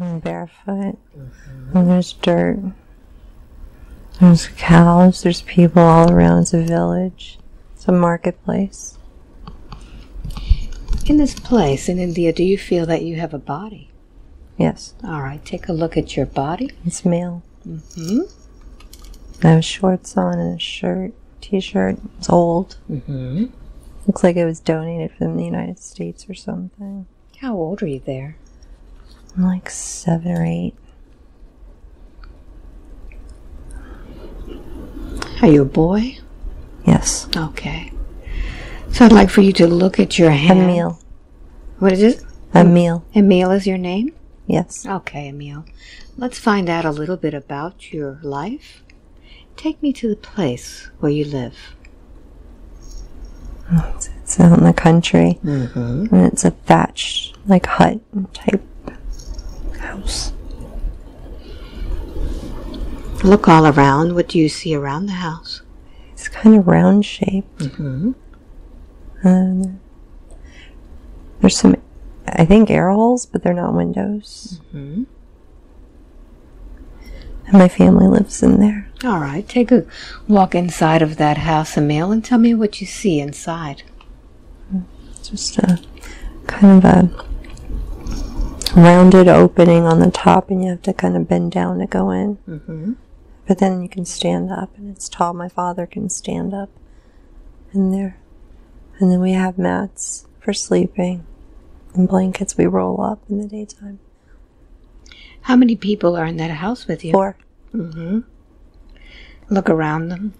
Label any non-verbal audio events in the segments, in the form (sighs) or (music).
I'm barefoot. And there's dirt. There's cows. There's people all around. It's a village. It's a marketplace. In this place in India, do you feel that you have a body? Yes, All right, take a look at your body. it's male. Mm-hmm. I have shorts on and a shirt, t-shirt. It's old. Mm-hmm. Looks like it was donated from the United States or something. How old are you there? Like seven or eight. Are you a boy? Yes, Okay. So I'd like for you to look at your hand. Emil. What is it? Emil. Emil is your name? Yes. Okay, Emil. Let's find out a little bit about your life. Take me to the place where you live. It's, it's out in the country, Mm-hmm. and it's a thatched, like hut type house. Look all around. What do you see around the house? It's kind of round shaped. Mm-hmm. And there's some, I think, air holes, but they're not windows. Mm-hmm. And my family lives in there. All right, take a walk inside of that house, Emil, and tell me what you see inside. It's just a kind of a rounded opening on the top, and you have to kind of bend down to go in. Mm-hmm. But then you can stand up, and it's tall. My father can stand up in there. And then we have mats for sleeping and blankets we roll up in the daytime. How many people are in that house with you? Four. Mm-hmm. Look around them.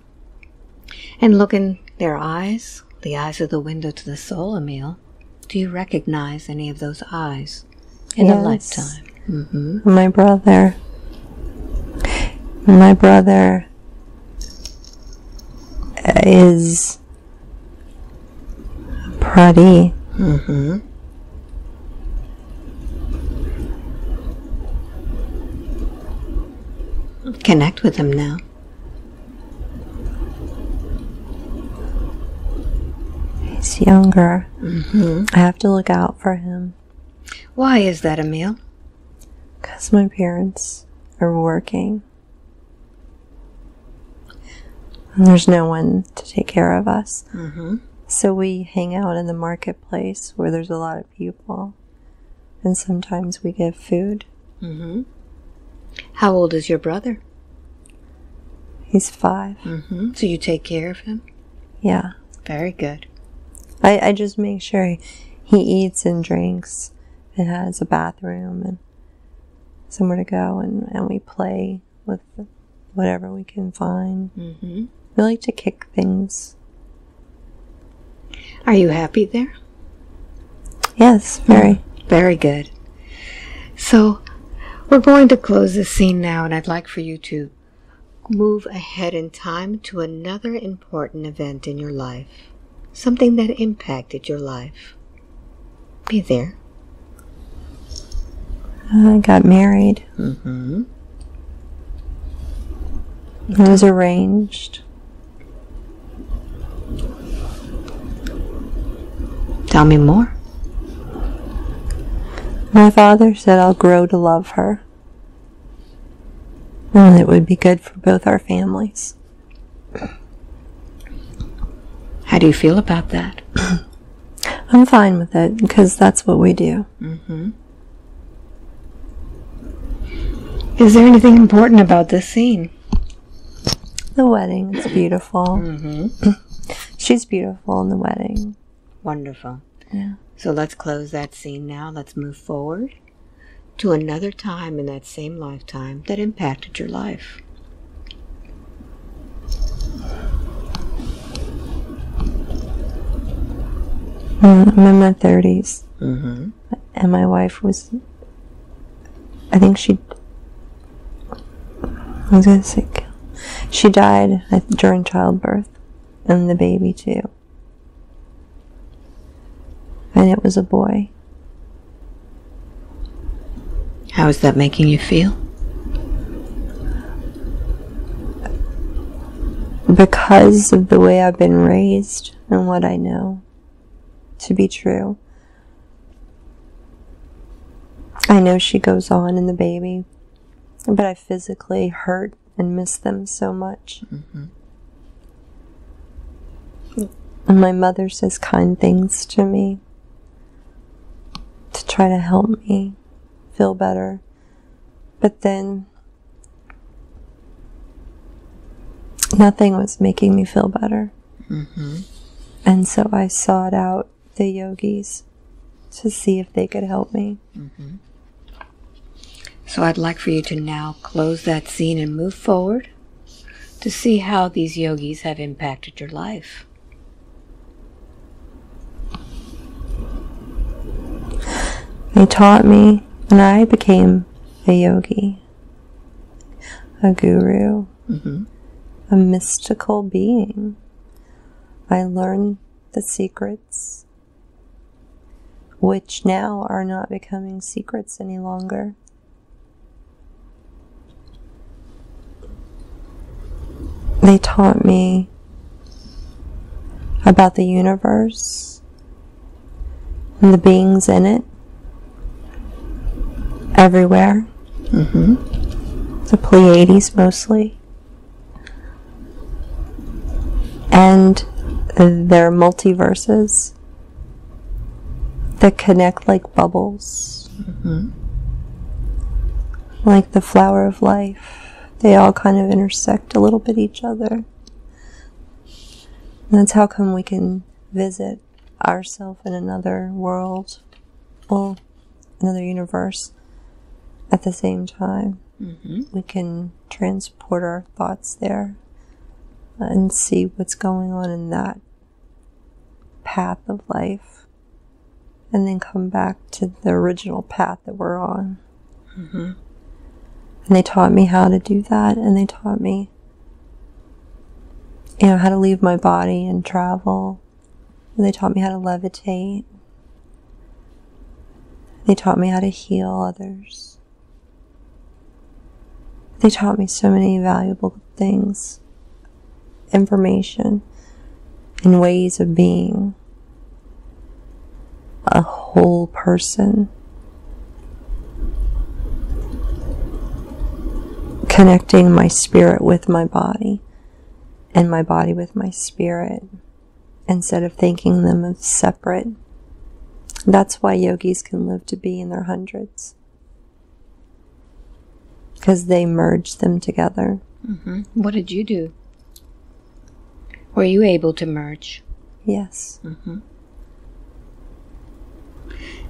And look in their eyes, the eyes of the window to the soul, Emil. Do you recognize any of those eyes in a lifetime? Mm-hmm. My brother. My brother is Prati. Mm-hmm. Connect with him now. He's younger. Mm-hmm. I have to look out for him Why is that, Emil? because my parents are working. And there's no one to take care of us. Mm-hmm. So we hang out in the marketplace where there's a lot of people. And sometimes we give food. Mm-hmm. How old is your brother? He's five. Mm-hmm. So you take care of him? Yeah. Very good. I, I just make sure he eats and drinks and has a bathroom and somewhere to go and, and we play with whatever we can find. Mm-hmm. We like to kick things. Are you happy there? Yes, very. Very good. So, we're going to close this scene now, and I'd like for you to move ahead in time to another important event in your life. Something that impacted your life. Be there. I got married. Mm-hmm. It was arranged. Tell me more. My father said I'll grow to love her. And it would be good for both our families. How do you feel about that? I'm fine with it because that's what we do. Mm-hmm. Is there anything important about this scene? The wedding. It's beautiful. Mm-hmm. She's beautiful in the wedding. Wonderful. Yeah. So let's close that scene now. Let's move forward to another time in that same lifetime that impacted your life. Mm, I'm in my 30s, Mm-hmm. and my wife was. I think she. I was gonna say. kill- She died during childbirth, and the baby too. And it was a boy. How is that making you feel? because of the way I've been raised and what I know to be true. I know she goes on in the baby, but I physically hurt and miss them so much. And my mother says kind things to me to try to help me feel better. But then nothing was making me feel better. Mm-hmm. And so I sought out the yogis to see if they could help me. Mm-hmm. So I'd like for you to now close that scene and move forward to see how these yogis have impacted your life. They taught me, and I became a yogi, a guru, mm-hmm. a mystical being. I learned the secrets, which now are not becoming secrets any longer. They taught me about the universe and the beings in it everywhere. Mm-hmm. The Pleiades mostly. And their multiverses that connect like bubbles. Mm-hmm. Like the flower of life. They all kind of intersect a little bit each other. And that's how come we can visit ourselves in another world. Well, another universe at the same time. Mm-hmm. We can transport our thoughts there and see what's going on in that path of life and then come back to the original path that we're on. Mm-hmm. And they taught me how to do that and they taught me you know how to leave my body and travel. And they taught me how to levitate. They taught me how to heal others. They taught me so many valuable things, information, and ways of being a whole person. Connecting my spirit with my body and my body with my spirit instead of thinking them as separate. That's why yogis can live to be in their hundreds. Because they merge them together. Mm-hmm. What did you do? Were you able to merge? Yes. Mm-hmm.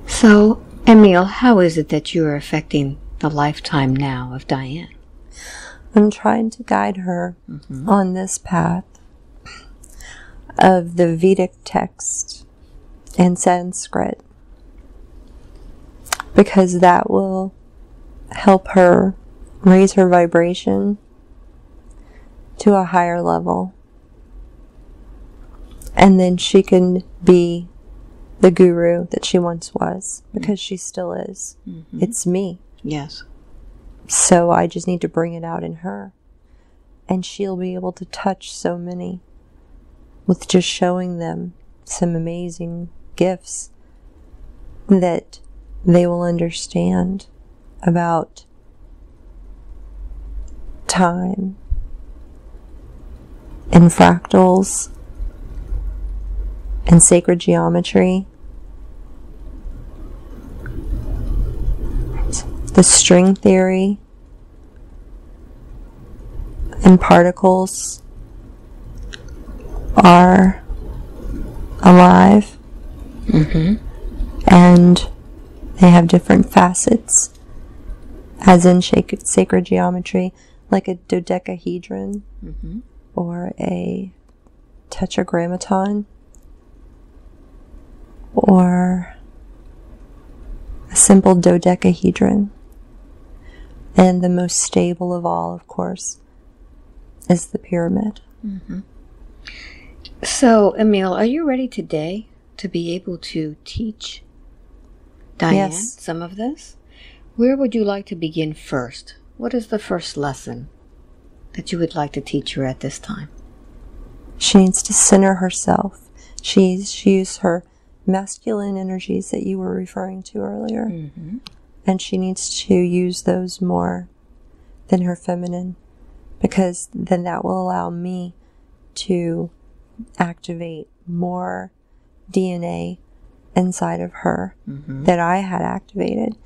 So, Emil, how is it that you are affecting the lifetime now of Diane? I'm trying to guide her mm-hmm. on this path of the Vedic text and Sanskrit because that will help her raise her vibration to a higher level. And then she can be the guru that she once was because she still is. Mm-hmm. It's me. Yes. So I just need to bring it out in her. And she'll be able to touch so many with just showing them some amazing gifts that they will understand about time and fractals and sacred geometry. The string theory and particles are alive. Mm-hmm. And they have different facets as in sacred geometry like a dodecahedron mm-hmm. or a tetragrammaton or a simple dodecahedron and the most stable of all of course is the pyramid mm-hmm. So, Emil, are you ready today to be able to teach Diane Yes. some of this? Where would you like to begin first? What is the first lesson that you would like to teach her at this time? She needs to center herself. She's she used her masculine energies that you were referring to earlier mm-hmm. And she needs to use those more than her feminine because then that will allow me to activate more DNA inside of her mm-hmm. that I had activated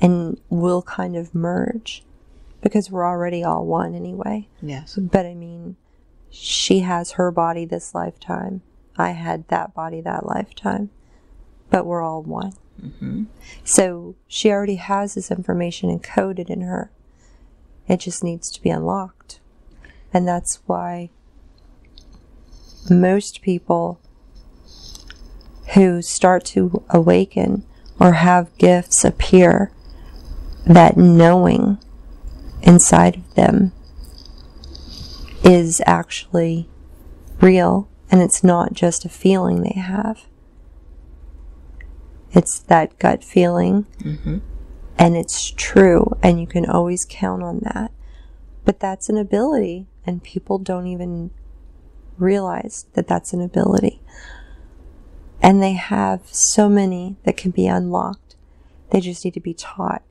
and will kind of merge because we're already all one anyway. Yes. But I mean, she has her body this lifetime. I had that body that lifetime. But we're all one. So she already has this information encoded in her. It just needs to be unlocked. And that's why most people who start to awaken or have gifts appear that knowing inside of them is actually real and it's not just a feeling they have. It's that gut feeling mm-hmm. and it's true and you can always count on that. But that's an ability and people don't even realize that that's an ability. And they have so many that can be unlocked. They just need to be taught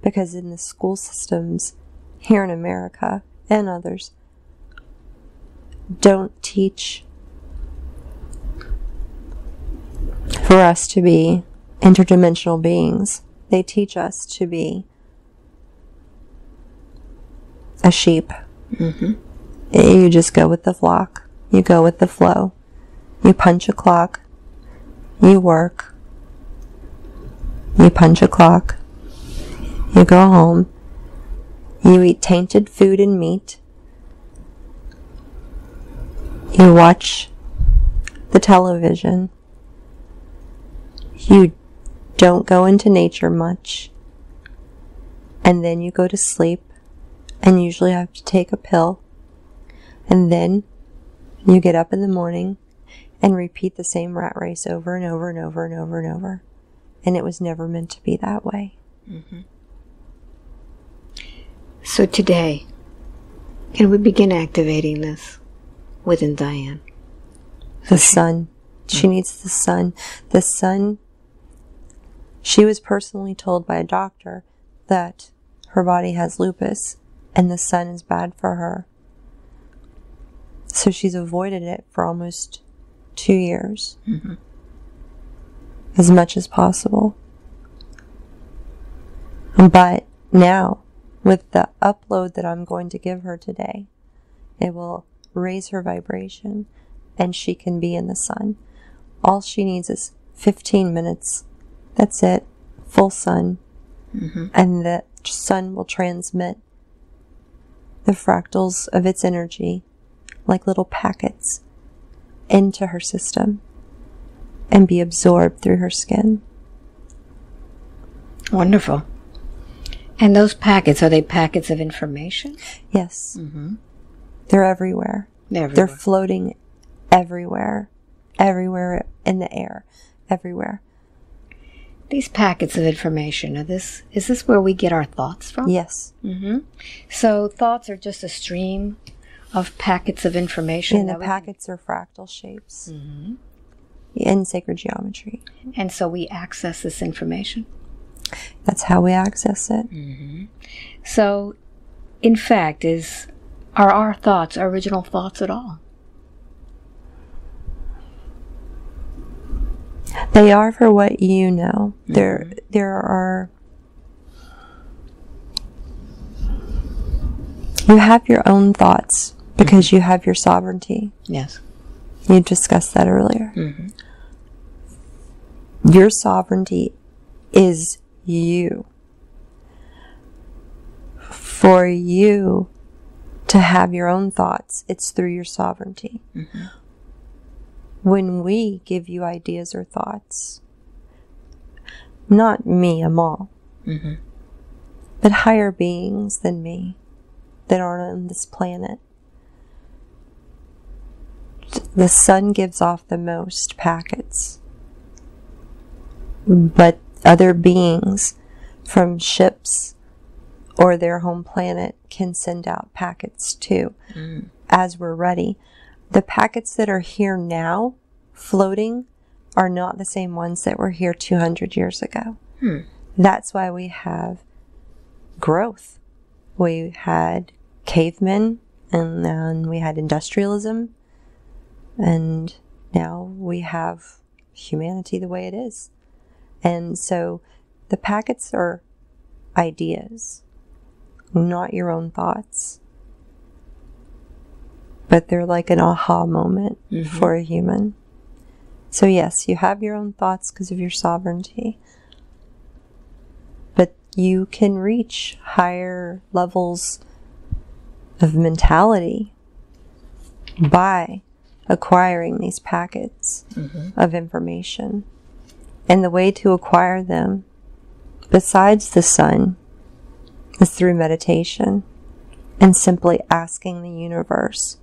because in the school systems here in America and others don't teach for us to be interdimensional beings. They teach us to be a sheep. Mm-hmm. You just go with the flock. You go with the flow. You punch a clock. You work. You punch a clock. You go home. You eat tainted food and meat. You watch the television. You don't go into nature much. And then you go to sleep and usually have to take a pill. And then you get up in the morning and repeat the same rat race over and over and over and over and over. And it was never meant to be that way. Mm-hmm. So today, can we begin activating this within Diane? The sun. She mm. needs the sun. The sun. She was personally told by a doctor that her body has lupus and the sun is bad for her. So she's avoided it for almost two years. Mm-hmm. As much as possible. But now, with the upload that I'm going to give her today, it will raise her vibration and she can be in the sun. All she needs is 15 minutes. That's it. Full sun. Mm-hmm. And the sun will transmit the fractals of its energy like little packets into her system and be absorbed through her skin. Wonderful. And those packets, are they packets of information? Yes. Mm-hmm. They're everywhere. They're They're floating everywhere, everywhere in the air, everywhere. These packets of information, are this, is this where we get our thoughts from? Yes. Mm-hmm. So thoughts are just a stream of packets of information. And the we can- packets are fractal shapes mm-hmm. in sacred geometry. and so we access this information. That's how we access it. Mm-hmm. So, in fact, is are our thoughts our original thoughts at all? They are for what you know. There, mm-hmm. there are. You have your own thoughts because mm-hmm. you have your sovereignty. Yes. You discussed that earlier. Mm-hmm. Your sovereignty is you. For you to have your own thoughts, it's through your sovereignty. When we give you ideas or thoughts, not me, Amal, mm-hmm. but higher beings than me that aren't on this planet, the sun gives off the most packets. But other beings from ships or their home planet can send out packets too. Mm. As we're ready. The packets that are here now floating are not the same ones that were here 200 years ago. Hmm. That's why we have growth. We had cavemen, and then we had industrialism, and now we have humanity the way it is. And so the packets are ideas, not your own thoughts. But they're like an aha moment mm-hmm. for a human. So, yes, you have your own thoughts because of your sovereignty. But you can reach higher levels of mentality by acquiring these packets mm-hmm. of information. And the way to acquire them, besides the sun, is through meditation and simply asking the universe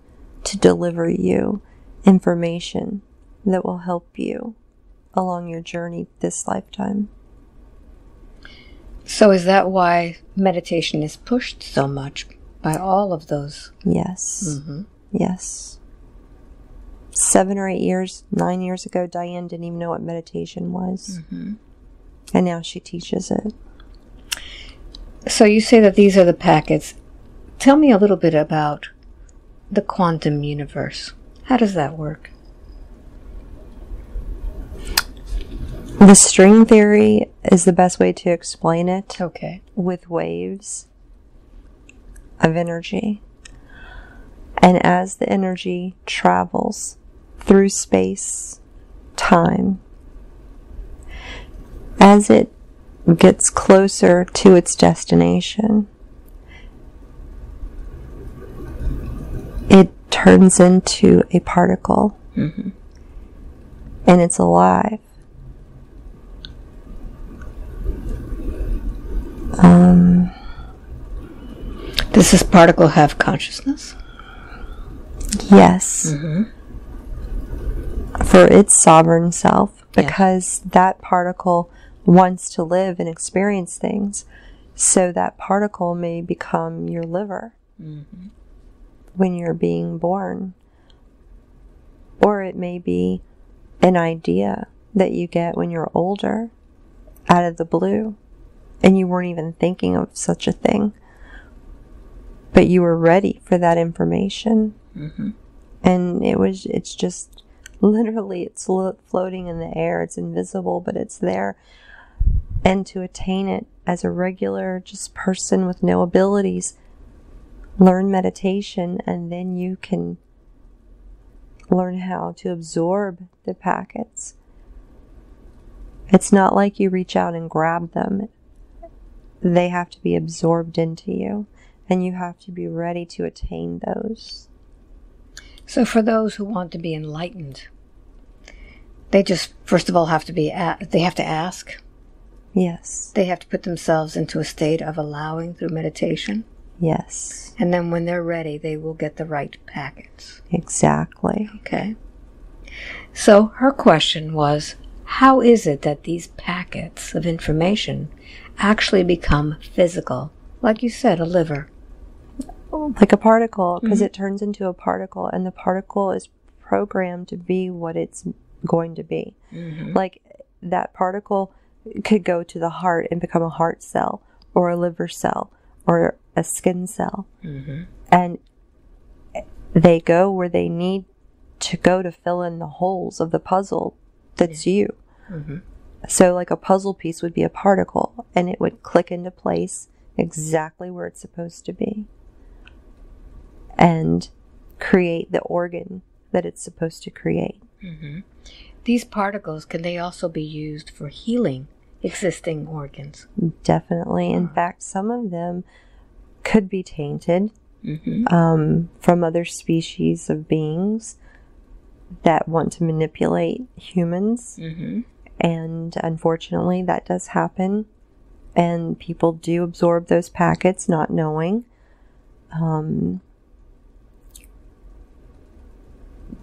to deliver you information that will help you along your journey this lifetime. So, is that why meditation is pushed so much by all of those? Yes. Mm-hmm. Yes. Seven or eight years, nine years ago, Diane didn't even know what meditation was. Mm-hmm. And now she teaches it. So, you say that these are the packets. Tell me a little bit about the quantum universe. How does that work? The string theory is the best way to explain it Okay. with waves of energy. And as the energy travels through space, time, as it gets closer to its destination, it turns into a particle. Mm-hmm. And it's alive. Um, Does this particle have consciousness? Yes. Mm-hmm. For its sovereign self, Yeah. because that particle wants to live and experience things. So that particle may become your liver mm-hmm. When you're being born. Or it may be an idea that you get when you're older out of the blue and you weren't even thinking of such a thing. But you were ready for that information mm-hmm. and it was it's just literally it's lo- floating in the air it's invisible but it's there and to attain it as a regular just person with no abilities learn meditation and then you can learn how to absorb the packets it's not like you reach out and grab them they have to be absorbed into you and you have to be ready to attain those So, for those who want to be enlightened, they just first of all have to be a- they have to ask. Yes. They have to put themselves into a state of allowing through meditation, Yes. and then when they're ready, they will get the right packets. Exactly. Okay. So her question was, how is it that these packets of information actually become physical? Like you said, a liver. Like a particle, because mm-hmm. it turns into a particle, and the particle is programmed to be what it's going to be. Mm-hmm. Like that particle could go to the heart and become a heart cell, or a liver cell, or a skin cell. Mm-hmm. And they go where they need to go to fill in the holes of the puzzle that's you. Mm-hmm. So, like a puzzle piece would be a particle, and it would click into place exactly where it's supposed to be and create the organ that it's supposed to create. Mm-hmm. These particles can they also be used for healing existing organs? Definitely. In fact, some of them could be tainted um, from other species of beings that want to manipulate humans. And unfortunately, that does happen. And people do absorb those packets not knowing. Um,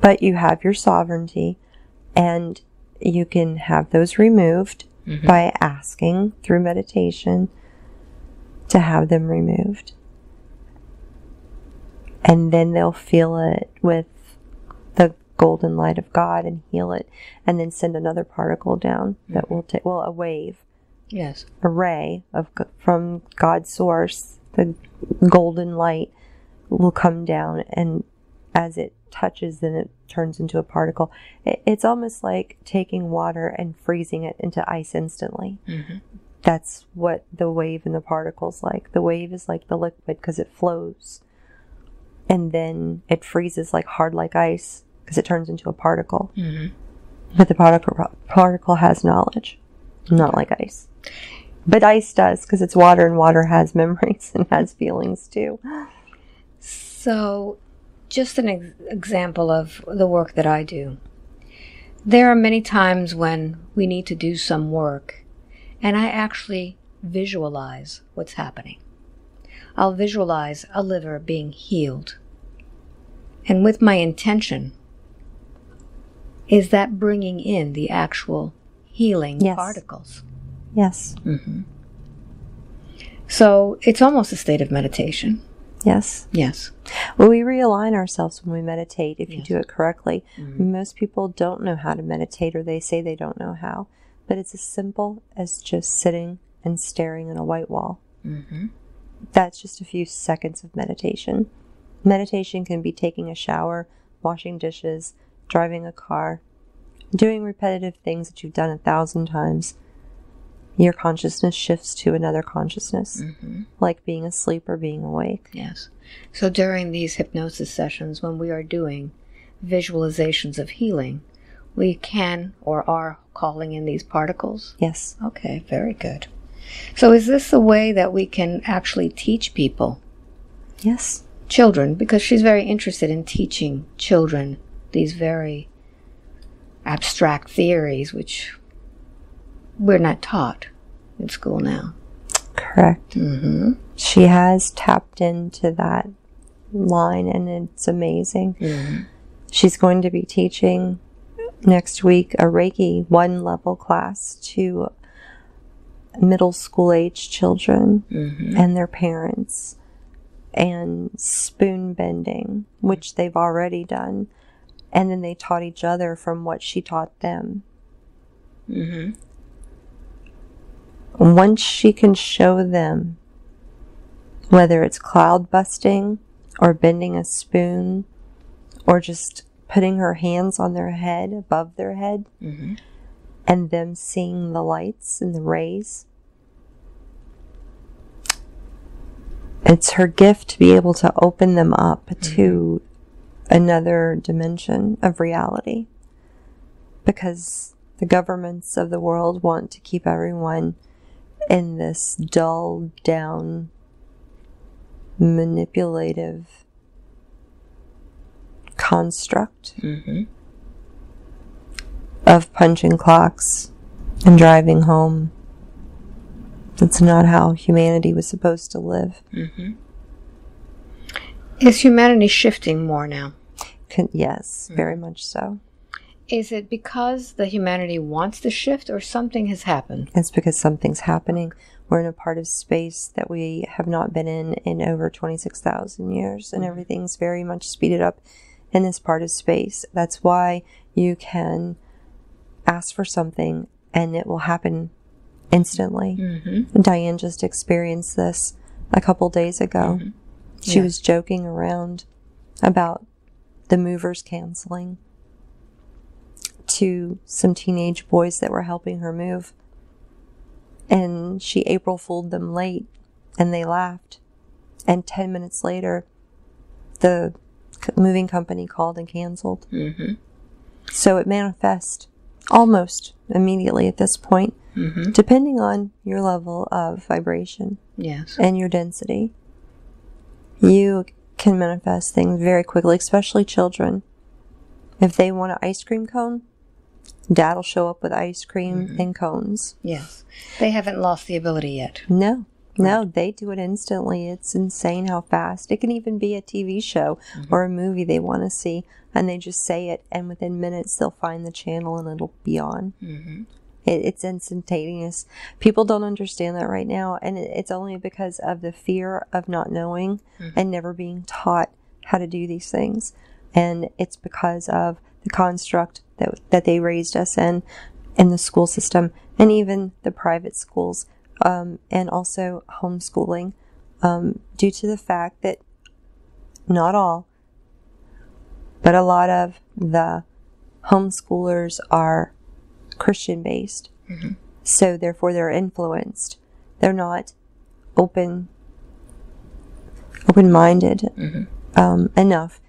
but you have your sovereignty, and you can have those removed Mm-hmm. by asking through meditation to have them removed. And then they'll feel it with the golden light of God and heal it, and then send another particle down that mm-hmm. will take, well, a wave Yes. a ray of from God's source, the golden light will come down, and as it touches, then it turns into a particle. It's almost like taking water and freezing it into ice instantly. Mm-hmm. That's what the wave and the particles like. The wave is like the liquid because it flows, and then it freezes like hard like ice because it turns into a particle. Mm-hmm. But the particle particle has knowledge, not like ice. But ice does because it's water, and water has (laughs) memories and has feelings too. So, just an ex- example of the work that I do. There are many times when we need to do some work, and I actually visualize what's happening. I'll visualize a liver being healed. And with my intention, is that bringing in the actual healing Yes. particles? Yes, mm-hmm. So it's almost a state of meditation. Yes. Yes. Well, we realign ourselves when we meditate if you do it correctly. Mhm. Most people don't know how to meditate, or they say they don't know how. But it's as simple as just sitting and staring at a white wall. Mm-hmm. That's just a few seconds of meditation. Meditation can be taking a shower, washing dishes, driving a car, doing repetitive things that you've done a thousand times. Your consciousness shifts to another consciousness, Mm-hmm. like being asleep or being awake. Yes. So during these hypnosis sessions, when we are doing visualizations of healing, we can or are calling in these particles. Yes, Okay, very good. So is this a way that we can actually teach people, yes, children, because she's very interested in teaching children these very abstract theories, which we're not taught in school now. correct. Mm-hmm. She has tapped into that line, and it's amazing. Mm-hmm. She's going to be teaching next week a Reiki one level class to middle school age children Mm-hmm. and their parents, and spoon bending, which they've already done. And then they taught each other from what she taught them. Mm-hmm. Once she can show them whether it's cloud busting or bending a spoon or just putting her hands on their head above their head Mm-hmm. and them seeing the lights and the rays it's her gift to be able to open them up to another dimension of reality because the governments of the world want to keep everyone in this dulled down manipulative construct Mm-hmm. of punching clocks and driving home. That's not how humanity was supposed to live. Mm-hmm. Is humanity shifting more now? Con- yes, very much so. Is it because the humanity wants to shift or something has happened? It's because something's happening. We're in a part of space that we have not been in in over 26,000 years, and everything's very much speeded up in this part of space. That's why you can ask for something and it will happen instantly. Mm-hmm. Diane just experienced this a couple days ago. She Yeah. was joking around about the movers canceling to some teenage boys that were helping her move. And she April fooled them late and they laughed. And 10 minutes later, the moving company called and canceled. Mm-hmm. So it manifests almost immediately at this point, Mm-hmm. depending on your level of vibration Yes. and your density. You can manifest things very quickly, especially children. If they want an ice cream cone, dad'll show up with ice cream mm-hmm. and cones. Yes. They haven't lost the ability yet. No, no, they do it instantly. It's insane how fast. It can even be a TV show mm-hmm. or a movie they want to see, and they just say it, and within minutes they'll find the channel and it'll be on. Mm-hmm. It, it's instantaneous. People don't understand that right now, and it, it's only because of the fear of not knowing mm-hmm. and never being taught how to do these things. And it's because of the construct that, that they raised us in. in the school system and even the private schools um, and also homeschooling um, due to the fact that not all, but a lot of the homeschoolers are Christian based. So therefore they're influenced. They're not open open minded um, enough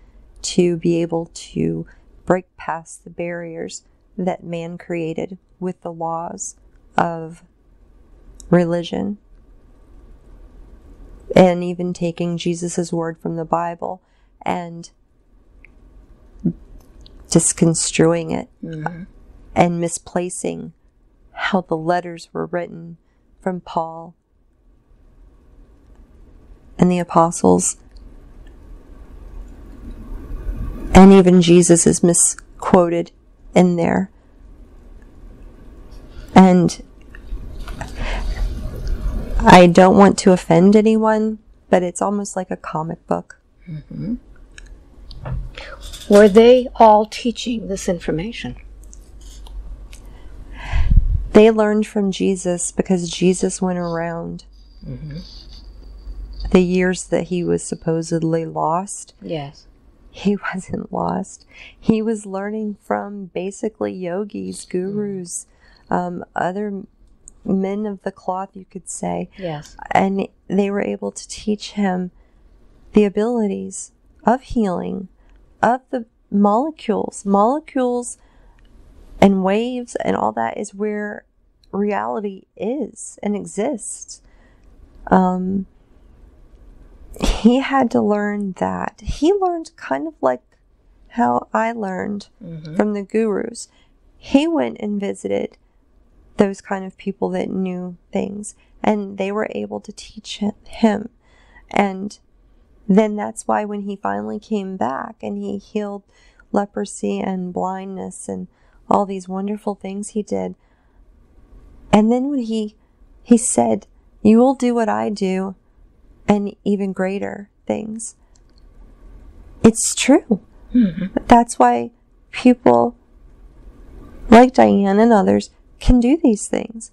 to be able to break past the barriers that man created with the laws of religion and even taking Jesus' word from the Bible and disconstruing it mm-hmm. and misplacing how the letters were written from Paul and the apostles. And even Jesus is misquoted in there. And I don't want to offend anyone, but it's almost like a comic book. Mm-hmm. Were they all teaching this information? They learned from Jesus because Jesus went around mm-hmm. the years that he was supposedly lost. Yes. He (laughs) wasn't lost. He was learning from basically yogis, gurus, um, other men of the cloth, you could say. Yes. And they were able to teach him the abilities of healing, of the molecules. Molecules and waves and all that is where reality is and exists. Um, he had to learn that. He learned kind of like how I learned mm-hmm. from the gurus. He went and visited those kind of people that knew things, and they were able to teach him. And then that's why when he finally came back and he healed leprosy and blindness and all these wonderful things he did. And then when he he said, "You will do what I do and even greater things." It's true. Mm-hmm. That's why people like Diane and others can do these things.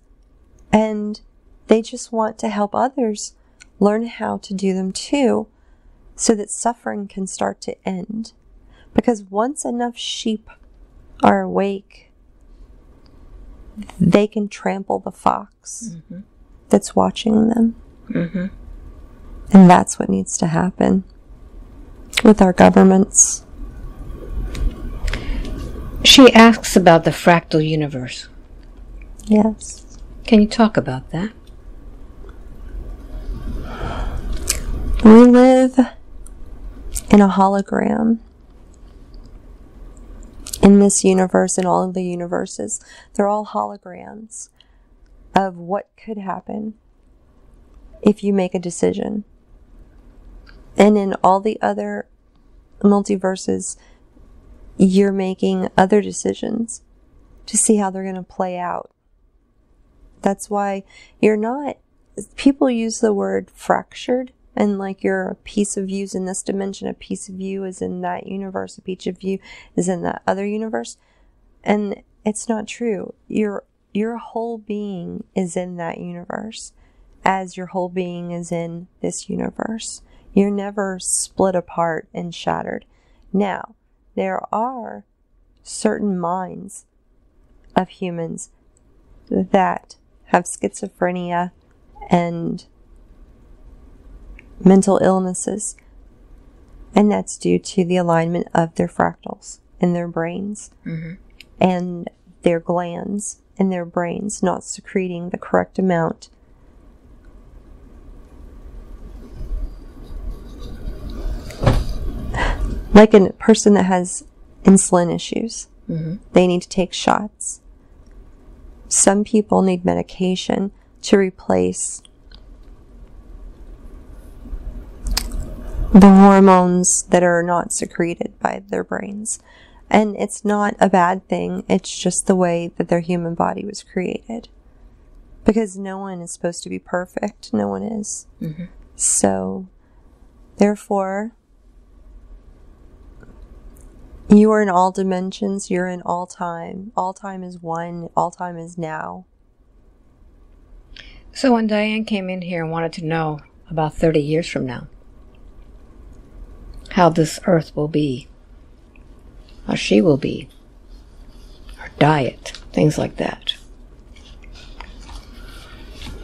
And they just want to help others learn how to do them too so that suffering can start to end. Because once enough sheep are awake, they can trample the fox mm-hmm. that's watching them. Mm-hmm. And that's what needs to happen with our governments. She asks about the fractal universe. Yes. Can you talk about that? We live in a hologram in this universe and all of the universes. They're all holograms of what could happen if you make a decision. And in all the other multiverses, you're making other decisions to see how they're going to play out. That's why you're not, people use the word fractured and like you're a piece of you in this dimension, a piece of you is in that universe, a piece of you is in that other universe. And it's not true. Your, your whole being is in that universe as your whole being is in this universe. You're never split apart and shattered. Now, there are certain minds of humans that have schizophrenia and mental illnesses, and that's due to the alignment of their fractals in their brains mm-hmm. and their glands in their brains not secreting the correct amount. Like a person that has insulin issues, mm-hmm. they need to take shots. Some people need medication to replace the hormones that are not secreted by their brains. And it's not a bad thing, it's just the way that their human body was created. Because no one is supposed to be perfect, no one is. Mm-hmm. So, therefore, You are in all dimensions. You're in all time. All time is one. All time is now. So when Diane came in here and wanted to know about 30 years from now, how this earth will be, how she will be, her diet, things like that.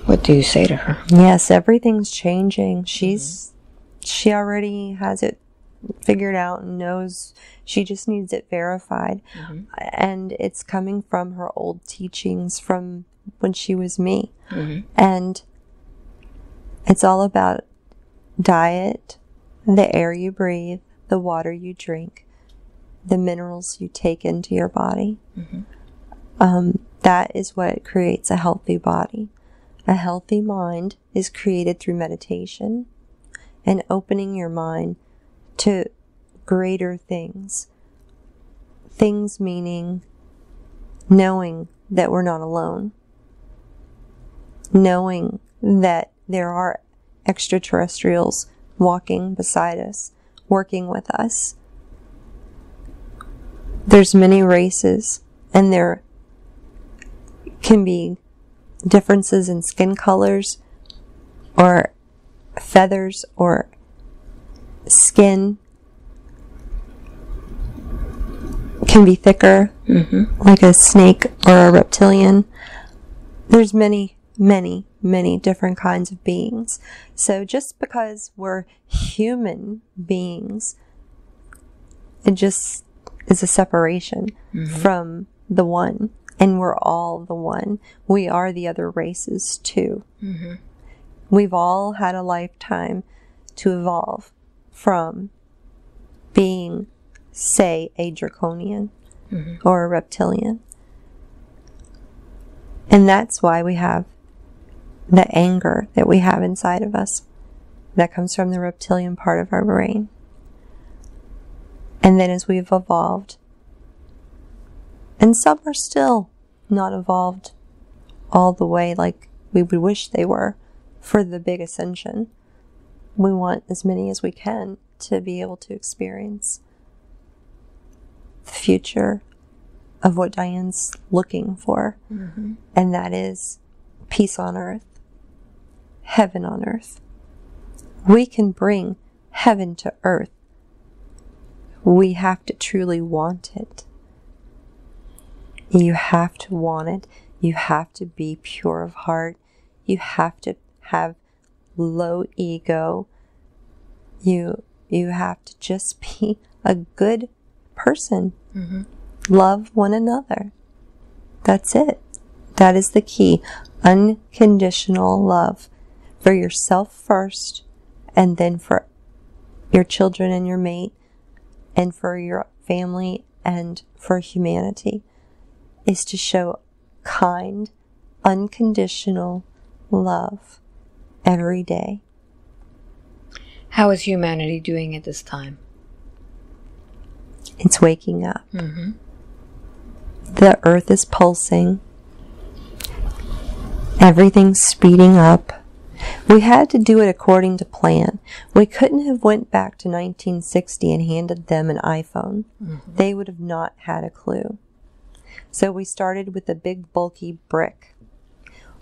What do you say to her? Yes, everything's changing. She's mm-hmm. she already has it figured out and knows she just needs it verified. Mm-hmm. And it's coming from her old teachings from when she was me. Mm-hmm. And it's all about diet, the air you breathe, the water you drink, the minerals you take into your body. Mm-hmm. Um, that is what creates a healthy body. A healthy mind is created through meditation and opening your mind to greater things. Things meaning knowing that we're not alone, knowing that there are extraterrestrials walking beside us, working with us. There's many races and there can be differences in skin colors or feathers or skin can be thicker mm-hmm. like a snake or a reptilian. There's many many many different kinds of beings. So just because we're human beings it just is a separation mm-hmm. from the one and we're all the one. We are the other races too. Mm-hmm. We've all had a lifetime to evolve from being say a draconian mm-hmm. or a reptilian and that's why we have the anger that we have inside of us that comes from the reptilian part of our brain and then as we've evolved and some are still not evolved all the way like we would wish they were for the big ascension. We want as many as we can to be able to experience the future of what Diane's looking for, mm-hmm. and that is peace on earth, heaven on earth. We can bring heaven to earth. We have to truly want it. You have to want it. You have to be pure of heart. You have to have low ego. You you have to just (laughs) be a good person. Mm-hmm. Love one another. That's it. That is the key. Unconditional love for yourself first and then for your children and your mate and for your family and for humanity is to show kind, unconditional love every day. How is humanity doing at this time? It's waking up. Mm-hmm. The earth is pulsing. Everything's speeding up. We had to do it according to plan. We couldn't have went back to 1960 and handed them an iPhone. Mm-hmm. They would have not had a clue. So we started with a big bulky brick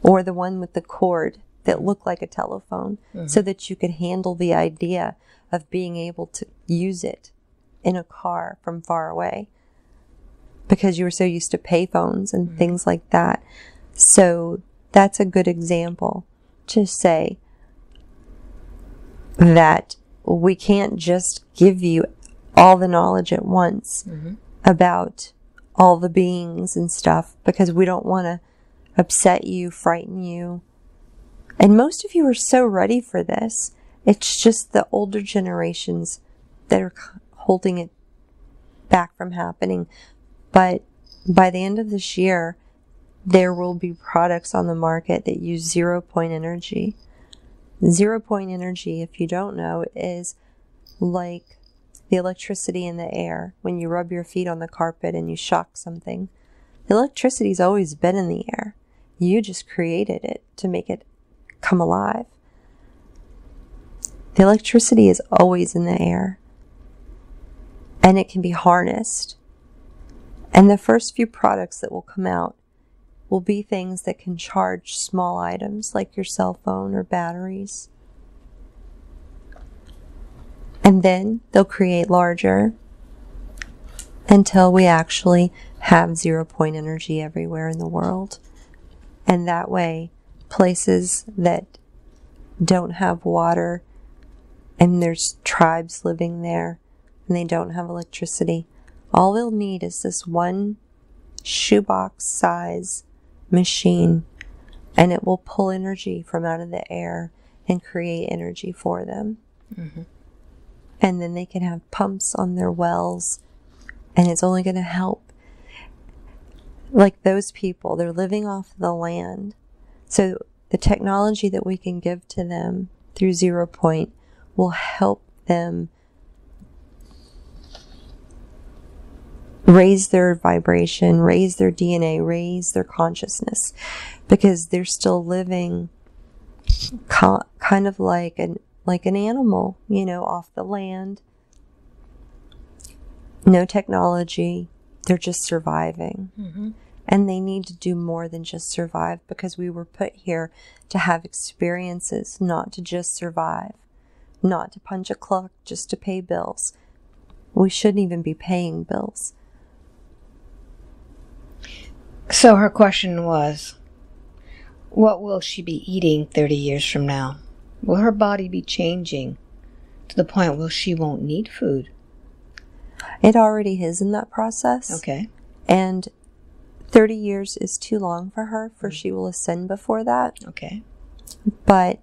or the one with the cord that looked like a telephone mm-hmm. so that you could handle the idea of being able to use it in a car from far away because you were so used to payphones and mm-hmm. things like that. So that's a good example to say that we can't just give you all the knowledge at once mm-hmm. about all the beings and stuff because we don't want to upset you, frighten you. And most of you are so ready for this. It's just the older generations that are holding it back from happening. But by the end of this year, there will be products on the market that use zero point energy. Zero point energy, if you don't know, is like the electricity in the air when you rub your feet on the carpet and you shock something. The electricity's always been in the air. You just created it to make it come alive. The electricity is always in the air. and it can be harnessed. And the first few products that will come out will be things that can charge small items like your cell phone or batteries. And then they'll create larger until we actually have zero point energy everywhere in the world. And that way, places that don't have water and there's tribes living there and they don't have electricity, all they'll need is this one shoebox size machine and it will pull energy from out of the air and create energy for them. Mm-hmm. And then they can have pumps on their wells and it's only going to help. Like those people, they're living off the land. So the technology that we can give to them through Zero Point will help them raise their vibration, raise their DNA, raise their consciousness because they're still living kind of like an like an animal, you know, off the land. No technology. They're just surviving. Mm-hmm. And they need to do more than just survive because we were put here to have experiences, not to just survive, not to punch a clock just to pay bills. We shouldn't even be paying bills. So her question was What will she be eating 30 years from now? Will her body be changing to the point where she won't need food? It already is in that process. Okay. And 30 years is too long for her, for she will ascend before that. Okay. But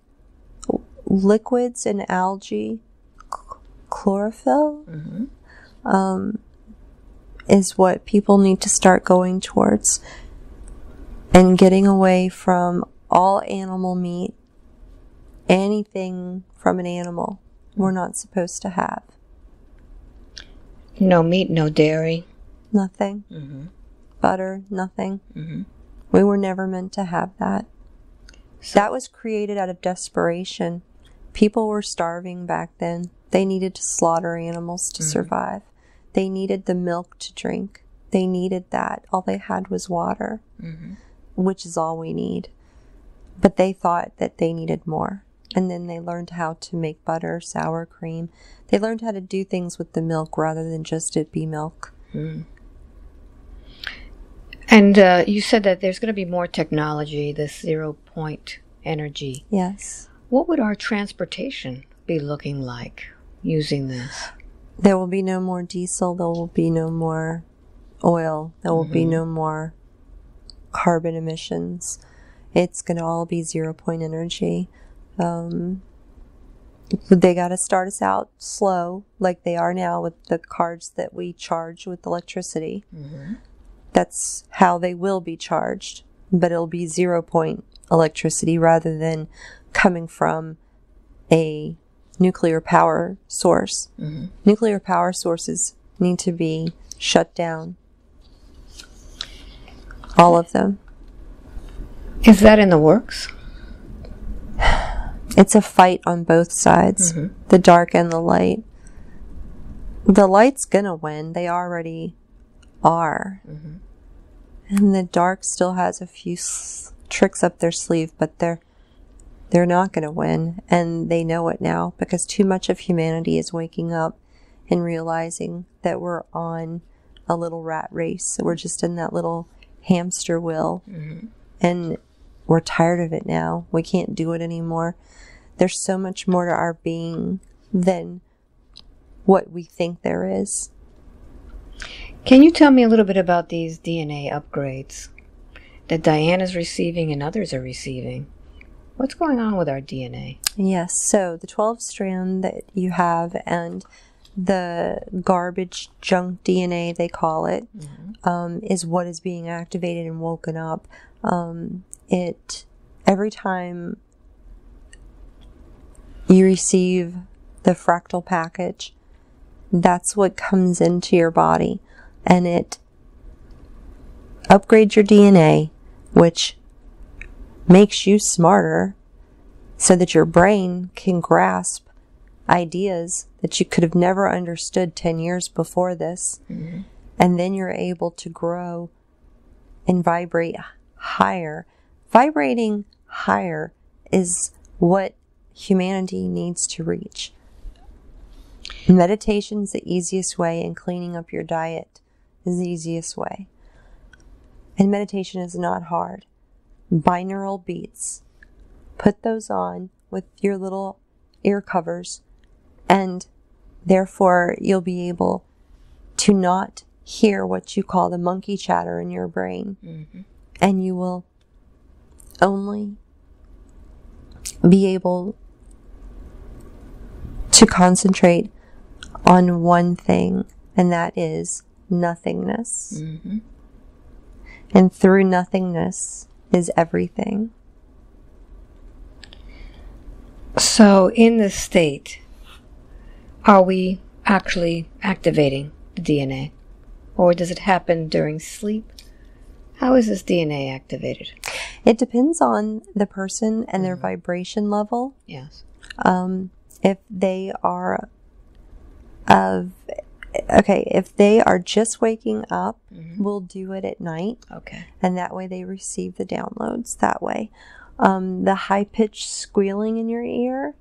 liquids and algae, chlorophyll, mm-hmm. um, is what people need to start going towards and getting away from all animal meat, anything from an animal we're not supposed to have. No meat, no dairy. Nothing. Mm-hmm. Butter, nothing. Mm-hmm. We were never meant to have that. So, that was created out of desperation. People were starving back then. They needed to slaughter animals to mm-hmm. survive. They needed the milk to drink. They needed that. All they had was water, mm-hmm. which is all we need. But they thought that they needed more. And then they learned how to make butter, sour cream. They learned how to do things with the milk rather than just it be milk. Mm. And uh, you said that there's going to be more technology, this zero point energy. Yes. What would our transportation be looking like using this? There will be no more diesel. There will be no more oil. There will mm-hmm. be no more carbon emissions. It's going to all be zero point energy. Um, they got to start us out slow, like they are now with the cards that we charge with electricity. Mm-hmm. That's how they will be charged, but it'll be zero point electricity rather than coming from a nuclear power source. Mm-hmm. Nuclear power sources need to be shut down. All of them. Is that in the works? It's a fight on both sides, mm-hmm. the dark and the light. The light's gonna win. They already are. Mm-hmm. And the dark still has a few s- tricks up their sleeve, but they're they're not going to win. And they know it now because too much of humanity is waking up and realizing that we're on a little rat race. We're just in that little hamster wheel. Mm-hmm. And we're tired of it now. We can't do it anymore. There's so much more to our being than what we think there is. Can you tell me a little bit about these DNA upgrades that Diane is receiving and others are receiving? What's going on with our DNA? Yes, so the 12 strand that you have and the garbage junk DNA, they call it, mm-hmm. um, is what is being activated and woken up. Um, it every time you receive the fractal package, that's what comes into your body, and it upgrades your DNA, which makes you smarter so that your brain can grasp ideas that you could have never understood 10 years before this. Mm-hmm. And then you're able to grow and vibrate higher. Vibrating higher is what humanity needs to reach. Meditation's the easiest way, and cleaning up your diet is the easiest way. And meditation is not hard. Binaural beats. Put those on with your little ear covers, and therefore you'll be able to not hear what you call the monkey chatter in your brain. Mm-hmm. And you will only be able to concentrate on one thing, and that is nothingness. And through nothingness is everything. So, in this state, are we actually activating the DNA? Or does it happen during sleep? How is this DNA activated? It depends on the person and their vibration level. Yes. Um, if they are of okay, if they are just waking up, we'll do it at night, Okay. and that way they receive the downloads that way. Um, the high pitched squealing in your ear,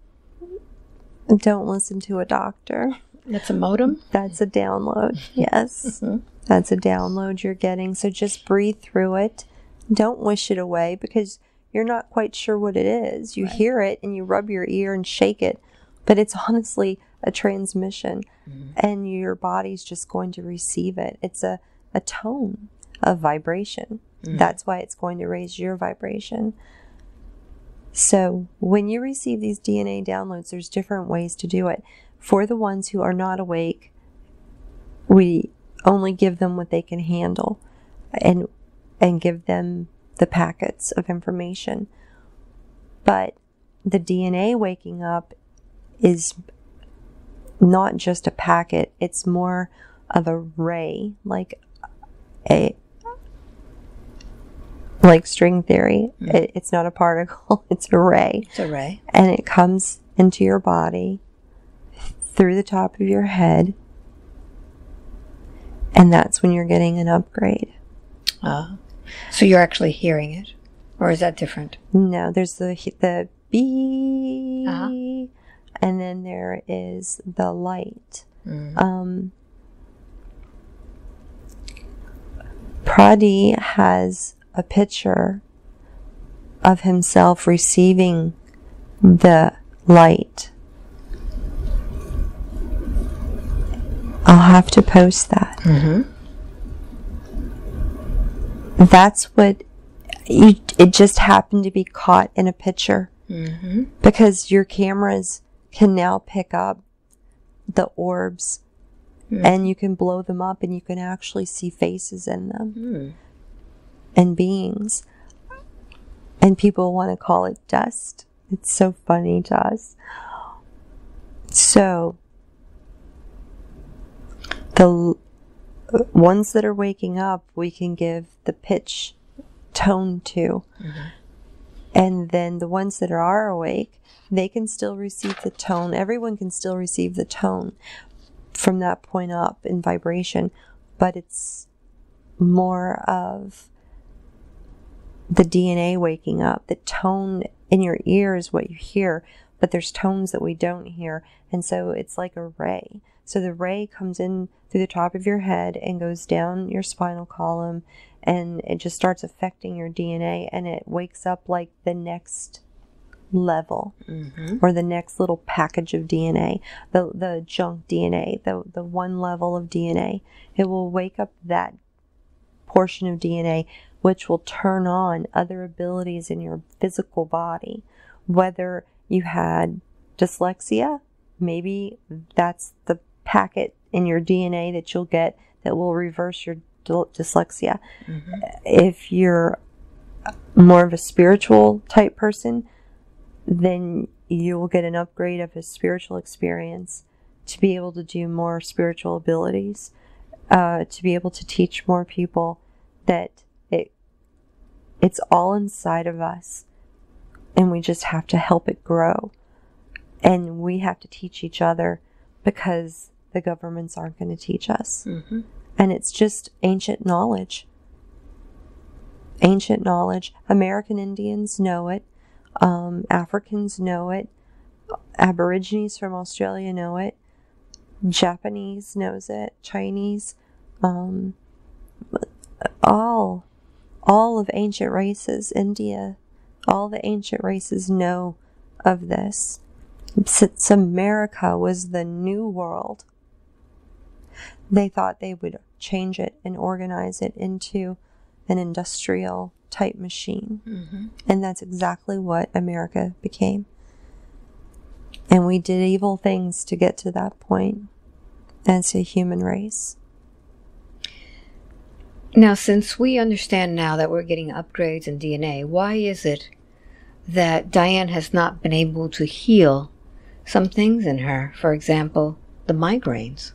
don't listen to a doctor. That's a modem? That's a download. (laughs) Yes. Mhm. That's a download you're getting. So just breathe through it. Don't wish it away because you're not quite sure what it is. You hear it and you rub your ear and shake it, but it's honestly a transmission mm-hmm. and your body's just going to receive it. It's a, a tone of vibration. Mm-hmm. That's why it's going to raise your vibration. So, when you receive these DNA downloads, there's different ways to do it. For the ones who are not awake, we only give them what they can handle and and give them the packets of information. But the DNA waking up is not just a packet, it's more of a ray, like a like string theory. It, it's not a particle, (laughs) it's a ray It's a ray. and it comes into your body through the top of your head. And that's when you're getting an upgrade. Uh, so you're actually hearing it? Or is that different? No, there's the the B, Uh-huh. And then there is the light. Mm. Um, Pradi has a picture of himself receiving the light. I'll have to post that. Mm-hmm. That's what you, it just happened to be caught in a picture Mm-hmm. because your cameras can now pick up the orbs hmm. and you can blow them up and you can actually see faces in them Mm. and beings. And people want to call it dust. It's so funny to us. So, the uh, ones that are waking up, we can give the pitch tone to. Mm-hmm. And then the ones that are awake, they can still receive the tone. Everyone can still receive the tone from that point up in vibration, but it's more of the DNA waking up. The tone in your ear is what you hear, but there's tones that we don't hear. And so it's like a ray. So the ray comes in through the top of your head and goes down your spinal column and it just starts affecting your DNA and it wakes up like the next level Mm-hmm. or the next little package of DNA, the the junk DNA, the the one level of DNA. It will wake up that portion of DNA which will turn on other abilities in your physical body. Whether you had dyslexia, maybe that's the packet in your DNA that you'll get that will reverse your dys- dyslexia. If you're more of a spiritual type person, then you will get an upgrade of a spiritual experience to be able to do more spiritual abilities, uh, to be able to teach more people that it it's all inside of us, and we just have to help it grow, and we have to teach each other because the governments aren't going to teach us. Mm-hmm. And it's just ancient knowledge. Ancient knowledge. American Indians know it. Um, Africans know it. Aborigines from Australia know it. Japanese knows it. Chinese. Um, all, all of ancient races, India, all the ancient races know of this. Since America was the new world, they thought they would change it and organize it into an industrial type machine. Mm-hmm. And that's exactly what America became. And we did evil things to get to that point as a human race. Now, since we understand now that we're getting upgrades in DNA, why is it that Diane has not been able to heal some things in her? For example, the migraines.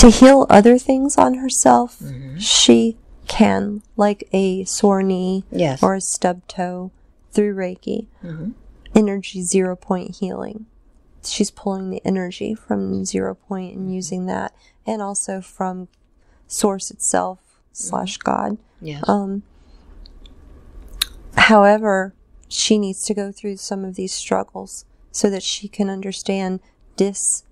To heal other things on herself, she can, like a sore knee Yes. or a stub toe through Reiki, Mhm. energy zero point healing. She's pulling the energy from zero point and using that, and also from source itself slash God. yes. Um, however, she needs to go through some of these struggles so that she can understand dis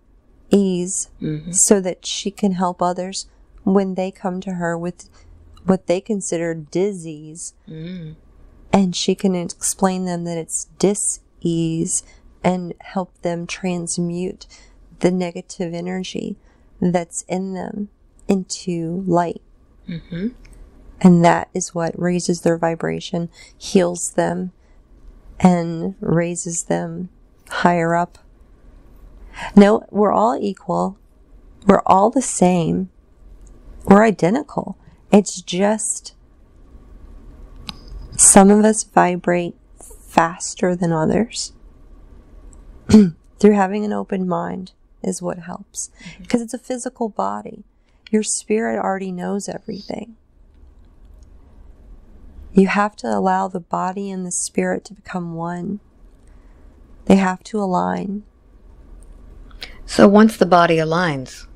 ease, Mhm. so that she can help others when they come to her with what they consider disease, Mm. and she can explain them that it's dis ease and help them transmute the negative energy that's in them into light. Mhm. And that is what raises their vibration, heals them, and raises them higher up. No, we're all equal. We're all the same. We're identical. It's just some of us vibrate faster than others. (clears throat) Through having an open mind is what helps. Mm-hmm. Because it's a physical body. Your spirit already knows everything. You have to allow the body and the spirit to become one. They have to align. So once the body aligns,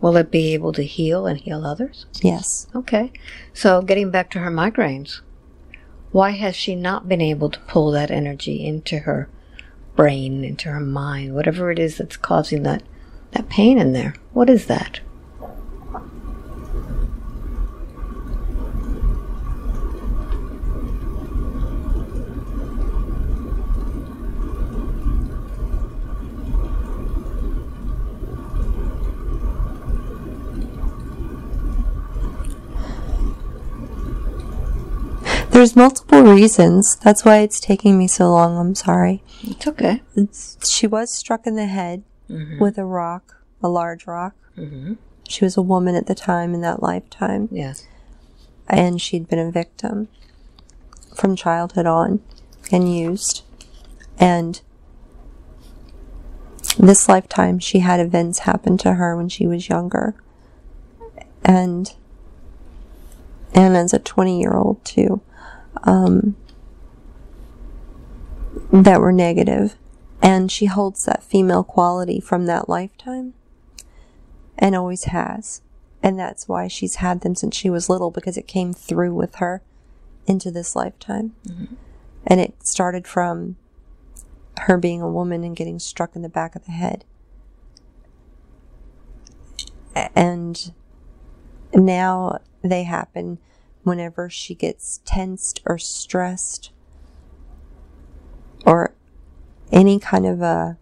will it be able to heal and heal others? Yes. Okay. So getting back to her migraines, why has she not been able to pull that energy into her brain, into her mind, whatever it is that's causing that that pain in there? What is that? There's multiple reasons. That's why it's taking me so long. I'm sorry. It's okay. It's, she was struck in the head Mhm. with a rock, a large rock. Mhm. She was a woman at the time in that lifetime, Yes. and she'd been a victim from childhood on and used. And this lifetime, she had events happen to her when she was younger. And and as a 20 year old too um, that were negative. And she holds that female quality from that lifetime and always has. And that's why she's had them since she was little because it came through with her into this lifetime. And it started from her being a woman and getting struck in the back of the head. And now they happen whenever she gets tensed or stressed or any kind of a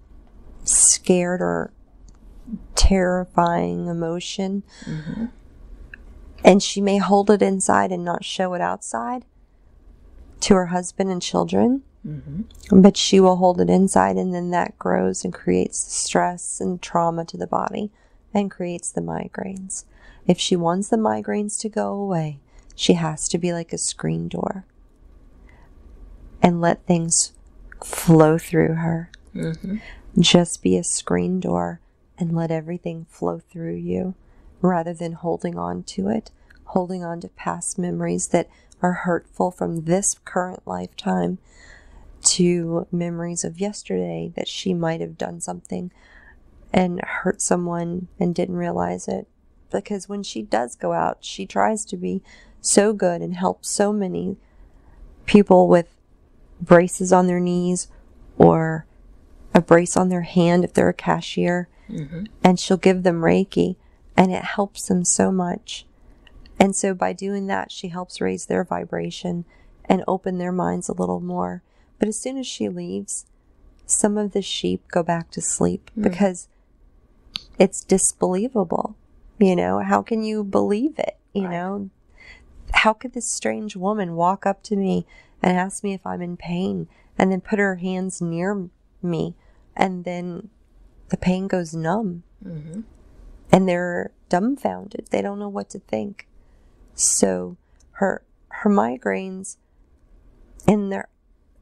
scared or terrifying emotion. Mm-hmm. And she may hold it inside and not show it outside to her husband and children. Mm-hmm. But she will hold it inside, and then that grows and creates stress and trauma to the body and creates the migraines. If she wants the migraines to go away, she has to be like a screen door and let things flow through her. Mm-hmm. Just be a screen door and let everything flow through you rather than holding on to it, holding on to past memories that are hurtful from this current lifetime to memories of yesterday that she might have done something and hurt someone and didn't realize it. Because when she does go out, she tries to be so good and help so many people with braces on their knees or a brace on their hand if they're a cashier. Mm-hmm. And she'll give them Reiki and it helps them so much. And so by doing that, she helps raise their vibration and open their minds a little more. But as soon as she leaves, some of the sheep go back to sleep hmm. because it's disbelievable. You know, how can you believe it? You Right. know, how could this strange woman walk up to me and ask me if I'm in pain and then put her hands near me and then the pain goes numb mm-hmm. and they're dumbfounded. They don't know what to think. So her her migraines and their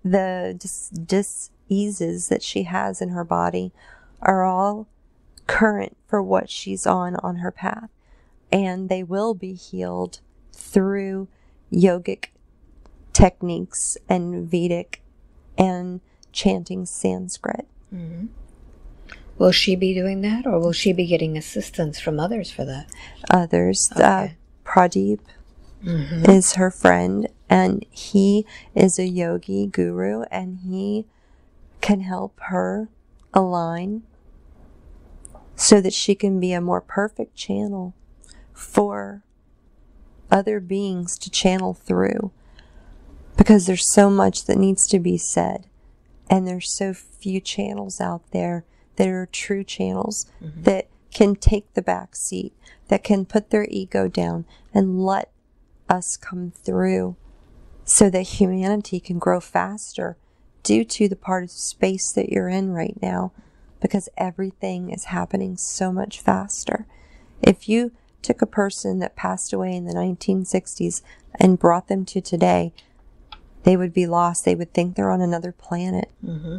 the dis, diseases that she has in her body are all current for what she's on on her path and they will be healed through yogic techniques and Vedic and chanting Sanskrit. Will she be doing that, or will she be getting assistance from others for that? Others, uh, Okay. Pradeep is her friend, and he is a yogi guru, and he can help her align so that she can be a more perfect channel for other beings to channel through. Because there's so much that needs to be said, and there's so few channels out there that are true channels mm-hmm. that can take the back seat, that can put their ego down and let us come through so that humanity can grow faster due to the part of space that you're in right now because everything is happening so much faster. If you took a person that passed away in the 1960s and brought them to today, they would be lost. They would think they're on another planet. Mm-hmm.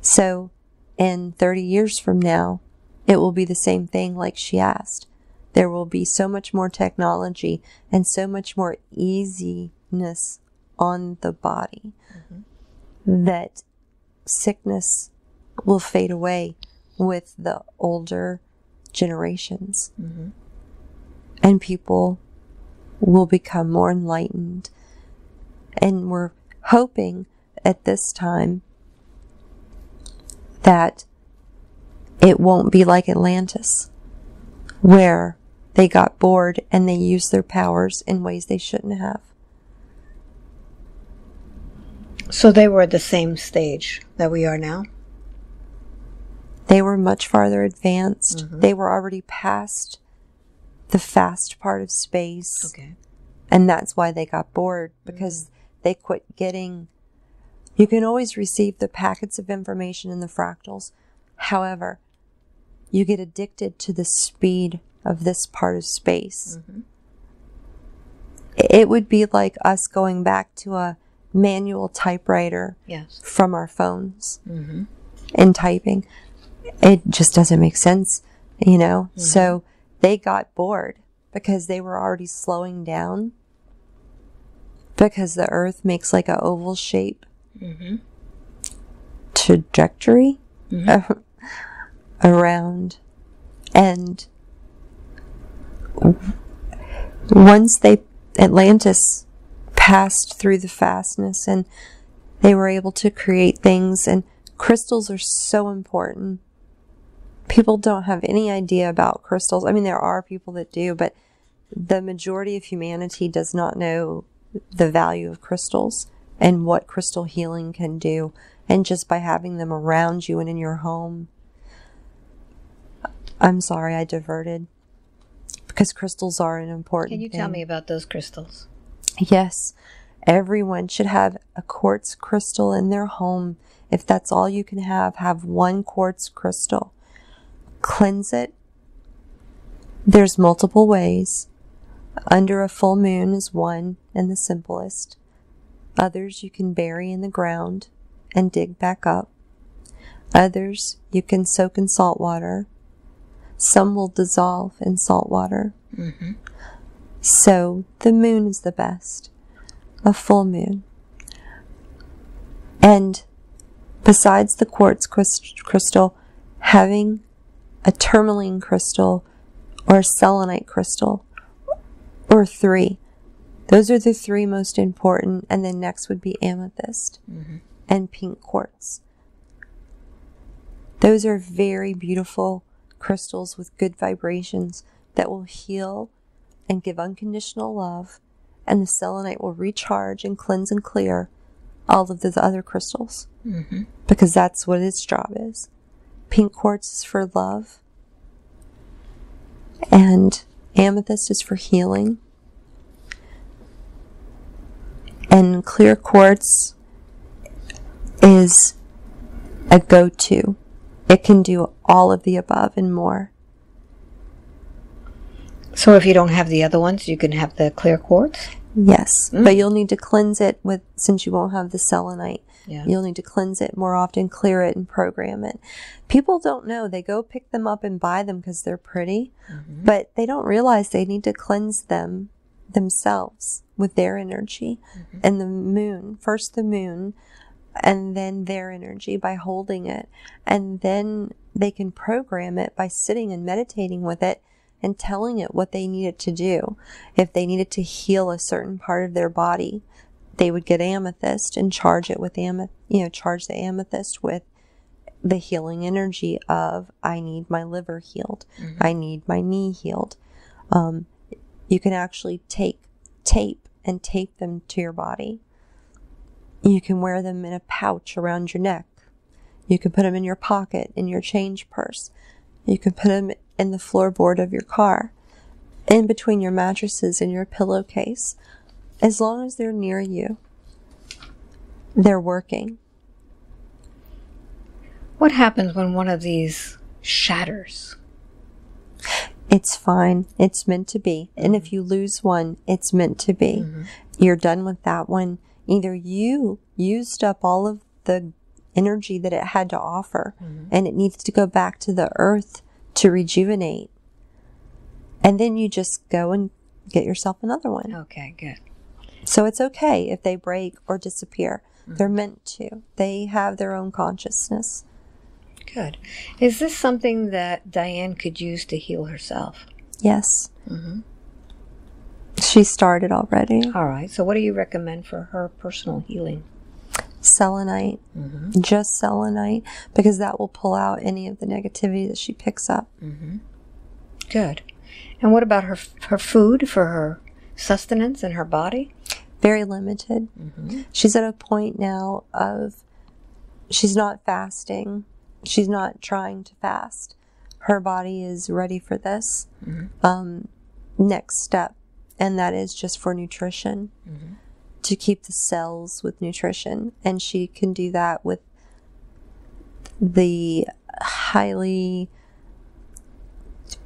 So, in 30 years from now, it will be the same thing like she asked. There will be so much more technology and so much more easiness on the body mm-hmm. that sickness will fade away with the older generations. Mm-hmm. And people will become more enlightened. And we're hoping at this time that it won't be like Atlantis, where they got bored and they used their powers in ways they shouldn't have. So they were at the same stage that we are now. They were much farther advanced. Mm-hmm. They were already past the fast part of space. Okay. And that's why they got bored mm-hmm. because they quit getting. You can always receive the packets of information in the fractals. However, you get addicted to the speed of this part of space. Mm-hmm. It would be like us going back to a manual typewriter Yes. from our phones mm-hmm. and typing. It just doesn't make sense, you know? So they got bored because they were already slowing down because the earth makes like a oval shape mm-hmm. trajectory mm-hmm. (laughs) around. And once they Atlantis passed through the fastness and they were able to create things and crystals are so important. People don't have any idea about crystals. I mean there are people that do, but the majority of humanity does not know the value of crystals and what crystal healing can do and just by having them around you and in your home. I'm sorry I diverted because crystals are an important Can you tell me about those crystals? Yes, everyone should have a quartz crystal in their home. If that's all you can have, have one quartz crystal. Cleanse it. There's multiple ways. Under a full moon is one and the simplest. Others you can bury in the ground and dig back up. Others you can soak in salt water. Some will dissolve in salt water. Mm-hmm. So the moon is the best. A full moon. And besides the quartz crystal, having a tourmaline crystal or a selenite crystal or three. Those are the three most important. And then next would be amethyst mm-hmm. and pink quartz. Those are very beautiful crystals with good vibrations that will heal and give unconditional love. And the selenite will recharge and cleanse and clear all of the other crystals mm-hmm. because that's what its job is. Pink quartz is for love, and amethyst is for healing. And clear quartz is a go to. It can do all of the above and more. So if you don't have the other ones, you can have the clear quartz? Yes, mm. but you'll need to cleanse it with, since you won't have the selenite. Yeah. You'll need to cleanse it more often, clear it, and program it. People don't know. They go pick them up and buy them because they're pretty, mm-hmm. but they don't realize they need to cleanse them themselves with their energy mm-hmm. and the moon. First, the moon, and then their energy by holding it. And then they can program it by sitting and meditating with it and telling it what they need it to do. If they needed to heal a certain part of their body, they would get amethyst and charge it with amethyst, you know, charge the amethyst with the healing energy of I need my liver healed. Mm-hmm. I need my knee healed. Um, you can actually take tape and tape them to your body. You can wear them in a pouch around your neck. You can put them in your pocket, in your change purse. You can put them in the floorboard of your car, in between your mattresses and your pillowcase. As long as they're near you, they're working. What happens when one of these shatters? It's fine. It's meant to be. And if you lose one, it's meant to be. Mm-hmm. You're done with that one. Either you used up all of the energy that it had to offer mm-hmm. and it needs to go back to the earth to rejuvenate. And then you just go and get yourself another one. Okay, good. So it's okay if they break or disappear. Mm-hmm. They're meant to. They have their own consciousness. Good. Is this something that Diane could use to heal herself? Yes. Mm-hmm. She started already. All right. So, what do you recommend for her personal healing? Selenite, mm-hmm. just selenite, because that will pull out any of the negativity that she picks up. Mm-hmm. Good. And what about her her food for her sustenance and her body? Very limited. Mm-hmm. She's at a point now of she's not fasting she's not trying to fast. Her body is ready for this mm-hmm. um, next step, and that is just for nutrition mm-hmm. to keep the cells with nutrition. And she can do that with the highly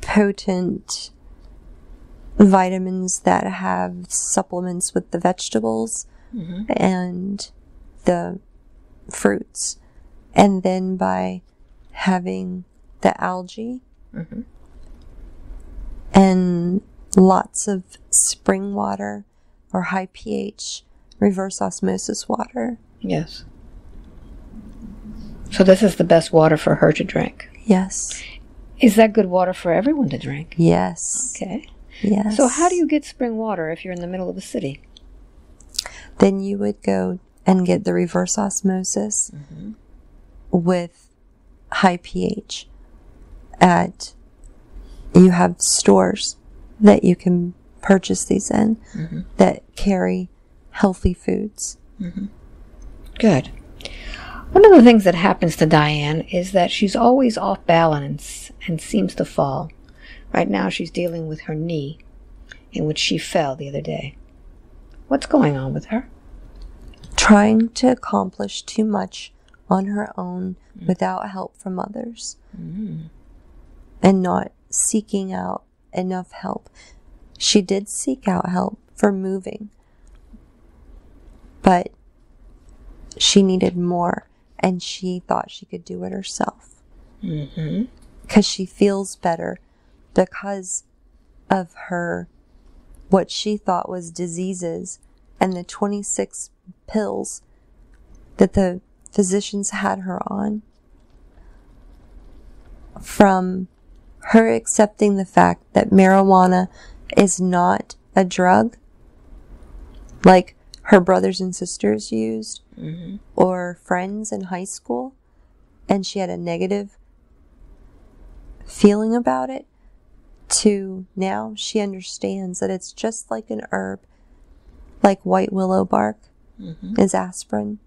potent vitamins that have supplements with the vegetables mm-hmm. and the fruits. And then by having the algae mm-hmm. and lots of spring water or high pH reverse osmosis water. Yes. So this is the best water for her to drink. Yes. Is that good water for everyone to drink? Yes. Okay. Yes. So how do you get spring water if you're in the middle of a city? Then you would go and get the reverse osmosis mm-hmm. with high pH at you have stores that you can purchase these in mm-hmm. that carry healthy foods. Mm-hmm. Good. One of the things that happens to Diane is that she's always off balance and seems to fall. Right now, she's dealing with her knee, in which she fell the other day. What's going on with her? Trying to accomplish too much on her own mm. without help from others mm. and not seeking out enough help. She did seek out help for moving, but she needed more and she thought she could do it herself. Because mm-hmm. she feels better because of her, what she thought was diseases and the 26 pills that the physicians had her on from her accepting the fact that marijuana is not a drug like her brothers and sisters used mm-hmm. or friends in high school and she had a negative feeling about it to now she understands that it's just like an herb like white willow bark mm-hmm. is aspirin.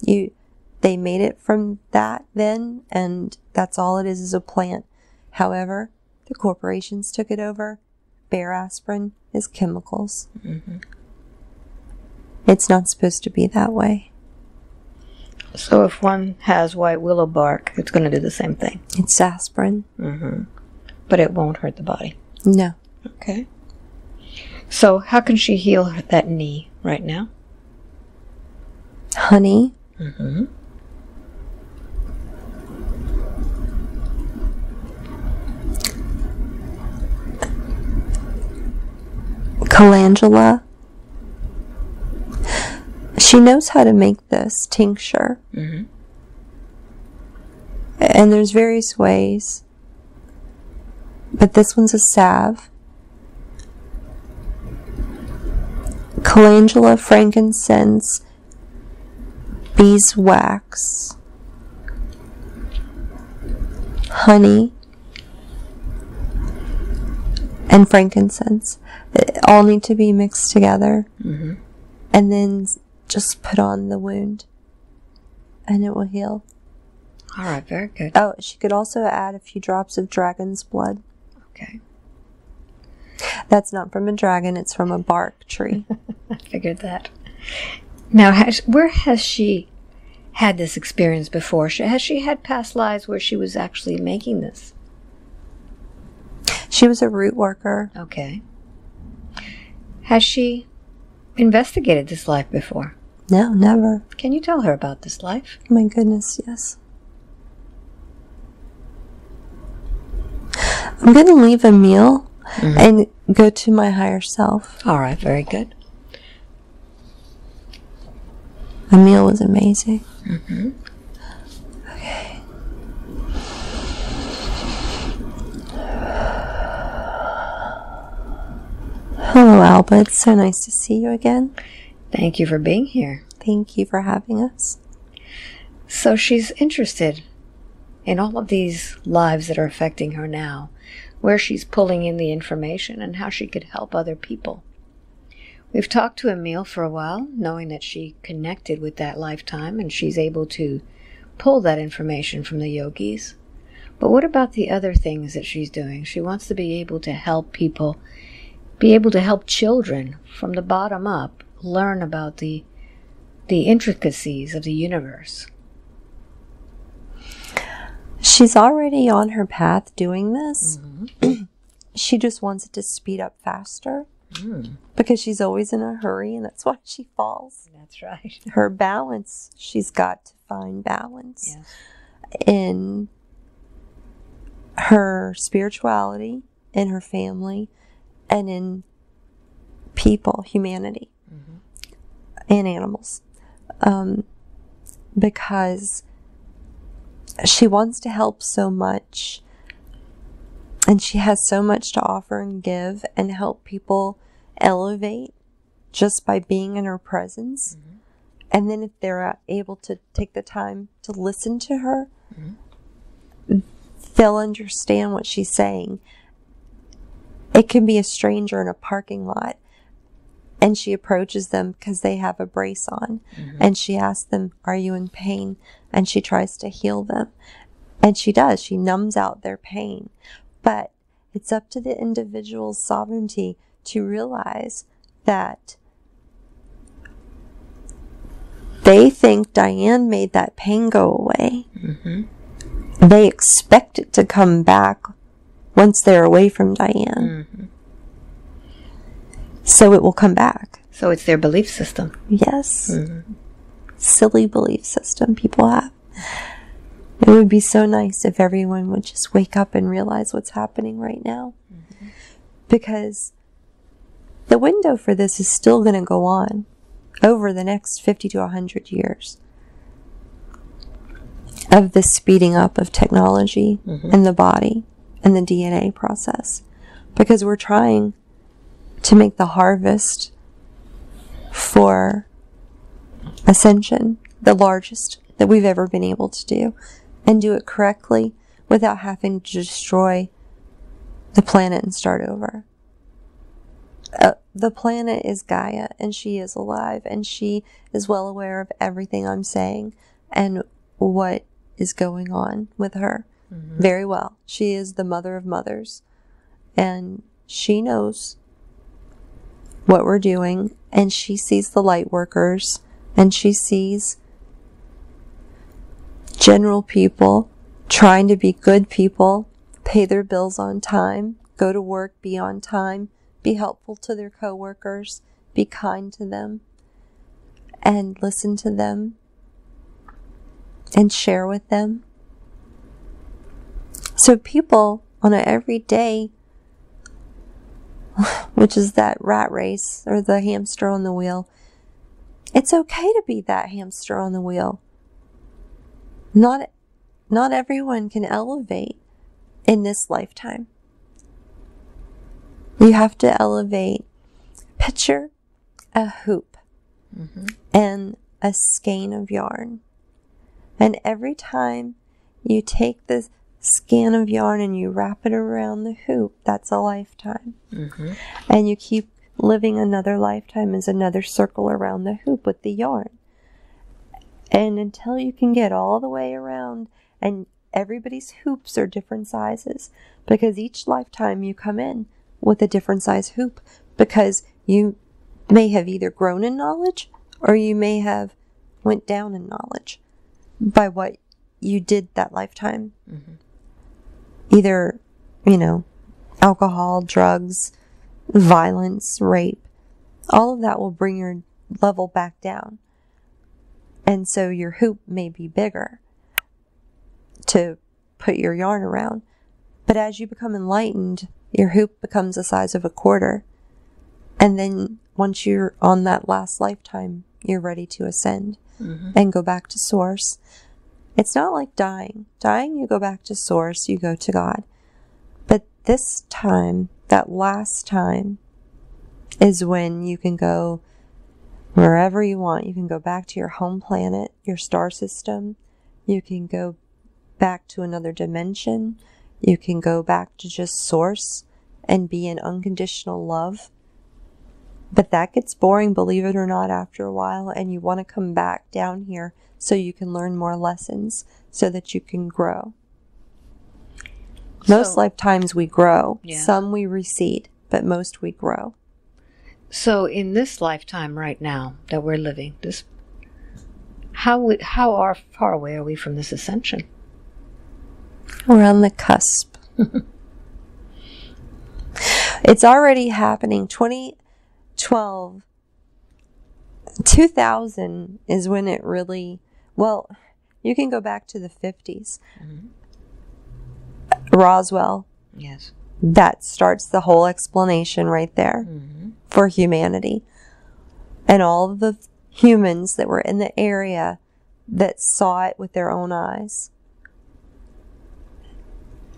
You they made it from that then and that's all it is is a plant. However the corporations took it over. Bayer aspirin is chemicals. Mm-hmm. It's not supposed to be that way. So if one has white willow bark, it's going to do the same thing, it's aspirin mm-hmm. But it won't hurt the body. no. Okay. So how can she heal that knee right now? honey? Mm-hmm. Calendula she knows how to make this tincture. Mm-hmm. And there's various ways but this one's a salve calendula frankincense beeswax, honey, and frankincense. It all need to be mixed together mm-hmm. and then just put on the wound and it will heal. All right, very good. Oh, she could also add a few drops of dragon's blood. Okay. That's not from a dragon, it's from a bark tree. (laughs) I figured that. Now, has, where has she had this experience before? Has she had past lives where she was actually making this? she was a root worker. Okay. Has she investigated this life before? No, never. Can you tell her about this life? Oh my goodness, yes. I'm going to leave a meal mm-hmm. and go to my higher self. All right, very good. The meal was amazing. Mm-hmm. Okay. Hello, Alba. It's so nice to see you again. Thank you for being here. Thank you for having us. So she's interested in all of these lives that are affecting her now, where she's pulling in the information and how she could help other people. We've talked to Emil for a while, knowing that she connected with that lifetime and she's able to pull that information from the yogis. But what about the other things that she's doing? She wants to be able to help people, be able to help children from the bottom up learn about the the intricacies of the universe. She's already on her path doing this. Mm-hmm. (clears throat) she just wants it to speed up faster mm. because she's always in a hurry and that's why she falls. That's right. (laughs) Her balance, she's got to find balance Yes. in her spirituality, in her family, and in people, humanity, mm-hmm. and animals. Um, because she wants to help so much and she has so much to offer and give and help people elevate just by being in her presence. Mm-hmm. And then if they're uh, able to take the time to listen to her, mm-hmm. they'll understand what she's saying. It can be a stranger in a parking lot and she approaches them because they have a brace on mm-hmm. and she asks them, Are you in pain? And she tries to heal them. And she does, she numbs out their pain. But it's up to the individual's sovereignty to realize that they think Diane made that pain go away. Mm-hmm. They expect it to come back once they're away from Diane. Mm-hmm. So it will come back. So it's their belief system. Yes. Mm-hmm. Silly belief system people have. It would be so nice if everyone would just wake up and realize what's happening right now. Because the window for this is still going to go on over the next 50 to 100 years. of the speeding up of technology mm-hmm. in the body and the DNA process because we're trying to make the harvest for ascension the largest that we've ever been able to do and do it correctly without having to destroy the planet and start over. Uh, the planet is Gaia and she is alive and she is well aware of everything I'm saying and what is going on with her very well. She is the mother of mothers and she knows what we're doing and she sees the light workers and she sees general people trying to be good people, pay their bills on time, go to work, be on time, be helpful to their coworkers, be kind to them, and listen to them and share with them. So people on an everyday (laughs) which is that rat race or the hamster on the wheel. It's okay to be that hamster on the wheel. Not not everyone can elevate in this lifetime. You have to elevate. Picture a hoop mm-hmm. and a skein of yarn. And every time you take the skein of yarn and you wrap it around the hoop, that's a lifetime. Mm-hmm. And you keep living another lifetime is another circle around the hoop with the yarn. And until you can get all the way around, and everybody's hoops are different sizes because each lifetime you come in with a different size hoop because you may have either grown in knowledge or you may have went down in knowledge by what you did that lifetime. Mm-hmm. Either, you know, alcohol, drugs, violence, rape, all of that will bring your level back down. And so your hoop may be bigger to put your yarn around. But as you become enlightened, your hoop becomes the size of a quarter. And then once you're on that last lifetime, you're ready to ascend mm-hmm. and go back to source. It's not like dying. Dying, you go back to source, you go to God. But this time, that last time, is when you can go wherever you want. You can go back to your home planet, your star system. You can go back to another dimension. You can go back to just source and be in unconditional love. But that gets boring, believe it or not, after a while, and you want to come back down here so you can learn more lessons so that you can grow. Most So- lifetimes we grow, Yeah. some we recede, but most we grow. So, in this lifetime right now that we're living, this how we, how are far away are we from this ascension? We're on the cusp. (laughs) it's already happening. 2012, 2000 is when it really, well, you can go back to the 50s. Roswell, Yes. that starts the whole explanation right there mm-hmm. for humanity. And all of the humans that were in the area that saw it with their own eyes.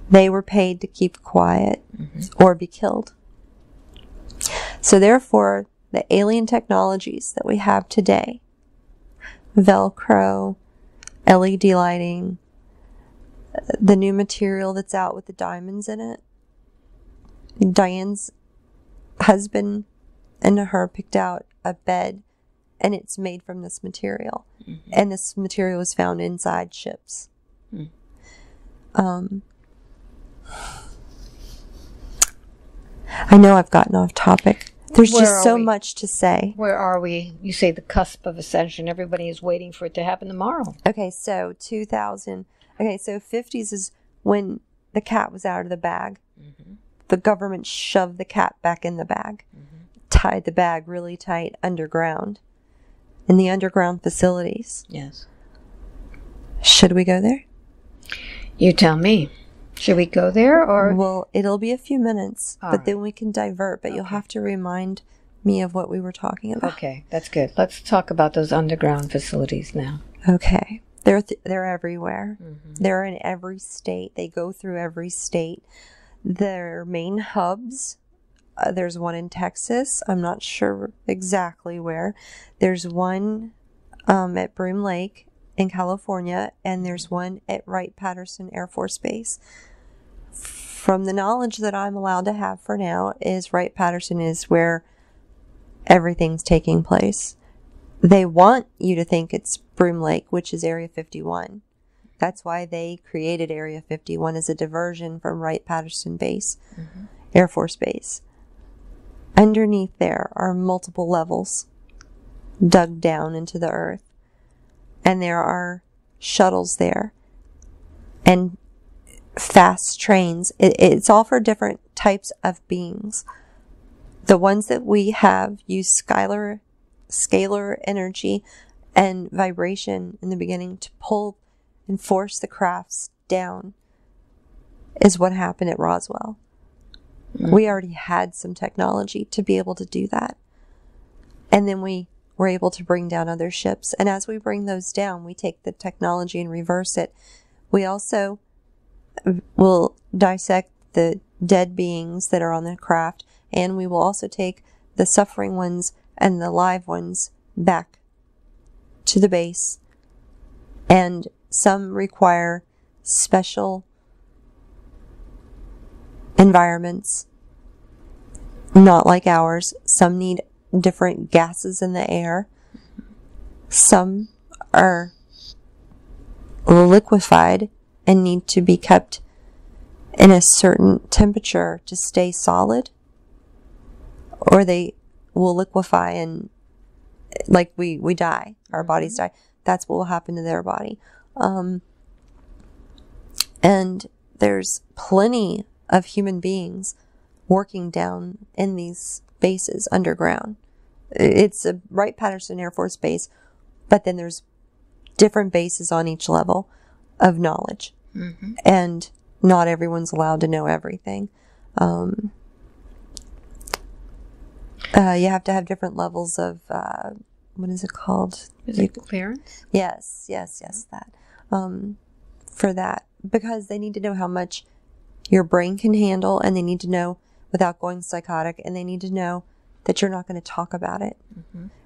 They were paid to keep quiet mm-hmm. or be killed. So, therefore, the alien technologies that we have today Velcro, LED lighting, the new material that's out with the diamonds in it. Diane's husband and her picked out a bed and it's made from this material. And this material was found inside ships. Um, I know I've gotten off topic. There's Where just so we? much to say. Where are we? You say the cusp of ascension. Everybody is waiting for it to happen tomorrow. Okay, so 2000. Okay, so 50s is when the cat was out of the bag. Mm-hmm. The government shoved the cat back in the bag, mm-hmm. tied the bag really tight underground in the underground facilities. Yes. Should we go there? You tell me. Should we go there or Well, it'll be a few minutes, All but right. then we can divert, but you'll have to remind me of what we were talking about. Okay, that's good. Let's talk about those underground facilities now. Okay. They're th- they're everywhere. They're in every state. They go through every state. Their main hubs. Uh, there's one in Texas. I'm not sure exactly where. There's one um, at Groom Lake in California, and there's one at Wright Patterson Air Force Base. From the knowledge that I'm allowed to have for now, is Wright Patterson is where everything's taking place. They want you to think it's Groom Lake, which is Area 51. That's why they created Area 51 as a diversion from Wright Patterson Base, mm-hmm. Air Force Base. Underneath there are multiple levels dug down into the earth, and there are shuttles there and fast trains. It, it's all for different types of beings. The ones that we have use scalar, scalar energy and vibration in the beginning to pull and force the crafts down, is what happened at Roswell. Mm-hmm. We already had some technology to be able to do that. And then we were able to bring down other ships. And as we bring those down, we take the technology and reverse it. We also will dissect the dead beings that are on the craft, and we will also take the suffering ones and the live ones back to the base. And some require special environments, not like ours. Some need different gases in the air. Some are liquefied and need to be kept in a certain temperature to stay solid, or they will liquefy and like we we die, our bodies die. That's what will happen to their body. Um, and there's plenty of human beings working down in these bases underground. It's a Wright Patterson Air Force Base, but then there's different bases on each level of knowledge. And not everyone's allowed to know everything. Um, uh, you have to have different levels of, uh, what is it called? Is You- it clearance? Yes, yes, yes, that. Um, for that. Because they need to know how much your brain can handle and they need to know without going psychotic and they need to know that you're not going to talk about it.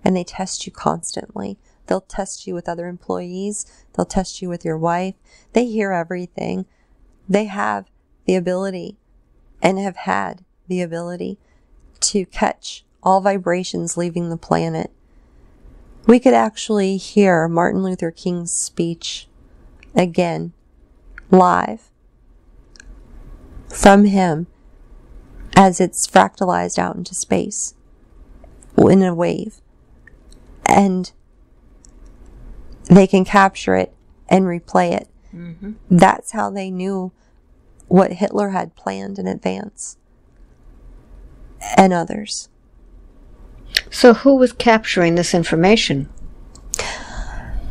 And they test you constantly. They'll test you with other employees. They'll test you with your wife. They hear everything. They have the ability and have had the ability to catch all vibrations leaving the planet. We could actually hear Martin Luther King's speech again live from him as it's fractalized out into space in a wave. And they can capture it and replay it. Mm-hmm. That's how they knew what Hitler had planned in advance. And others. So who was capturing this information?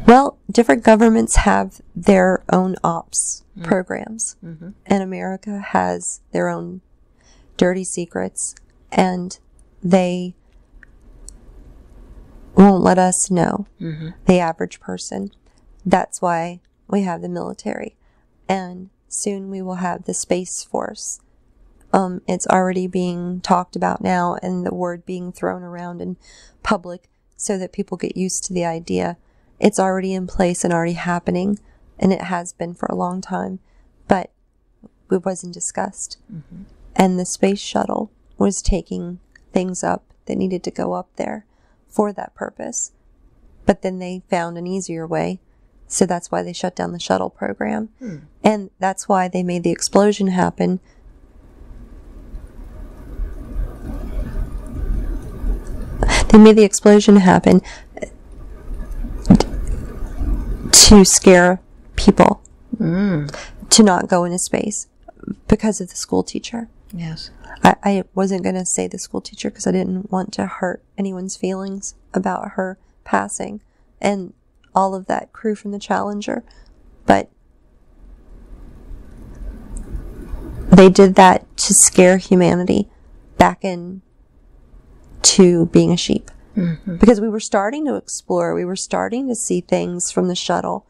Well, different governments have their own ops mm-hmm. programs, mm-hmm. and America has their own dirty secrets, and they won't let us know, mm-hmm. the average person. That's why we have the military, and soon we will have the Space Force. Um, it's already being talked about now, and the word being thrown around in public so that people get used to the idea. It's already in place and already happening, and it has been for a long time, but it wasn't discussed. And the space shuttle was taking things up that needed to go up there for that purpose. But then they found an easier way. So that's why they shut down the shuttle program. And that's why they made the explosion happen. They made the explosion happen to scare people mm. to not go into space because of the school teacher. Yes. I, I wasn't going to say the school teacher because I didn't want to hurt anyone's feelings about her passing and all of that crew from the Challenger. But they did that to scare humanity back in to being a sheep. Mm-hmm. Because we were starting to explore, we were starting to see things from the shuttle,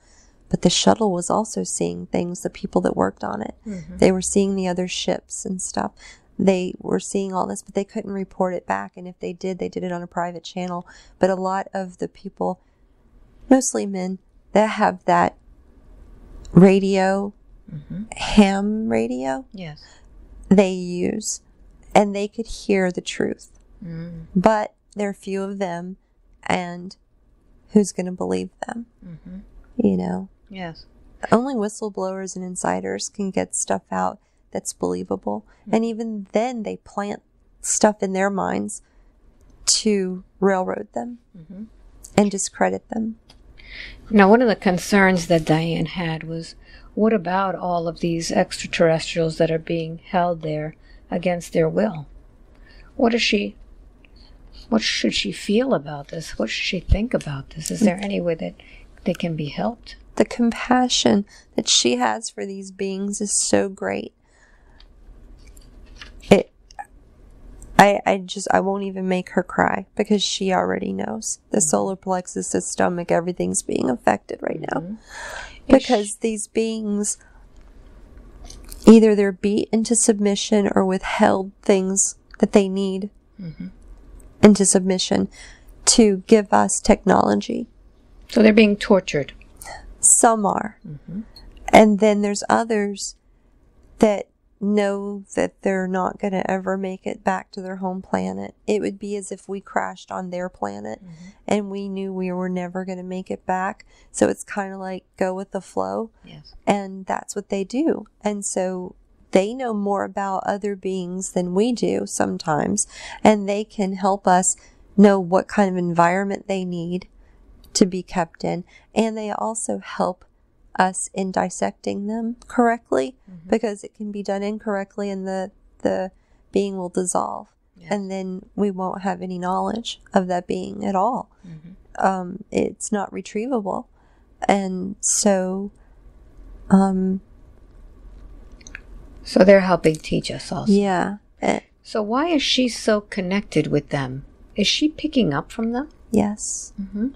but the shuttle was also seeing things, the people that worked on it. Mm-hmm. They were seeing the other ships and stuff. They were seeing all this, but they couldn't report it back. And if they did, they did it on a private channel. But a lot of the people, mostly men, that have that radio, mm-hmm. ham radio, Yes. they use, and they could hear the truth. Mm. But there are few of them, and who's going to believe them? Mm-hmm. You know, Yes. only whistleblowers and insiders can get stuff out that's believable. And even then, they plant stuff in their minds to railroad them Mhm. and discredit them. Now, one of the concerns that Diane had was what about all of these extraterrestrials that are being held there against their will? What does she, what should she feel about this? What should she think about this? Is there mm. any way that they can be helped? The compassion that she has for these beings is so great. It, I, I just, I won't even make her cry because she already knows the mm. solar plexus, the stomach, everything's being affected right now. Mm-hmm. Because these beings, either they're beat into submission or withheld things that they need mm-hmm. Into submission to give us technology. So they're being tortured. Some are. Mm-hmm. And then there's others that know that they're not going to ever make it back to their home planet. It would be as if we crashed on their planet mm-hmm. and we knew we were never going to make it back. So it's kind of like go with the flow. Yes. And that's what they do. And so they know more about other beings than we do sometimes. And they can help us know what kind of environment they need to be kept in. And they also help us in dissecting them correctly because it can be done incorrectly and the, the being will dissolve. And then we won't have any knowledge of that being at all. Um, it's not retrievable. And so, um, So they're helping teach us also. yeah. So why is she so connected with them? Is she picking up from them? yes. Mm-hmm.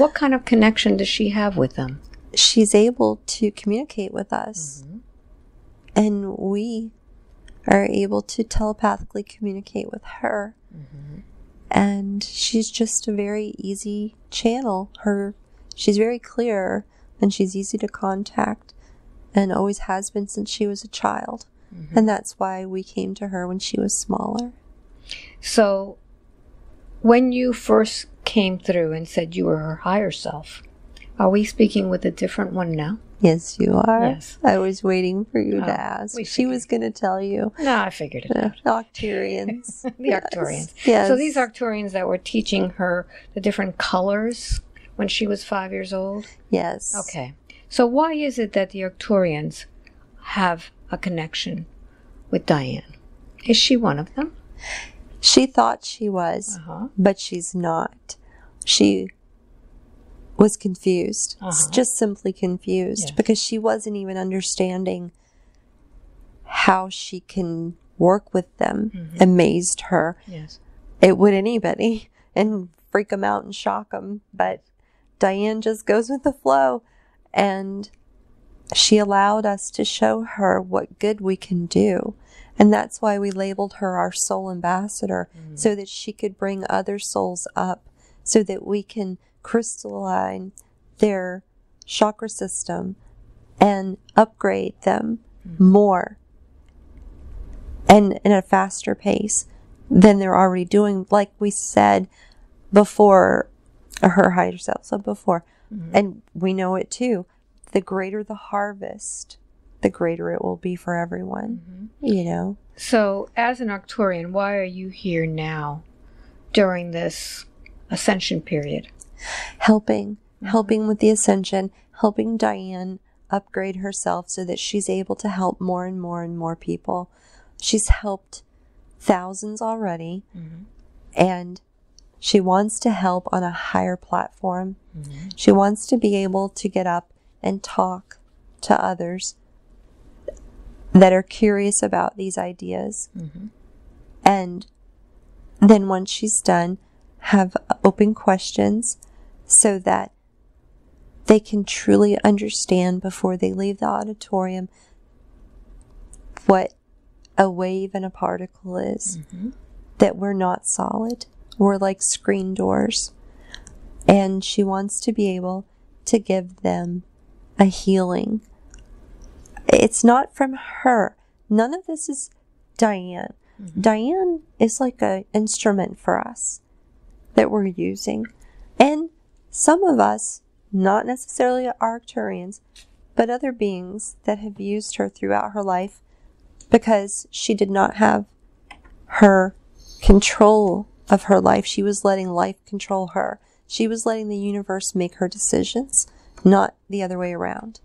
What kind of connection does she have with them? She's able to communicate with us. Mm-hmm. And we are able to telepathically communicate with her. Mm-hmm. And she's just a very easy channel. Her she's very clear and she's easy to contact and always has been since she was a child. And that's why we came to her when she was smaller. So, when you first came through and said you were her higher self, are we speaking with a different one now? Yes, you are. Yes. I was waiting for you Oh, to ask. She was going to tell you. No, I figured it Uh, out. Octurians. (laughs) The Arcturians. Yes. So these Arcturians that were teaching her the different colors when she was five years old. Yes. Okay. So why is it that the Arcturians have a connection with Diane? Is she one of them? She thought she was, Uh-huh. but she's not. She was confused. Uh-huh. Just simply confused Yes. because she wasn't even understanding how she can work with them. Mm-hmm. Amazed her. Yes. It would anybody (laughs) and freak them out and shock them. But Diane just goes with the flow. And she allowed us to show her what good we can do. And that's why we labeled her our soul ambassador, mm-hmm. so that she could bring other souls up, so that we can crystalline their chakra system and upgrade them mm-hmm. more and in a faster pace than they're already doing, like we said before, her higher self said before. Mm-hmm. And we know it too. The greater the harvest, the greater it will be for everyone. Mm-hmm. You know? So, as an Arcturian, why are you here now during this ascension period? helping, mm-hmm. helping with the ascension, helping Diane upgrade herself so that she's able to help more and more and more people. She's helped thousands already, mm-hmm. and she wants to help on a higher platform. She wants to be able to get up and talk to others that are curious about these ideas. Mm-hmm. And then once she's done, have open questions so that they can truly understand before they leave the auditorium what a wave and a particle is. Mm-hmm. That we're not solid. We're like screen doors. And she wants to be able to give them a healing. It's not from her. None of this is Diane. Mm-hmm. Diane is like an instrument for us that we're using. And some of us, not necessarily Arcturians, but other beings that have used her throughout her life because she did not have her control of her life. She was letting life control her. She was letting the universe make her decisions, not the other way around.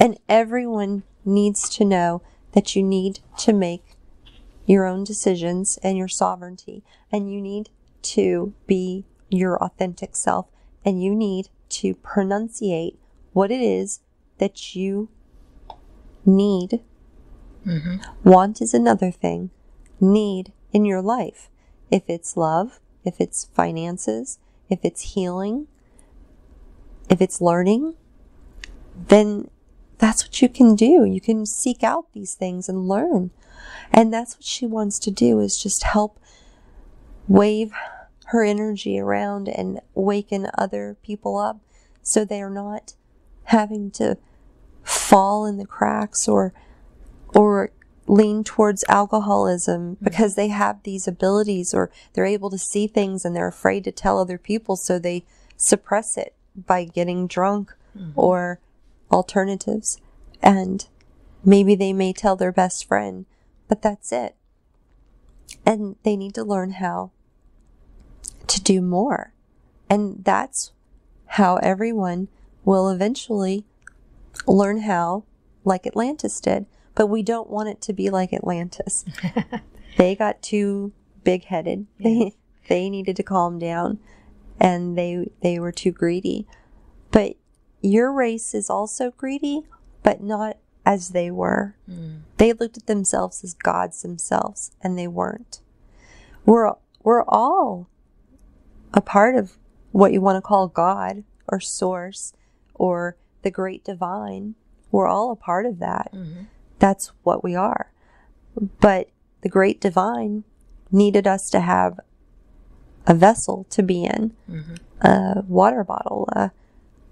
And everyone needs to know that you need to make your own decisions and your sovereignty, and you need to be your authentic self, and you need to pronunciate what it is that you need. Mm-hmm. Want is another thing. Need in your life. If it's love, if it's finances, if it's healing, if it's learning, then that's what you can do. You can seek out these things and learn. And that's what she wants to do is just help wave her energy around and waken other people up so they are not having to fall in the cracks or or lean towards alcoholism mm-hmm. because they have these abilities or they're able to see things and they're afraid to tell other people so they suppress it by getting drunk mm-hmm. or alternatives. And maybe they may tell their best friend but that's it. And they need to learn how to do more. And that's how everyone will eventually learn how like Atlantis did. But we don't want it to be like Atlantis. (laughs) They got too big headed. They (laughs) they needed to calm down and they they were too greedy. But your race is also greedy, but not as they were. Hmm. They looked at themselves as gods themselves and they weren't. We're we're all a part of what you want to call God or source or the great divine. We're all a part of that. Mm-hmm. That's what we are. But the great divine needed us to have a vessel to be in, mm-hmm. a water bottle, a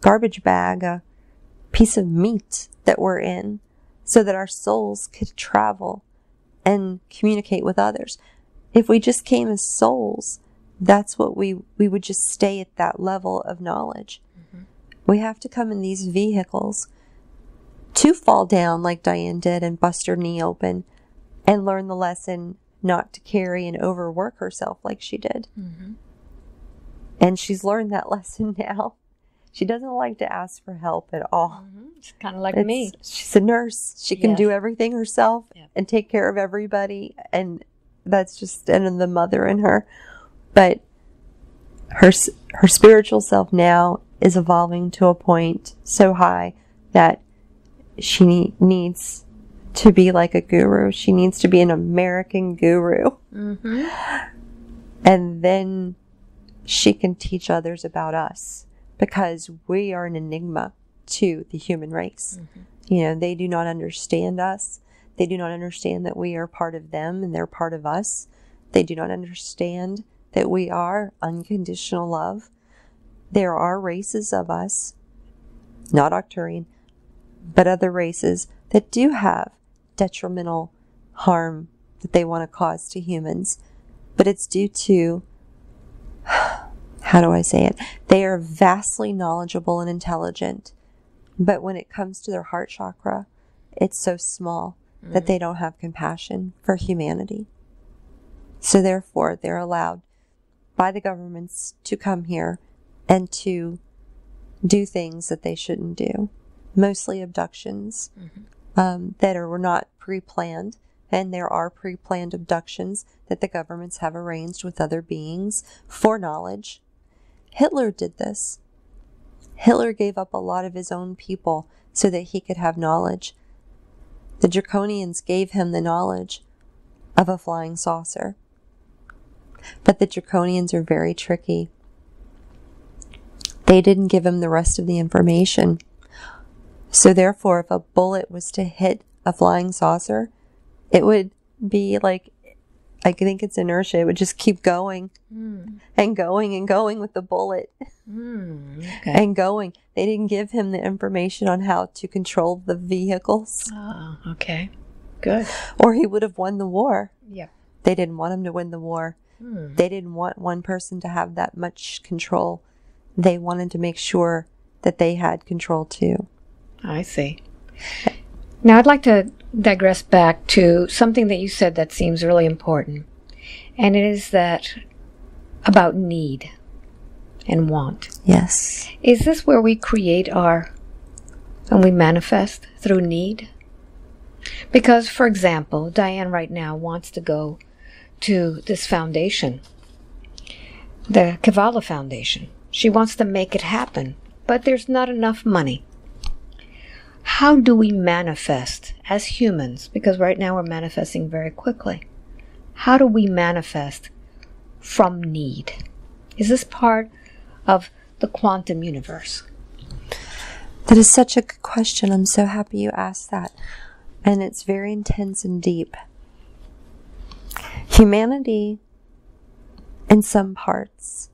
garbage bag, a piece of meat that we're in, so that our souls could travel and communicate with others. If we just came as souls, that's what we, we would just stay at that level of knowledge. Mm-hmm. We have to come in these vehicles to fall down like Diane did and bust her knee open and learn the lesson not to carry and overwork herself like she did. Mm-hmm. And she's learned that (laughs) lesson now. She doesn't like to ask for help at all. Mm-hmm. It's kind of like It's- me. She's a nurse. She can Yes. do everything herself Yeah. and take care of everybody. And that's just and the mother in her. But her her spiritual self now is evolving to a point so high that she needs to be like a guru. She needs to be an American guru. Mm-hmm. And then she can teach others about us because we are an enigma to the human race. Mm-hmm. You know, they do not understand us. They do not understand that we are part of them and they're part of us. They do not understand that we are unconditional love. There are races of us, not Octurian, but other races that do have detrimental harm that they want to cause to humans. But it's due to, (sighs) how do I say it? They are vastly knowledgeable and intelligent. But when it comes to their heart chakra, it's so small that mm-hmm. they don't have compassion for humanity. So therefore, they're allowed by the governments to come here and to do things that they shouldn't do, mostly abductions mm-hmm. Um, that are were not pre-planned. And there are pre-planned abductions that the governments have arranged with other beings for knowledge. Hitler did this. Hitler gave up a lot of his own people so that he could have knowledge. The Draconians gave him the knowledge of a flying saucer. But the Draconians are very tricky. They didn't give him the rest of the information. So therefore, if a bullet was to hit a flying saucer, it would be like, I think it's inertia. It would just keep going and going and going with the bullet Mm, okay. and going. They didn't give him the information on how to control the vehicles, Oh, okay. Good. or he would have won the war. Yeah. They didn't want him to win the war. Hmm. They didn't want one person to have that much control. They wanted to make sure that they had control too. I see. Now, I'd like to digress back to something that you said that seems really important, and it is that about need and want. Yes. Is this where we create our and we manifest through need? Because, for example, Diane right now wants to go to this foundation, the Kavala Foundation. She wants to make it happen, but there's not enough money. How do we manifest as humans? Because right now we're manifesting very quickly. How do we manifest from need? Is this part of the quantum universe? That is such a good question. I'm so happy you asked that. And it's very intense and deep. Humanity, in some parts,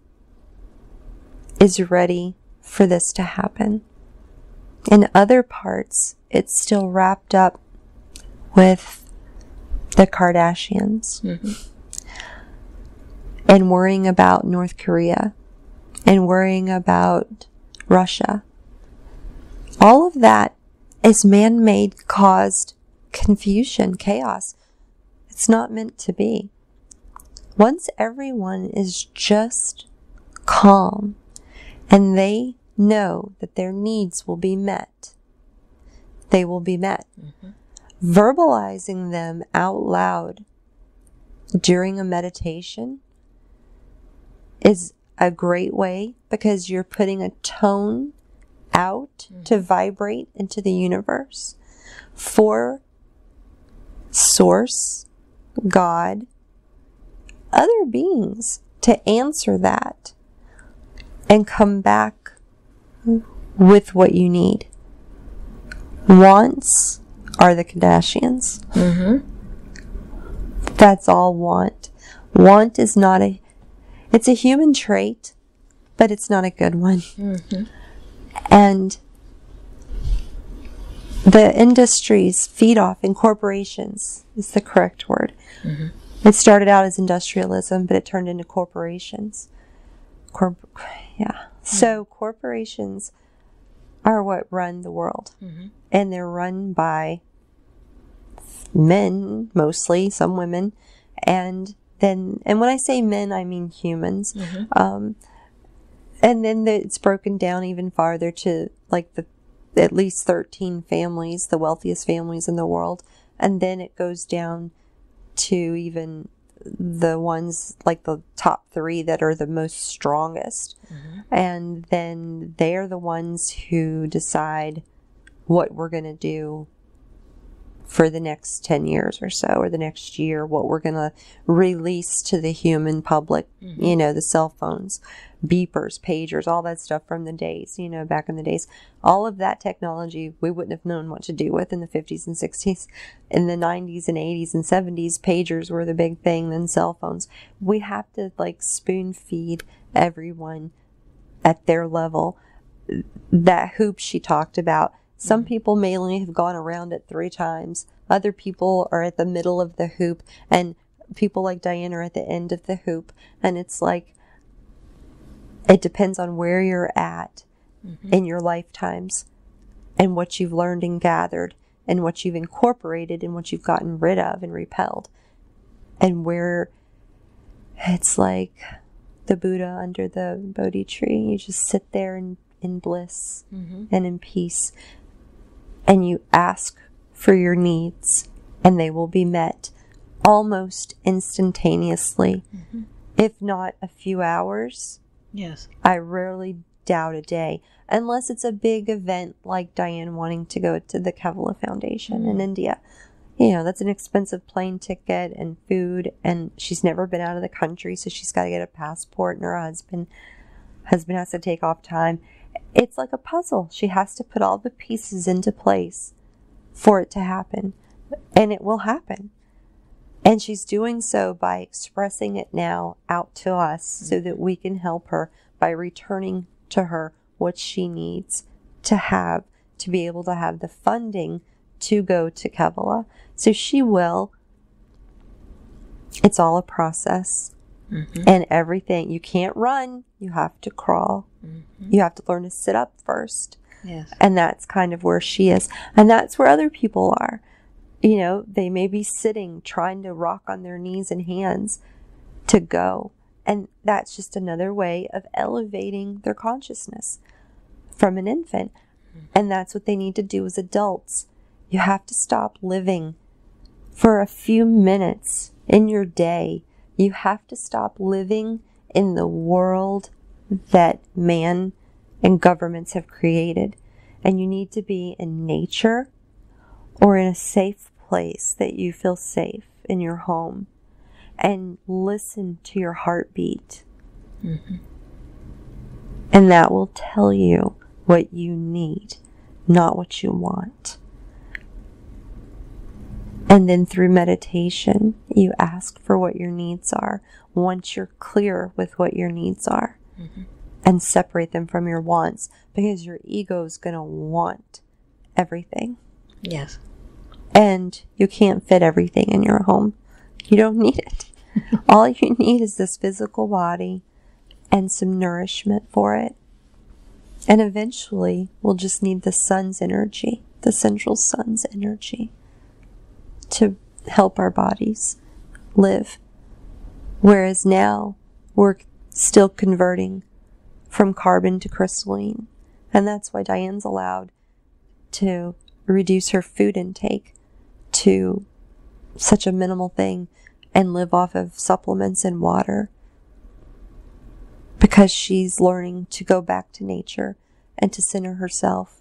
is ready for this to happen. In other parts, it's still wrapped up with the Kardashians mm-hmm. and worrying about North Korea and worrying about Russia. All of that is man made, caused confusion, chaos. It's not meant to be. Once everyone is just calm and they know that their needs will be met, they will be met. Mm-hmm. Verbalizing them out loud during a meditation is a great way because you're putting a tone out mm-hmm. to vibrate into the universe. For source, God, other beings to answer that and come back with what you need. Wants are the Kardashians. Mm-hmm. That's all want. Want is not a, it's a human trait, but it's not a good one. And the industries feed off in corporations is the correct word. It started out as industrialism, but it turned into corporations. Corp- yeah. So corporations are what run the world, and they're run by men mostly, some women, and then and when I say men, I mean humans. Um, and then the, it's broken down even farther to like the at least 13 families, the wealthiest families in the world. And then it goes down to even the ones like the top three that are the most strongest. Mm-hmm. And then they're the ones who decide what we're going to do for the next 10 years or so, or the next year, what we're going to release to the human public, mm-hmm. you know, the cell phones, beepers, pagers, all that stuff from the days, you know, back in the days. All of that technology we wouldn't have known what to do with in the 50s and 60s. In the 90s and 80s and 70s, pagers were the big thing, then cell phones. We have to like spoon feed everyone at their level. That hoop she talked about. Some mm. people may only have gone around it three times. Other people are at the middle of the hoop, and people like Diane are at the end of the hoop. And it's like, it depends on where you're at mm-hmm. in your lifetimes and what you've learned and gathered and what you've incorporated and what you've gotten rid of and repelled. And where it's like the Buddha under the Bodhi tree. You just sit there in, in bliss mm-hmm. and in peace. And you ask for your needs, and they will be met almost instantaneously, mm-hmm. if not a few hours. Yes. I rarely doubt a day, unless it's a big event like Diane wanting to go to the Kavala Foundation in mm-hmm. India. You know, that's an expensive plane ticket and food, and she's never been out of the country, so she's got to get a passport and her husband. Husband has to take off time. It's like a puzzle. She has to put all the pieces into place for it to happen. And it will happen. And she's doing so by expressing it now out to us so that we can help her by returning to her what she needs to have to be able to have the funding to go to Kabbalah. So she will. It's all a process. Mhm. And everything. You can't run, you have to crawl. You have to learn to sit up first. Yes. And that's kind of where she is. And that's where other people are. You know, they may be sitting trying to rock on their knees and hands to go. And that's just another way of elevating their consciousness from an infant. And that's what they need to do as adults. You have to stop living for a few minutes in your day. You have to stop living in the world that man and governments have created. And you need to be in nature or in a safe place that you feel safe in your home and listen to your heartbeat. Mm-hmm. And that will tell you what you need, not what you want. And then through meditation, you ask for what your needs are once you're clear with what your needs are mm-hmm. and separate them from your wants because your ego is going to want everything. Yes. And you can't fit everything in your home. You don't need it. (laughs) All you need is this physical body and some nourishment for it. And eventually, we'll just need the sun's energy, the central sun's energy, to help our bodies live. Whereas now, we're still converting from carbon to crystalline. And that's why Diane's allowed to reduce her food intake to such a minimal thing and live off of supplements and water because she's learning to go back to nature and to center herself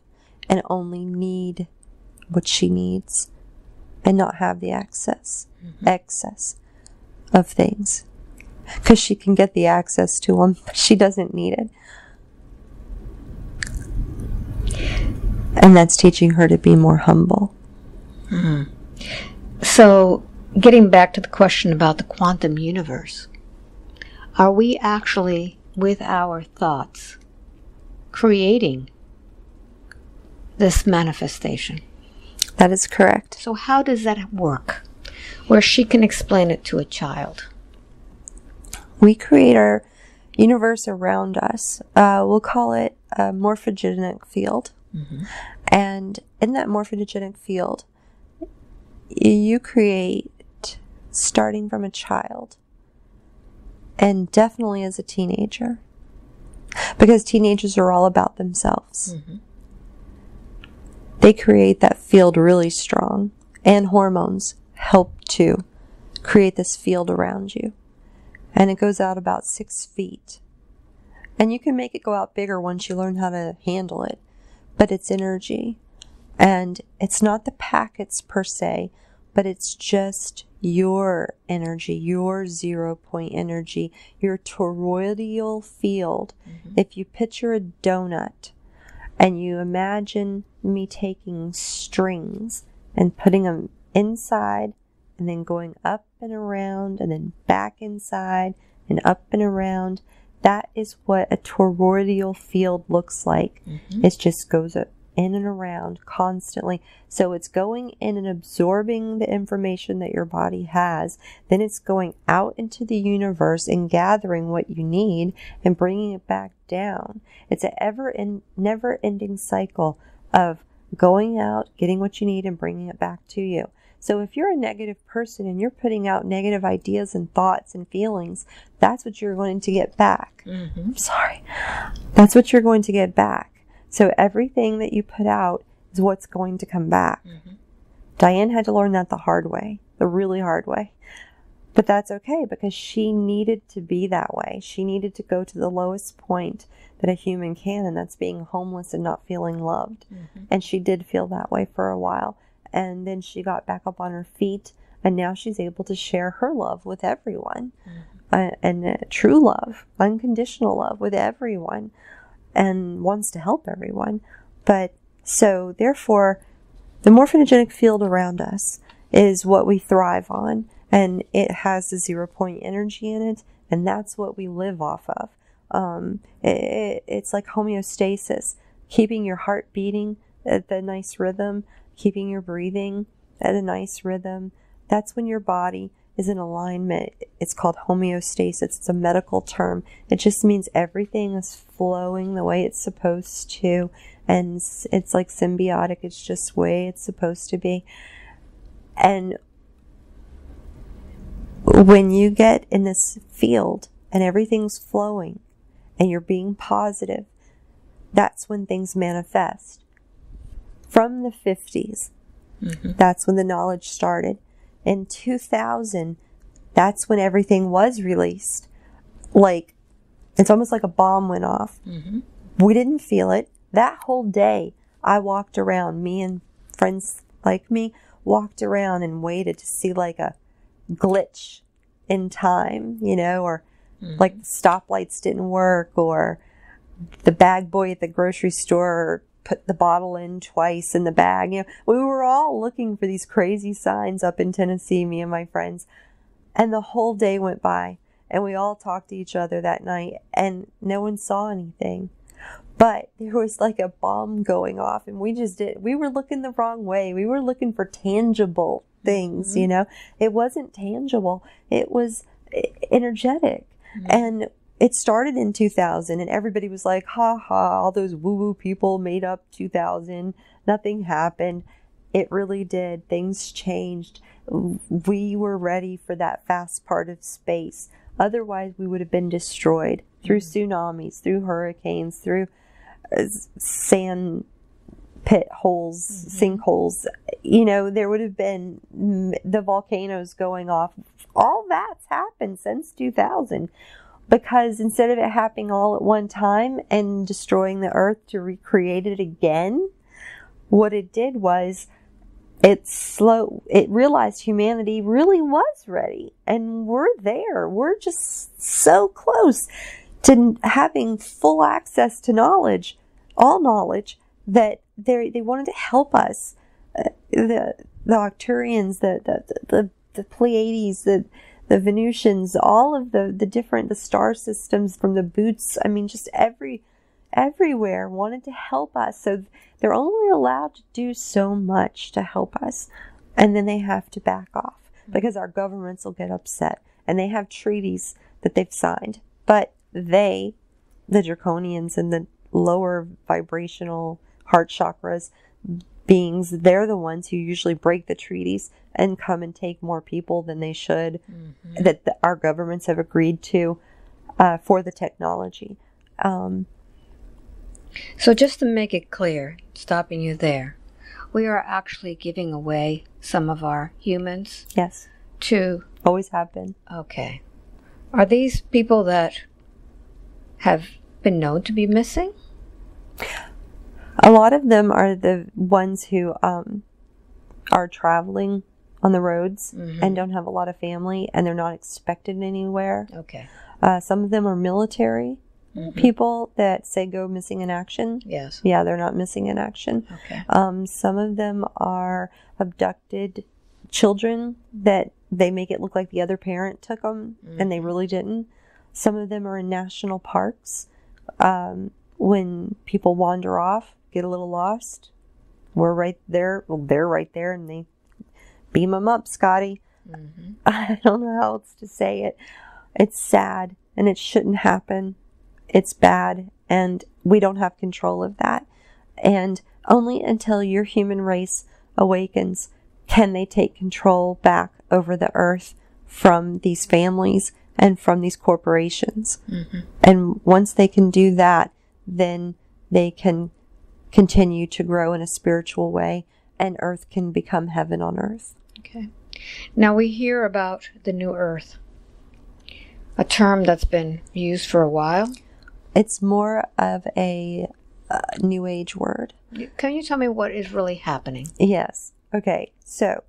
and only need what she needs and not have the access mm-hmm. excess of things. Because she can get the access to them but she doesn't need it. And that's teaching her to be more humble. Mm-hmm. So, getting back to the question about the quantum universe, are we actually, with our thoughts, creating this manifestation? That is correct So, how does that work? Where she can explain it to a child. we create our universe around us. Uh, we'll call it a morphogenic field. And in that morphogenic field, you create starting from a child and definitely as a teenager because teenagers are all about themselves. They create that field really strong, and hormones help to create this field around you and it goes out about six feet. And you can make it go out bigger once you learn how to handle it, but it's energy. And it's not the packets per se, but it's just your energy, your zero point energy, your toroidal field. Mm-hmm. If you picture a donut and you imagine me taking strings and putting them inside and then going up and around and then back inside and up and around. That is what a toroidal field looks like. Mm-hmm. It just goes up in and around constantly. So it's going in and absorbing the information that your body has. Then it's going out into the universe and gathering what you need and bringing it back down. It's an ever in, never ending cycle of going out, getting what you need and bringing it back to you. So if you're a negative person and you're putting out negative ideas and thoughts and feelings, that's what you're going to get back. Mm-hmm. I'm sorry. That's what you're going to get back. So everything that you put out is what's going to come back. Diane had to learn that the hard way, the really hard way. But that's okay because she needed to be that way. She needed to go to the lowest point that a human can, and that's being homeless and not feeling loved. And she did feel that way for a while. And then she got back up on her feet And now she's able to share her love with everyone. Uh, and uh, true love, unconditional love with everyone, and wants to help everyone. But so, therefore, the morphogenetic field around us is what we thrive on, and it has the zero point energy in it, and that's what we live off of. Um, it, it's like homeostasis, keeping your heart beating at the nice rhythm, keeping your breathing at a nice rhythm. That's when your body is in alignment. It's called homeostasis. It's a medical term. It just means everything is flowing the way it's supposed to. And it's, like symbiotic. It's just way it's supposed to be. And when you get in this field and everything's flowing and you're being positive, that's when things manifest. From the 50s, mm-hmm. that's when the knowledge started. In 2000, that's when everything was released. Like, it's almost like a bomb went off. Mm-hmm. We didn't feel it. That whole day, I walked around, me and friends like me walked around and waited to see like a glitch in time, you know, or mm-hmm. like the stoplights didn't work, or the bag boy at the grocery store put the bottle in twice in the bag. You know, we were all looking for these crazy signs up in Tennessee, me and my friends. And the whole day went by, and we all talked to each other that night, and no one saw anything. But there was like a bomb going off, and we just did. We were looking the wrong way. We were looking for tangible things, mm-hmm. you know? It wasn't tangible, it was energetic. Mm-hmm. And it started in 2000 and everybody was like, ha ha, all those woo woo people made up 2000. Nothing happened. It really did. Things changed. We were ready for that fast part of space. Otherwise, we would have been destroyed through tsunamis, through hurricanes, through uh, sand pit holes, sinkholes. You know, there would have been the volcanoes going off. All that's happened since 2000 because instead of it happening all at one time and destroying the earth to recreate it again, what it did was it slow it realized humanity really was ready and we're there. We're just so close to having full access to knowledge all knowledge that they they wanted to help us. Uh, the the Arcturians the the the, the Pleiades the the Venusians all of the the different the star systems from the boots I mean just every everywhere wanted to help us. So they're only allowed to do so much to help us. And then they have to back off hmm. because our governments will get upset and they have treaties that they've signed. But they, the draconians and the lower vibrational heart chakras beings, they're the ones who usually break the treaties and come and take more people than they should that the, our governments have agreed to uh, for the technology. Um, So, just to make it clear, stopping you there, we are actually giving away some of our humans yes, to. always have been. Okay. Are these people that have been known to be missing? A lot of them are the ones who um, are traveling on the roads and don't have a lot of family and they're not expected anywhere. Okay. Uh, some of them are military people that say go missing in action. Yes. Yeah, they're not missing in action. Okay. Um, some of them are abducted children that they make it look like the other parent took them and they really didn't. Some of them are in national parks. Um, when people wander off, get a little lost, we're right there. Well, they're right there and they beam them up, Scotty. Mm-hmm. (laughs) I don't know how else to say it. It's sad and it shouldn't happen. It's bad and we don't have control of that. And only until your human race awakens can they take control back over the earth from these families and from these corporations. Mm-hmm. And once they can do that, then they can continue to grow in a spiritual way and earth can become heaven on earth. Okay. Now we hear about the new earth, a term that's been used for a while. It's more of a uh, new age word. Can you tell me what is really happening? Yes. Okay. So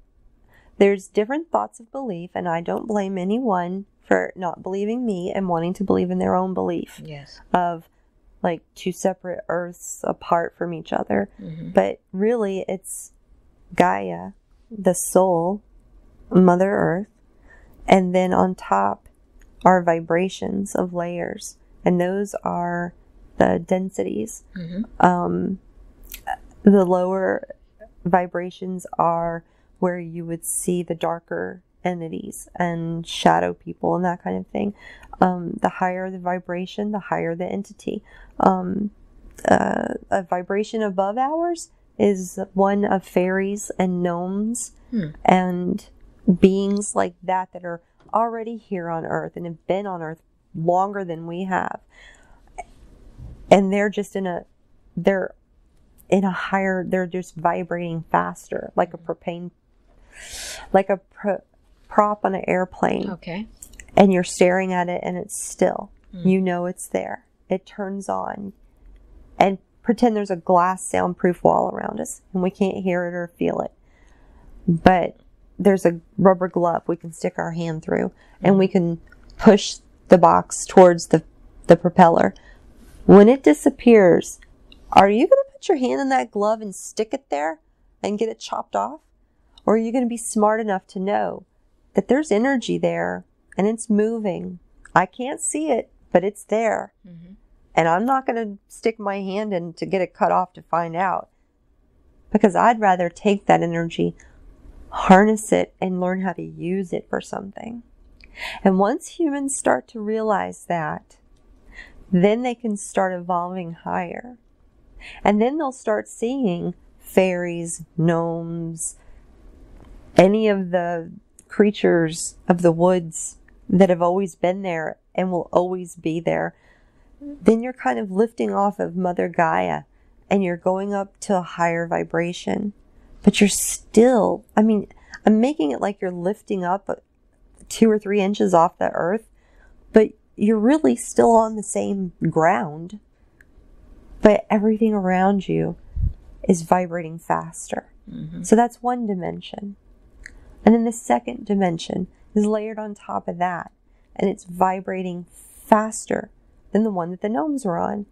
there's different thoughts of belief, and I don't blame anyone for not believing me and wanting to believe in their own belief Yes. of like two separate earths apart from each other. Mm-hmm. But really, it's Gaia, the soul, Mother Earth, and then on top are vibrations of layers, and those are the densities. Mhm. Um, the lower vibrations are where you would see the darker entities and shadow people and that kind of thing. Um, the higher the vibration, the higher the entity. Um, uh, a vibration above ours is one of fairies and gnomes Hmm. and beings like that that are already here on earth and have been on earth longer than we have and they're just in a they're in a higher they're just vibrating faster like a propane like a pro, prop on an airplane Okay. and you're staring at it and it's still Mm. you know it's there. It turns on and pretend there's a glass soundproof wall around us and we can't hear it or feel it. But there's a rubber glove we can stick our hand through and we can push the box towards the, the propeller. When it disappears are you going to put your hand in that glove and stick it there and get it chopped off? Or are you going to be smart enough to know that there's energy there and it's moving i can't see it but it's there Mhm. and I'm not going to stick my hand in to get it cut off to find out. Because I'd rather take that energy, harness it, and learn how to use it for something. And once humans start to realize that, then they can start evolving higher. And then they'll start seeing fairies, gnomes, any of the creatures of the woods that have always been there and will always be there then you're kind of lifting off of Mother Gaia and you're going up to a higher vibration. But you're still, I mean, I'm making it like you're lifting up two or three inches off the earth, but you're really still on the same ground. But everything around you is vibrating faster. Mhm. So that's one dimension. And then the second dimension is layered on top of that, and it's vibrating faster than the one that the gnomes were on.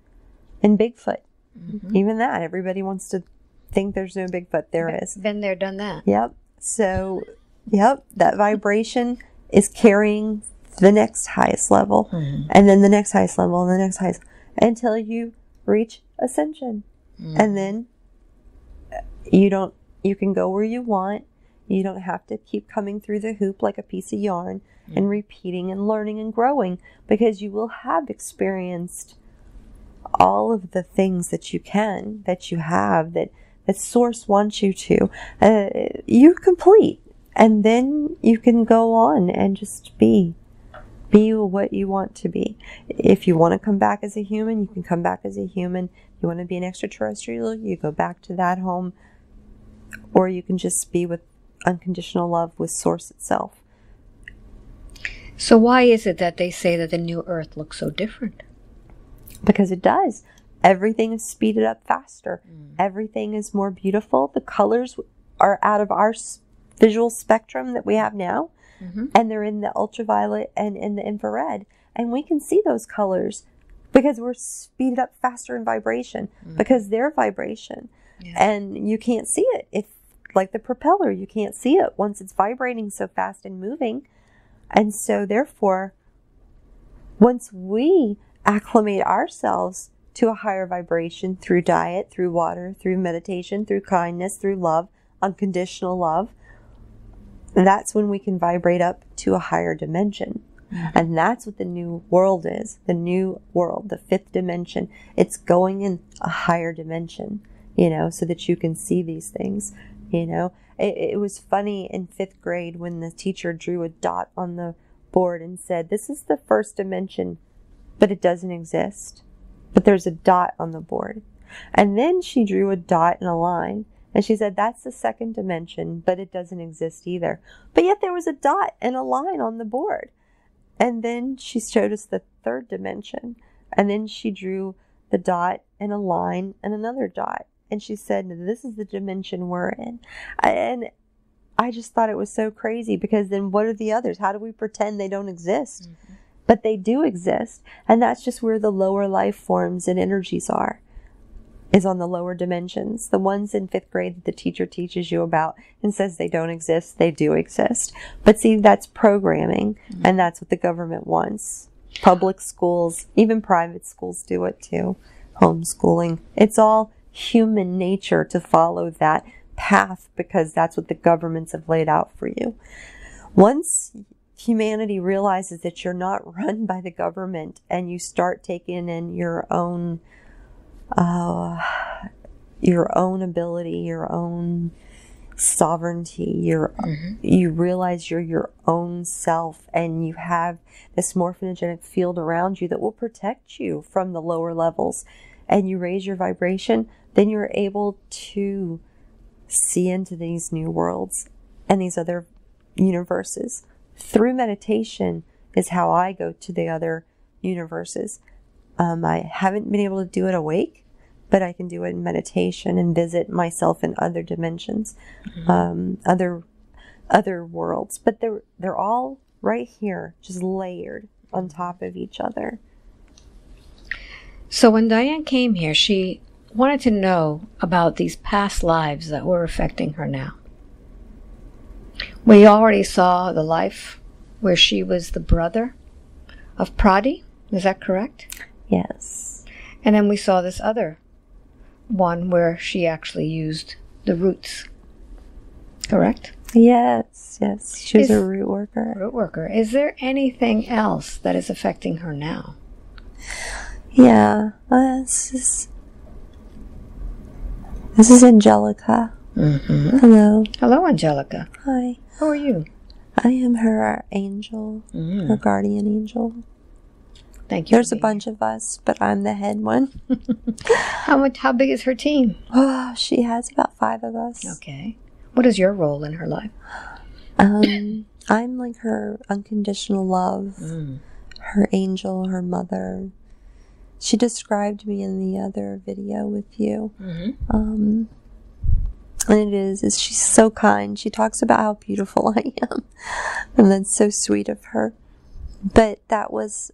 And Bigfoot, Mhm. even that, everybody wants to think there's no Bigfoot. There is. Been there, done that. Yep. So, yep, that vibration is carrying the next highest level, Mhm. and then the next highest level, and the next highest, until you reach ascension Mhm. and then uh, you don't you can go where you want you don't have to keep coming through the hoop like a piece of yarn and repeating and learning and growing because you will have experienced all of the things that you can that you have that that source wants you to uh, you're complete and then you can go on and just be be what you want to be. If you want to come back as a human, you can come back as a human. If you want to be an extraterrestrial, you go back to that home. Or you can just be with unconditional love with Source itself. So why is it that they say that the new Earth looks so different? Because it does. Everything is speeded up faster. Everything is more beautiful. The colors are out of our visual spectrum that we have now. Mhm. and they're in the ultraviolet and in the infrared and we can see those colors because we're speeded up faster in vibration because they're vibration Yeah. and you can't see it if like the propeller you can't see it once it's vibrating so fast and moving and so therefore once we acclimate ourselves to a higher vibration through diet through water through meditation through kindness through love unconditional love that's when we can vibrate up to a higher dimension. Mm-hmm. And that's what the new world is the new world, the fifth dimension. It's going in a higher dimension, you know, so that you can see these things, you know. It, it was funny in fifth grade when the teacher drew a dot on the board and said, This is the first dimension, but it doesn't exist. But there's a dot on the board. And then she drew a dot and a line. And she said, That's the second dimension, but it doesn't exist either. But yet there was a dot and a line on the board. And then she showed us the third dimension. And then she drew the dot and a line and another dot. And she said, This is the dimension we're in. And I just thought it was so crazy because then what are the others? How do we pretend they don't exist? Mm-hmm. But they do exist. And that's just where the lower life forms and energies are, is on the lower dimensions. The ones in fifth grade that the teacher teaches you about and says they don't exist, they do exist. But see, that's programming, mm-hmm. and that's what the government wants. Public schools, even private schools do it too. Homeschooling. It's all human nature to follow that path because that's what the governments have laid out for you. Once humanity realizes that you're not (laughs) run by the government and you start taking in your own uh, your own ability, your own sovereignty, your you realize you're your own self and you have this morphogenetic field around you that will protect you from the lower levels and you raise your vibration, then you're able to see into these new worlds and these other universes. Through meditation is how I go to the other universes. Um, I haven't been able to do it awake, but I can do it in meditation and visit myself in other dimensions, um, other other worlds. But they're they're all right here, just layered on top of each other. So when Diane came here, she wanted to know about these past lives that were affecting her now. We already saw the life where she was the brother of Pradi. Is that correct? Yes. And then we saw this other one where she actually used the roots. Correct? Yes, yes. She was Is- a root worker. Root worker. Is there anything else that is affecting her now? Yeah. Uh, this is this is Angelica. Mm-hmm. Hello. Hello, Angelica. Hi. How are you? I am her angel, her Mm. guardian angel. Thank you. There's a bunch of us, but I'm the head one. (laughs) How much? How big is her team? Oh, she has about five of us. Okay. What is your role in her life? Um, I'm like her unconditional love, Mm. her angel, her mother. She described me in the other video with you. Mm-hmm. Um, and it is, is she's so kind. She talks about how beautiful (laughs) I am. And that's so sweet of her. But that was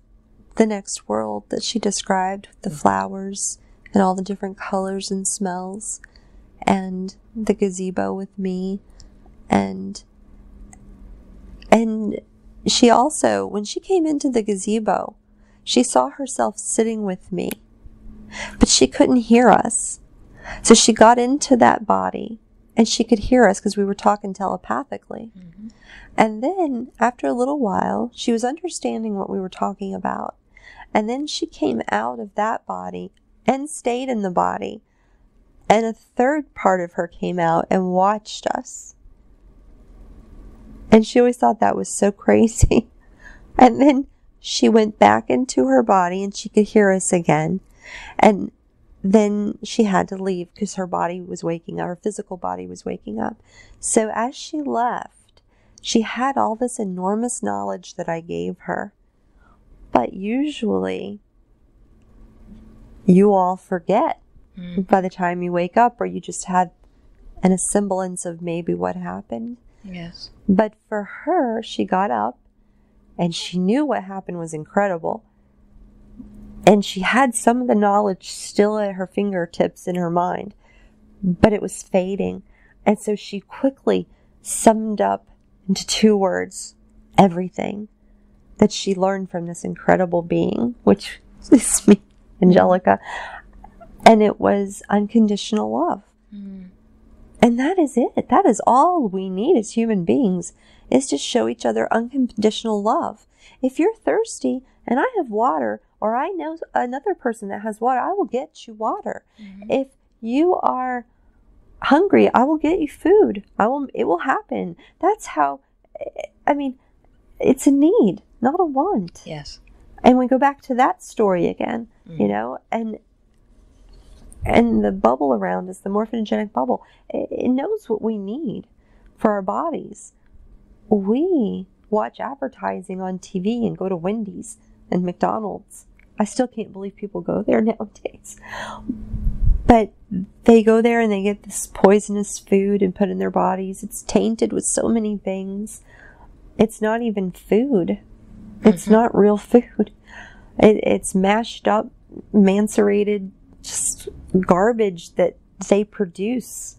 the next world that she described the flowers and all the different colors and smells and the gazebo with me and and she also when she came into the gazebo she saw herself sitting with me but she couldn't hear us so she got into that body and she could hear us because we were talking telepathically. Mm-hmm. And then after a little while, she was understanding what we were talking about. And then she came out of that body and stayed in the body. And a third part of her came out and watched us. And she always thought that was so (laughs) crazy. And then she went back into her body and she could hear us again. And then she had to leave because her body was waking up, her physical body was waking up. So as she left, she had all this enormous knowledge that I gave her. But usually, you all forget hmm. by the time you wake up, or you just had an semblance of maybe what happened. Yes. But for her, she got up and she knew what happened was incredible. And she had some of the knowledge still at her fingertips in her mind, but it was fading. And so she quickly summed up into two words everything that she learned from this incredible being, which (laughs) is me, Angelica. And it was unconditional love. Mm. And that is it. That is all we need as human beings is to show each other unconditional love. If you're thirsty and I have water, or I know another person that has water, I will get you water. Mm-hmm. If you are hungry, I will get you food. I will it will happen. That's how I mean, it's a need, not a want. Yes. And we go back to that story again, mm. you know, and and the bubble around us, the morphogenic bubble, it, it knows what we need for our bodies. We watch advertising on TV and go to Wendy's and McDonald's. I still can't believe people go there (laughs) nowadays. But they go there and they get this poisonous food and put in their bodies. It's tainted with so many things. It's not even food. It's mm-hmm. not real food. It, it's mashed up, macerated, just garbage that they produce,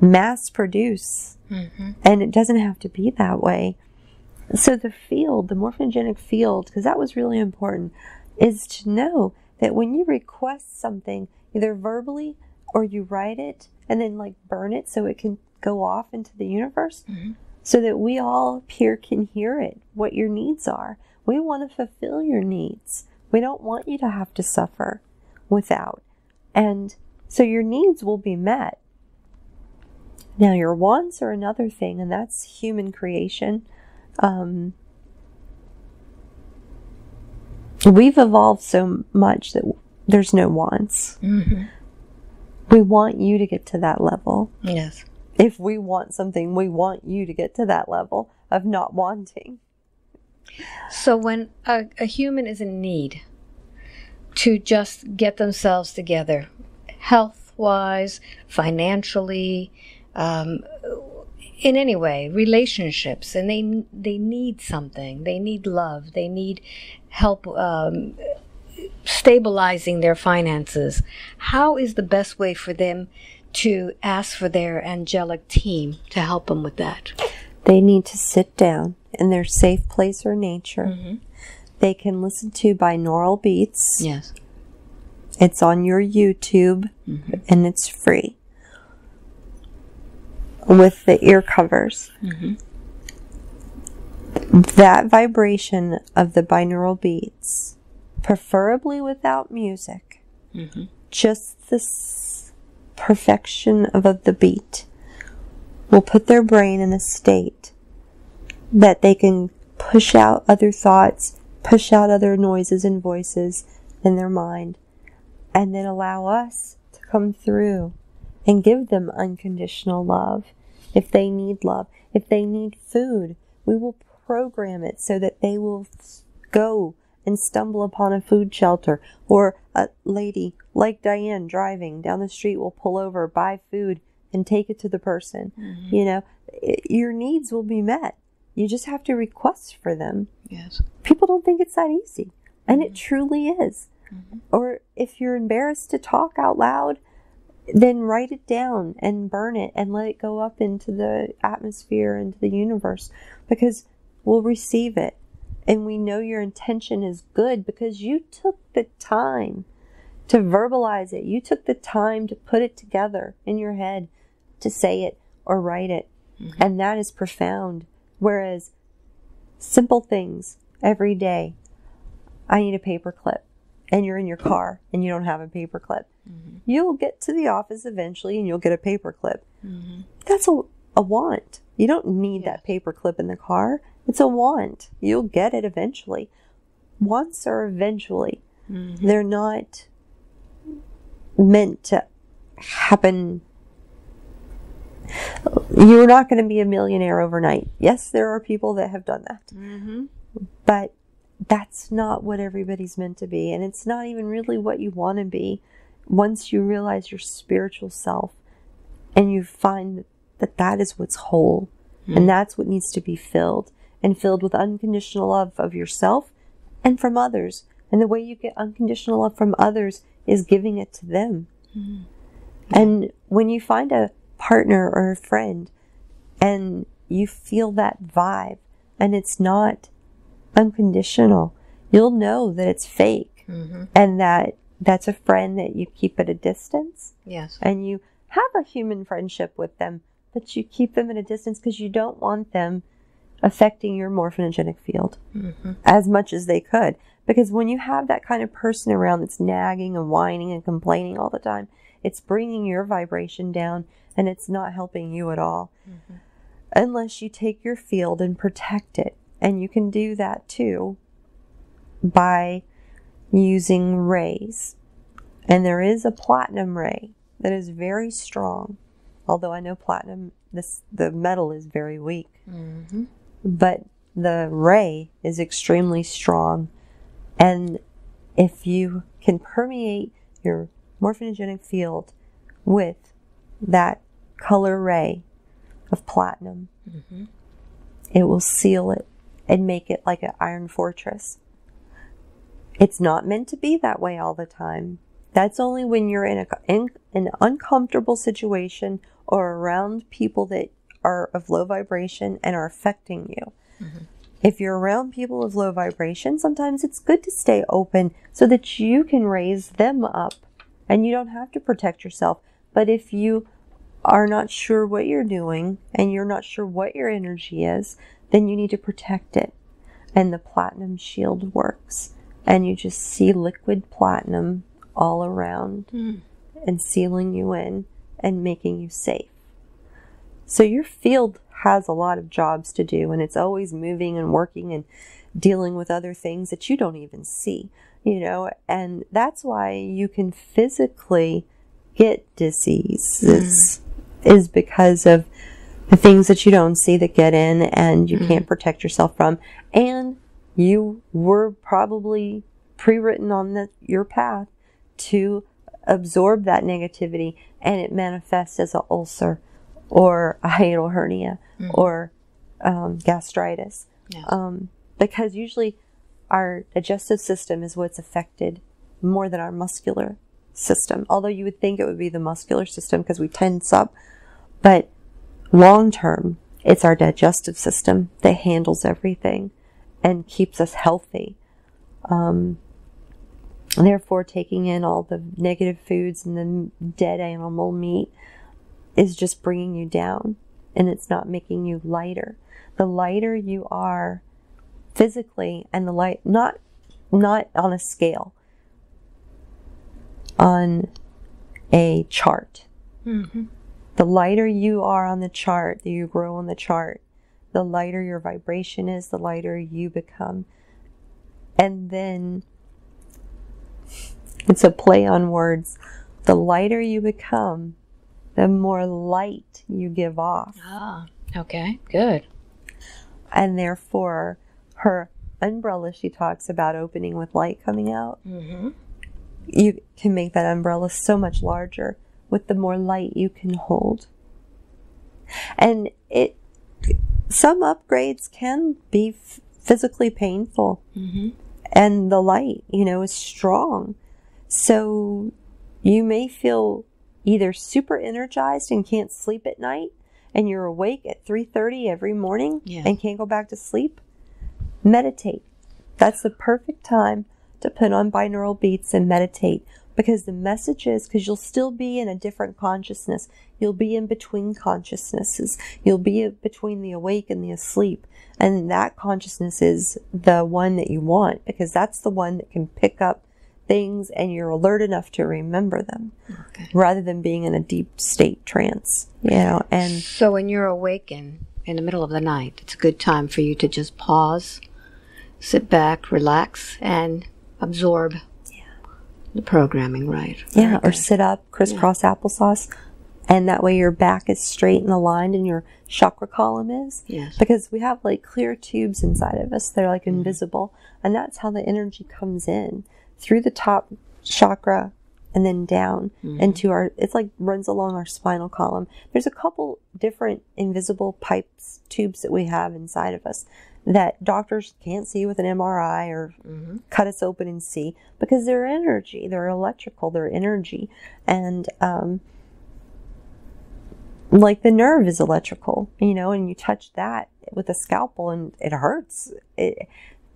mass produce. Mm-hmm. And it doesn't have to be that way. So the field, the morphogenic field, because that was really important, is to know that when you request something, either verbally or you write it and then like burn it so it can go off into the universe, mm-hmm. so that we all up here can hear it, what your needs are. We want to fulfill your needs. We don't want you to have to suffer without. And so your needs will be met. Now, your wants are another thing, and that's human creation. Um, we've evolved so much that there's no wants. We want you to get to that level. Yes. If we want something, we want you to get to that level of not wanting. So when a, a human is in need to just get themselves together, health wise, financially, um, in any way, relationships, and they they need something. They need love. They need help um, stabilizing their finances. How is the best way for them to ask for their angelic team to help them with that? They need to sit down in their safe place or nature. They can listen to binaural beats. Yes. It's on your YouTube and it's free with the ear covers. Mm-hmm. That vibration of the binaural beats, preferably without music, mm-hmm. just this perfection of, of the beat, will put their brain in a state that they can push out other thoughts, push out other noises and voices in their mind, and then allow us to come through and give them unconditional love. If they need love, if they need food, we will program it so that they will go and stumble upon a food shelter or a lady like Diane driving down the street will pull over, buy food and take it to the person. Mm-hmm. You know, i- your needs will be met. You just have to request for them Yes. people don't think it's that easy and it mm-hmm. truly is mm-hmm. or if you're embarrassed to talk out loud then write it down and burn it and let it go up into the atmosphere into the universe because we'll receive it and we know your intention is good because you took the time to verbalize it you took the time to put it together in your head to say it or write it mm-hmm. and that is profound whereas simple things every day. I need a paper clip. And you're in your car and you don't have a paper clip. Mm-hmm. You'll get to the office eventually and you'll get a paper clip. Mm-hmm. That's a, a want. You don't need that paperclip in the car. It's a want. You'll get it eventually. Wants are eventually. Mm-hmm. They're not meant to happen you're not going to be a millionaire overnight. Yes, there are people that have done that. But that's not what everybody's meant to be. And it's not even really what you want to be once you realize your spiritual self and you find that that is what's whole hmm. and that's what needs to be filled and filled with unconditional love of yourself and from others. And the way you get unconditional love from others is giving it to them. Hmm. And when you find a partner or a friend and you feel that vibe and it's not unconditional, you'll know that it's fake mm-hmm. and that that's a friend that you keep at a distance Yes. and you have a human friendship with them, but you keep them at a distance because you don't want them affecting your morphogenic field mm-hmm. as much as they could. Because when you have that kind of person around that's nagging and whining and complaining all the time, it's bringing your vibration down and it's not helping you at all. Mm-hmm. Unless you take your field and protect it. And you can do that too by using rays. And there is a platinum ray that is very strong. Although I know platinum, this the metal is very weak, mm-hmm. but the ray is extremely strong. And if you can permeate your morphinogenic field with that color ray of platinum, mm-hmm. it will seal it and make it like an iron fortress. It's not meant to be that way all the time. That's only when you're in, a, in an uncomfortable situation or around people that are of low vibration and are affecting you. Mm-hmm. If you're around people of low vibration, sometimes it's good to stay open so that you can raise them up and you don't have to protect yourself. But if you are not sure what you're doing and you're not sure what your energy is, then you need to protect it. And the platinum shield works. And you just see liquid platinum all around hmm. and sealing you in and making you safe. So your field has a lot of jobs to do and it's always moving and working and dealing with other things that you don't even see, you know, and that's why you can physically get diseases hmm. is because of the things that you don't see that get in and you can't protect yourself from and you were probably pre-written on the, your path to absorb that negativity and it manifests as an ulcer or a hiatal hernia or um, gastritis. Yeah. Um, because usually our digestive system is what's affected more than our muscular system. Although you would think it would be the muscular system because we tense up. But long term, it's our digestive system that handles everything and keeps us healthy. Um, therefore, taking in all the negative foods and the dead animal meat is just bringing you down and it's not making you lighter. The lighter you are physically and the light, not, not on a scale, on a chart. The lighter you are on the chart, that you grow on the chart, the lighter your vibration is, the lighter you become. And then it's a play on words. The lighter you become, the more light you give off. Ah, okay, good. And therefore, her umbrella, she talks about opening with light coming out. Mm-hmm. You can make that umbrella so much larger with the more light you can hold. And it, some upgrades can be f- physically painful. Mm-hmm. and the light, you know, is strong. So you may feel either super energized and can't sleep at night and you're awake at 3:30 every morning Yeah. and can't go back to sleep. Meditate. That's the perfect time to put on binaural beats and meditate because the message is because you'll still be in a different consciousness. You'll be in between consciousnesses. You'll be between the awake and the asleep. And that consciousness is the one that you want because that's the one that can pick up things and you're alert enough to remember them Okay. rather than being in a deep state trance, you know, and So when you're awakened in the middle of the night, it's a good time for you to just pause, sit back, relax, and absorb the programming, right? Yeah, Very or sit up, crisscross applesauce, and that way your back is straight and aligned and your chakra column is. Yes. Because we have like clear tubes inside of us, they're like mm-hmm. invisible, and that's how the energy comes in. Through the top chakra and then down mm-hmm. into our it's like runs along our spinal column. There's a couple different invisible pipes, tubes that we have inside of us that doctors can't see with an MRI or cut us open and see because they're energy, they're electrical, they're energy. And um, like the nerve is electrical, you know, and you touch that with a scalpel and it hurts. It,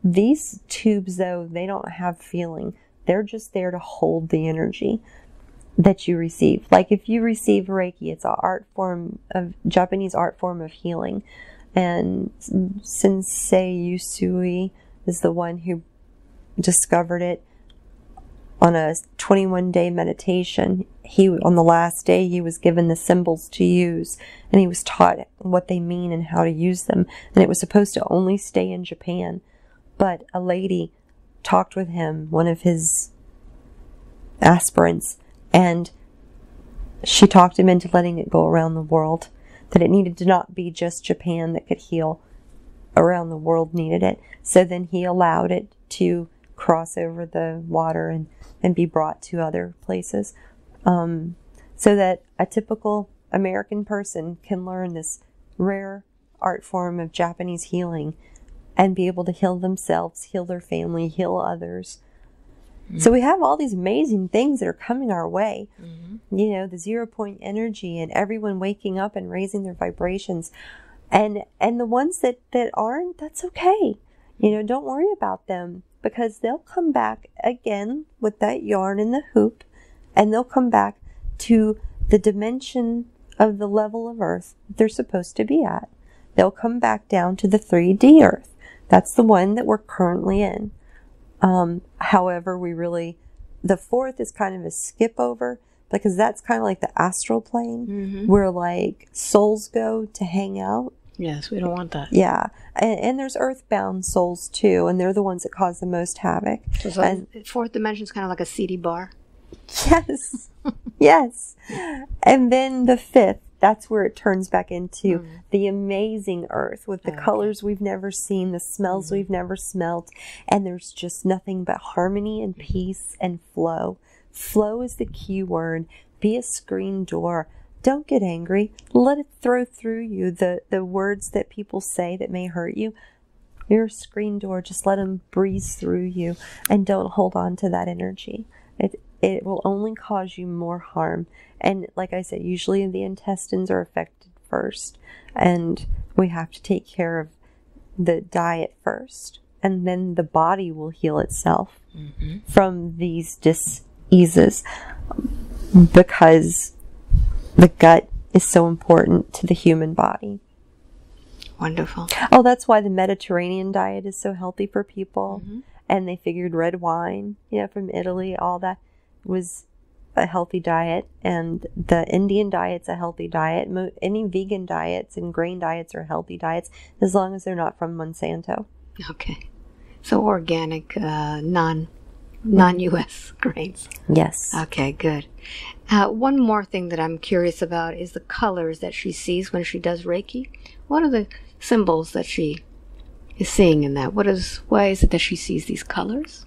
these tubes, though, they don't have feeling. They're just there to hold the energy that you receive. Like if you receive Reiki, it's an art form of Japanese art form of healing. And Sensei Usui is the one who discovered it on a 21 day meditation. He, on the last day, he was given the symbols to use and he was taught what they mean and how to use them. And it was supposed to only stay in Japan. But a lady talked with him, one of his aspirants, and she talked him into letting it go around the world. That it needed to not be just Japan that could heal, around the world needed it. So then he allowed it to cross over the water and, and be brought to other places. um, so that a typical American person can learn this rare art form of Japanese healing and be able to heal themselves, heal their family, heal others. So we have all these amazing things that are coming our way. Mm-hmm. You know, the zero point energy and everyone waking up and raising their vibrations. And and the ones that that aren't, that's okay. You know, don't worry about them because they'll come back again with that yarn in the hoop and they'll come back to the dimension of the level of earth they're supposed to be at. They'll come back down to the 3D earth. That's the one that we're currently in. Um, however, we really, the fourth is kind of a skip over because that's kind of like the astral plane where like souls go to hang out. Yes, we don't want that. Yeah. And, and there's earthbound souls too, and they're the ones that cause the most havoc. So, so And- fourth dimension is kind of like a seedy bar. (laughs) Yes. yes. And then the fifth, that's where it turns back into hmm. the amazing earth with the oh, Okay. colors we've never seen, the smells hmm. we've never smelt, and there's just nothing but harmony and hmm. peace and flow. Flow is the key word. Be a screen door. Don't get angry. Let it throw through you the, the words that people say that may hurt you. You're a screen door. Just let them breeze through you and don't hold on to that energy. It, it will only cause you more harm. And like I said, usually the intestines are affected first, and we have to take care of the diet first, and then the body will heal itself mm-hmm. from these diseases because the gut is so important to the human body. Wonderful. Oh, that's why the Mediterranean diet is so healthy for people. Mm-hmm. And they figured red wine, you know, from Italy, all that was a healthy diet. And the Indian diet's a healthy diet. Mo- any vegan diets and grain diets are healthy diets as long as they're not from Monsanto. Okay. So organic, uh, non non U.S. (laughs) grains. Yes. Okay, good. Uh, one more thing that I'm curious about is the colors that she sees when she does Reiki. What are the symbols that she is seeing in that? What is why is it that she sees these colors?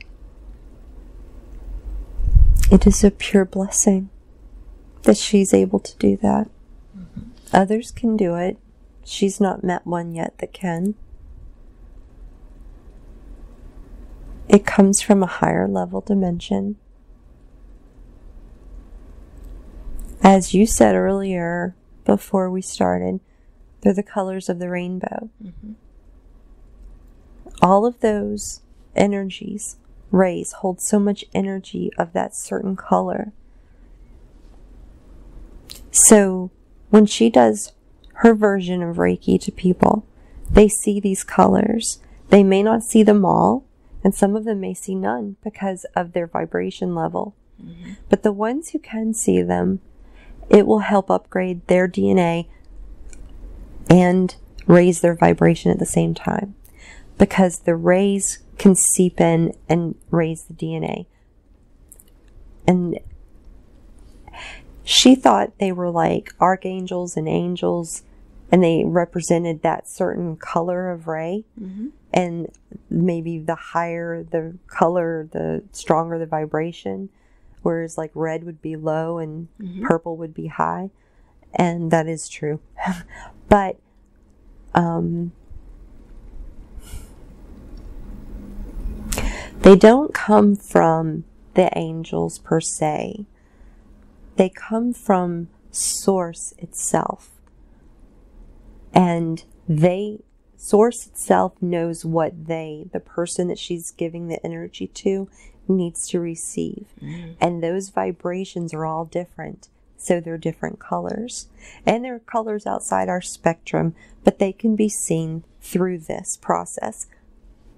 It is a pure blessing that she's able to do that. Others can do it. She's not met one yet that can. It comes from a higher level dimension. As you said earlier, before we started, they're the colors of the rainbow. Mm-hmm. All of those energies, rays, hold so much energy of that certain color. So when she does her version of Reiki to people, they see these colors. They may not see them all, and some of them may see none because of their vibration level. Mm-hmm. But the ones who can see them, it will help upgrade their DNA and raise their vibration at the same time because the rays can seep in and raise the DNA. And she thought they were like archangels and angels and they represented that certain color of ray. And maybe the higher the color the stronger the vibration whereas like red would be low and purple would be high. And that is true. (laughs) But um they don't come from the angels per se. They come from source itself. And they source itself knows what they the person that she's giving the energy to needs to receive. Mm-hmm. And those vibrations are all different. So they're different colors. And there are colors outside our spectrum but they can be seen through this process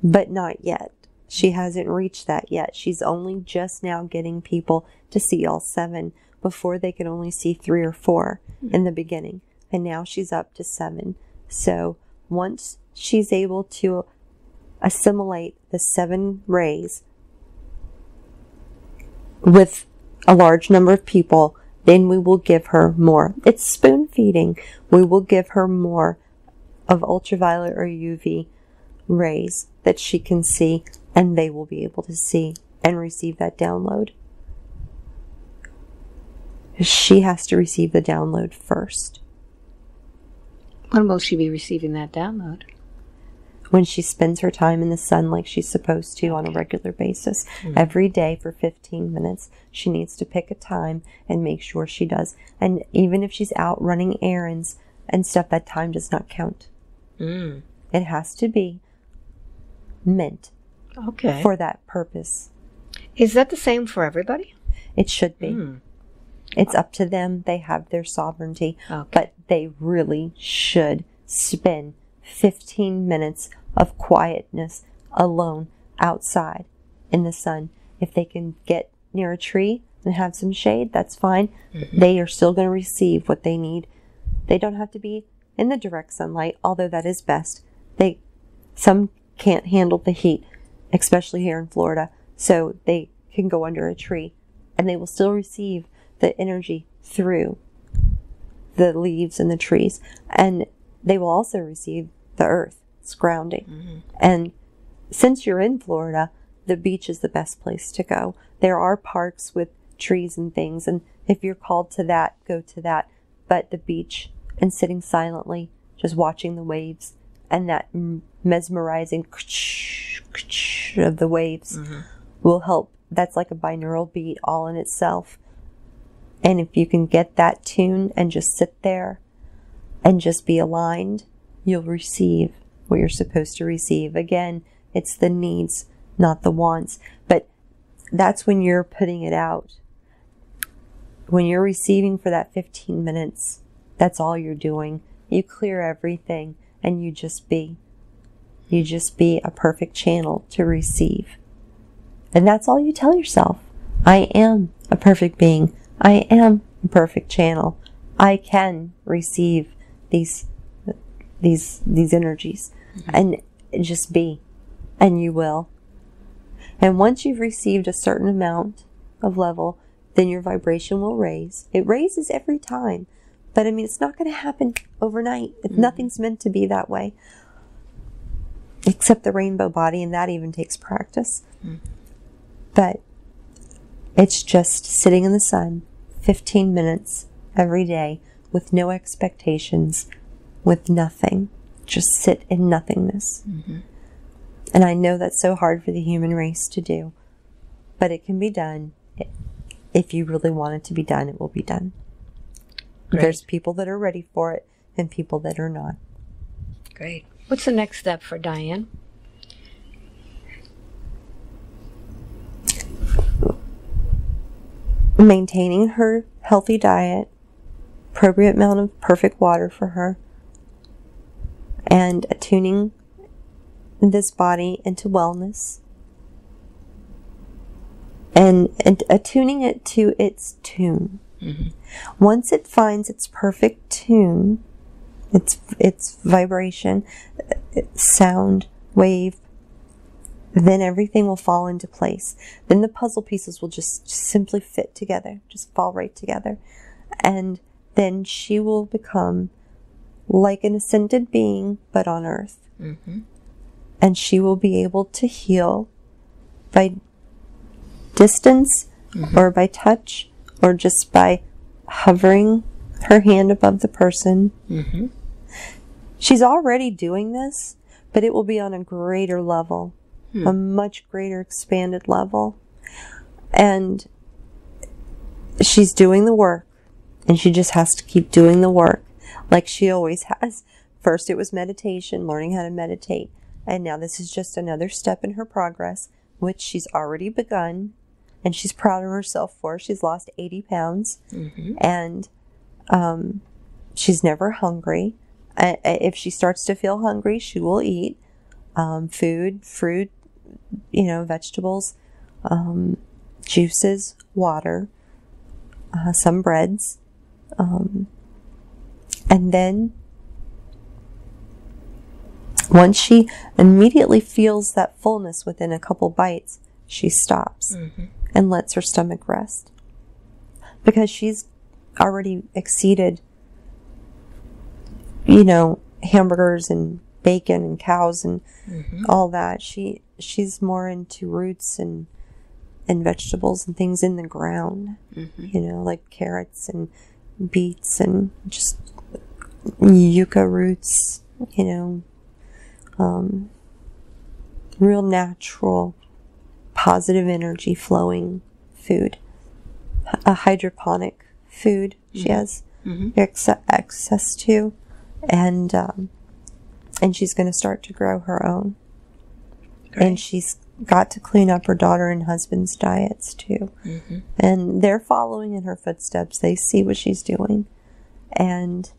but not yet she hasn't reached that yet she's only just now getting people to see all seven before they could only see three or four hmm. in the beginning and now she's up to seven so once she's able to assimilate the seven rays with a large number of people, then we will give her more. It's spoon feeding. We will give her more of ultraviolet or UV rays that she can see, and they will be able to see and receive that download. she has to receive the download first. When will she be receiving that download? When she spends her time in the sun like she's supposed to on a regular basis, every day for 15 minutes, she needs to pick a time and make sure she does. And even if she's out running errands and stuff, that time does not count. Mm. It has to be meant Okay. for that purpose. Is that the same for everybody? It should be. Mm. It's up to them. They have their sovereignty. Okay. But they really should spend 15 minutes of quietness alone outside in the sun. If they can get near a tree and have some shade, that's fine. They are still going to receive what they need. They don't have to be in the direct sunlight, although that is best. They some can't handle the heat, especially here in Florida, so they can go under a tree and they will still receive the energy through the leaves and the trees. And they will also receive the earth, its grounding. Mm-hmm. And since you're in Florida, the beach is the best place to go. There are parks with trees and things, and if you're called to that, go to that. But the beach and sitting silently, just watching the waves and that mesmerizing of the waves mm-hmm. will help. That's like a binaural beat all in itself. And if you can get that tune and just sit there and just be aligned, you'll receive what you're supposed to receive. Again, it's the needs, not the wants. But that's when you're putting it out. When you're receiving for that 15 minutes, that's all you're doing. You clear everything and you just be. You just be a perfect channel to receive. And that's all you tell yourself. I am a perfect being. I am a perfect channel. I can receive these these these energies mm-hmm. and just be and you will. And once you've received a certain amount of level, then your vibration will raise. It raises every time. But I mean, it's not going to happen overnight. If mm-hmm. Nothing's meant to be that way. Except the rainbow body, and that even takes practice. Mm. But it's just sitting in the sun 15 minutes every day with no expectations, with nothing. Just sit in nothingness. Mm-hmm. And I know that's so hard for the human race to do, but it can be done. If you really want it to be done, it will be done. Great. There's people that are ready for it and people that are not. Great. What's the next step for Diane? Maintaining her healthy diet, appropriate amount of perfect water for her, and attuning this body into wellness and, and attuning it to its tune. Mm-hmm. Once it finds its perfect tune, its its vibration, sound, wave, then everything will fall into place. Then the puzzle pieces will just simply fit together, just fall right together. And then she will become like an ascended being, but on earth. Mm-hmm. And she will be able to heal by distance mm-hmm. or by touch or just by hovering her hand above the person. Mm-hmm. She's already doing this, but it will be on a greater level, hmm. a much greater expanded level. And she's doing the work, and she just has to keep doing the work like she always has. First, it was meditation, learning how to meditate. And now this is just another step in her progress, which she's already begun. And she's proud of herself for. She's lost 80 pounds. And um, she's never hungry. Uh, if she starts to feel hungry, she will eat um, food, fruit, you know, vegetables, um, juices, water, uh, some breads. Um, and then once she immediately feels that fullness within a couple bites, she stops and lets her stomach rest. Because she's already exceeded, you know, hamburgers and bacon and cows and all that. She she's more into roots and and vegetables and things in the ground, you know, like carrots and beets and just yucca roots, you know, um, real natural, positive energy flowing food, a hydroponic food she mm-hmm. has mm-hmm. acce- access to, and um, and she's going to start to grow her own. And she's got to clean up her daughter and husband's diets too. Mm-hmm. And they're following in her footsteps. They see what she's doing. And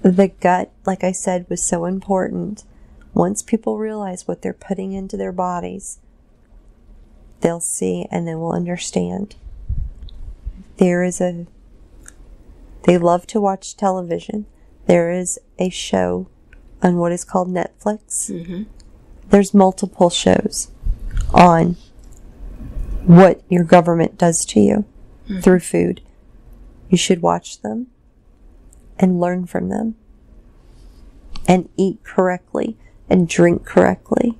the gut, like I said, was so important. Once people realize what they're putting into their bodies, they'll see and they will understand. There is a, they love to watch television. There is a show on what is called Netflix. Mm-hmm. There's multiple shows on what your government does to you mm-hmm. through food. You should watch them and learn from them and eat correctly and drink correctly.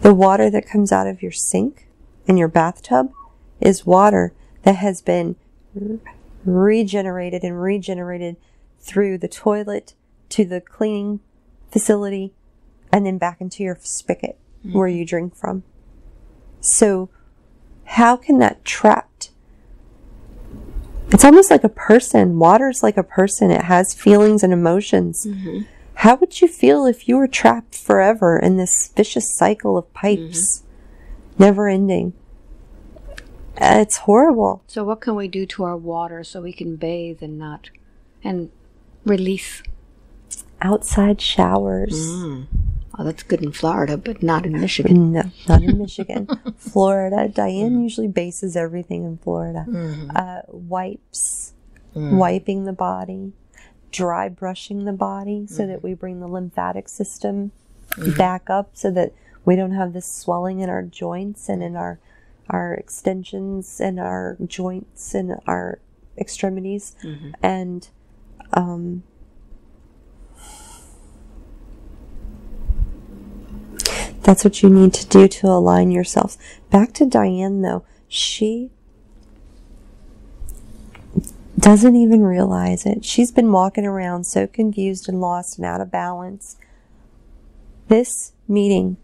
The water that comes out of your sink in your bathtub is water that has been regenerated and regenerated through the toilet to the cleaning facility and then back into your spigot where you drink from. So, how can that trapped? It's almost like a person. Water's like a person. It has feelings and emotions. Mm-hmm. How would you feel if you were trapped forever in this vicious cycle of pipes, mm-hmm. never ending? Uh, It's horrible. So, what can we do to our water so we can bathe and not and release? Outside showers. Mm. Oh, that's good in Florida, but not in Michigan. No, not in Michigan. (laughs) Florida. Diane mm. usually bases everything in Florida. Mm-hmm. Uh, wipes, mm. wiping the body, dry brushing the body so that mm-hmm. we bring the lymphatic system mm-hmm. back up so that we don't have this swelling in our joints and in our our extensions and our joints and our extremities. Mm-hmm. And um, That's what you need to do to align yourselves. Back to Diane though, she doesn't even realize it. She's been walking around so confused and lost and out of balance. This meeting,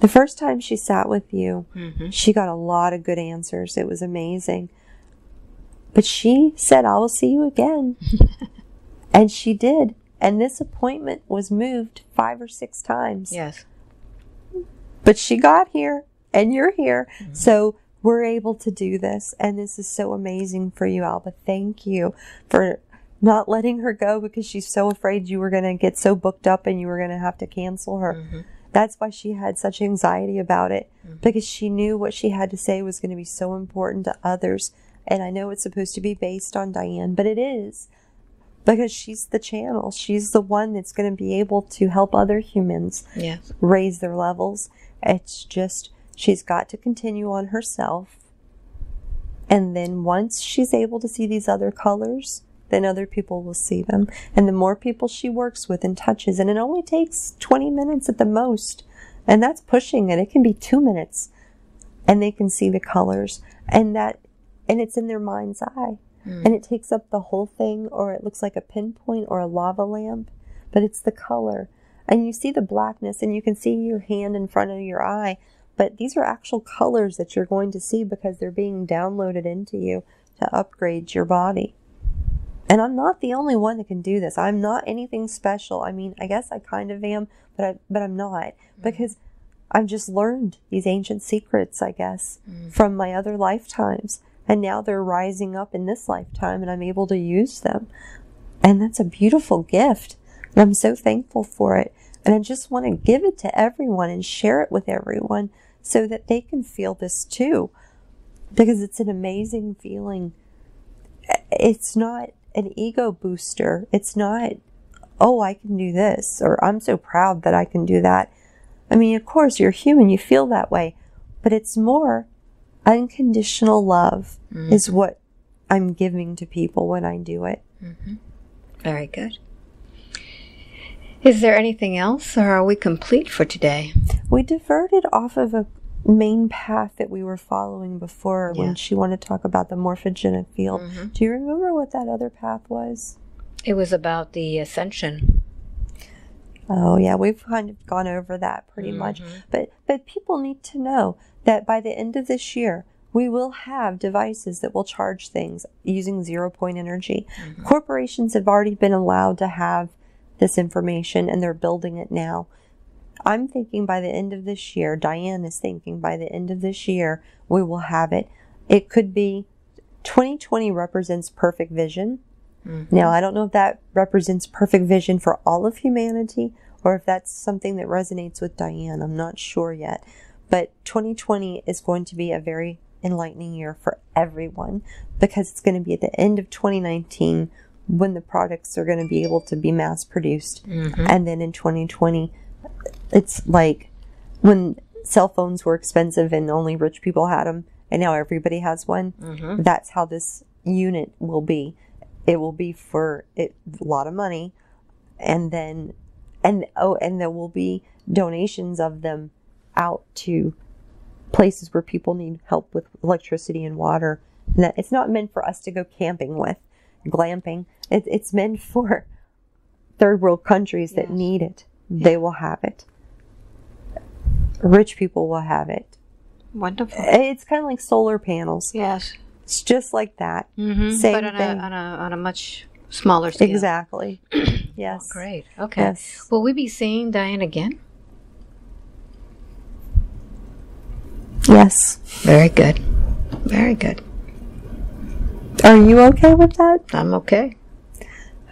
the first time she sat with you, mm-hmm. she got a lot of good answers. It was amazing. But she said, I will see you again. (laughs) and she did. And this appointment was moved five or six times Yes. but she got here and you're here. Mm-hmm. So we're able to do this. And this is so amazing for you, Alba. Thank you for not letting her go because she's so afraid you were going to get so booked up and you were going to have to cancel her. Mm-hmm. That's why she had such anxiety about it mm-hmm. because she knew what she had to say was going to be so important to others. And I know it's supposed to be based on Diane, but it is because she's the channel. She's the one that's going to be able to help other humans Yes. raise their levels. It's just she's got to continue on herself. And then once she's able to see these other colors, then other people will see them. And the more people she works with and touches, and it only takes 20 minutes at the most, and that's pushing it. It can be two minutes, and they can see the colors, and that, and it's in their mind's eye. Hmm. And it takes up the whole thing, or it looks like a pinpoint or a lava lamp, but it's the color. And you see the blackness, and you can see your hand in front of your eye, but these are actual colors that you're going to see because they're being downloaded into you to upgrade your body. And I'm not the only one that can do this. I'm not anything special. I mean, I guess I kind of am, but I, but I'm not mm. because I've just learned these ancient secrets, I guess, mm. from my other lifetimes. And now they're rising up in this lifetime and I'm able to use them. And that's a beautiful gift. And I'm so thankful for it. And I just want to give it to everyone and share it with everyone so that they can feel this too. Because it's an amazing feeling. It's not an ego booster. It's not, oh, I can do this, or I'm so proud that I can do that. I mean, of course, you're human, you feel that way. But it's more unconditional love mm. is what I'm giving to people when I do it. Mm-hmm. Very good. Is there anything else, or are we complete for today? We diverted off of a main path that we were following before Yeah. when she wanted to talk about the morphogenic field. Mhm. Do you remember what that other path was? It was about the ascension. Oh yeah, we've kind of gone over that pretty much. Mhm. But but people need to know that by the end of this year, we will have devices that will charge things using zero point energy. Corporations have already been allowed to have this information and they're building it now. I'm thinking by the end of this year, Diane is thinking by the end of this year, we will have it. It could be 2020 represents perfect vision. Mhm. Now, I don't know if that represents perfect vision for all of humanity or if that's something that resonates with Diane. I'm not sure yet. But 2020 is going to be a very enlightening year for everyone because it's going to be at the end of 2019 when the products are going to be able to be mass produced. Mhm. And then in 2020, it's like when cell phones were expensive and only rich people had them, and now everybody has one. Mhm. That's how this unit will be. It will be for it, a lot of money, and then, and oh, and there will be donations of them out to places where people need help with electricity and water. And that it's not meant for us to go camping with, glamping. It, it's meant for (laughs) third world countries that Yes. need it. They will have it. Rich people will have it. Wonderful. It's kind of like solar panels. Yes. It's just like that. Mm-hmm. Same but on thing. a, on a on a much smaller scale. Exactly. (clears throat) yes. Great. Okay. Yes. Will we be seeing Diane again? Yes. Very good. Very good. Are you okay with that? I'm okay.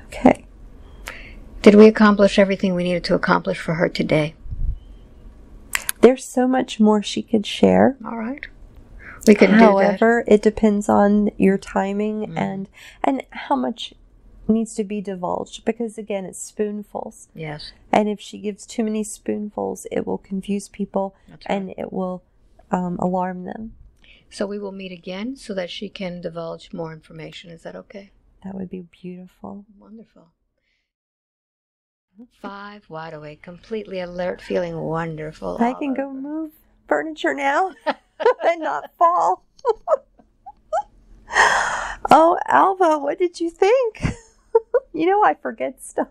Okay. Did we accomplish everything we needed to accomplish for her today? There's so much more she could share. All right. We can. However, it depends on your timing Mm. and and how much needs to be divulged because again, it's spoonfuls. Yes. And if she gives too many spoonfuls, it will confuse people right. and it will um, alarm them. So we will meet again so that she can divulge more information. Is that okay? That would be beautiful. Wonderful. Five wide awake, completely alert, feeling wonderful. I can go over. move furniture now (laughs) and not fall. (laughs) oh, Alba, what did you think? (laughs) you know, I forget stuff.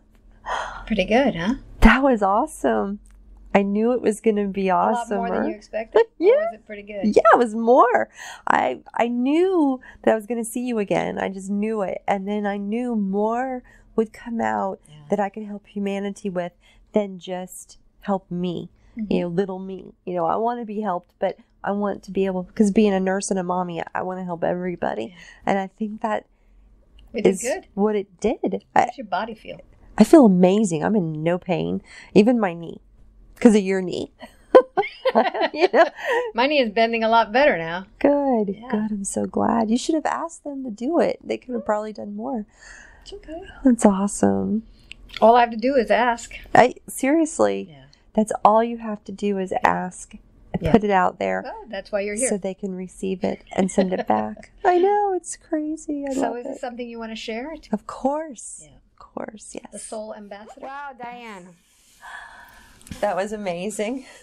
Pretty good, huh? That was awesome. I knew it was going to be awesome. More than you expected. Yeah. was it pretty good? Yeah, it was more. I I knew that I was going to see you again. I just knew it, and then I knew more would come out Yeah. that I could help humanity with than just help me. Mm-hmm. You know, little me. You know, I want to be helped, but I want to be able because being a nurse and a mommy, I want to help everybody, Yeah. and I think that it is good. what it did. I, How's your body feel? I feel amazing. I'm in no pain, even my knee, because of your knee. (laughs) you know, (laughs) My knee is bending a lot better now. good, Yeah. good. I'm so glad. You should have asked them to do it. They could have probably done more. It's okay. That's awesome. All I have to do is ask. I seriously, Yeah. that's all you have to do is ask, Yeah. put it out there. Oh, that's why you're here. So they can receive it and send it back. (laughs) I know it's crazy. I So love is it. this something you want to share? Of course, Yeah. of course, yes. the yes. soul ambassador. Wow, Diane. That was amazing. (laughs)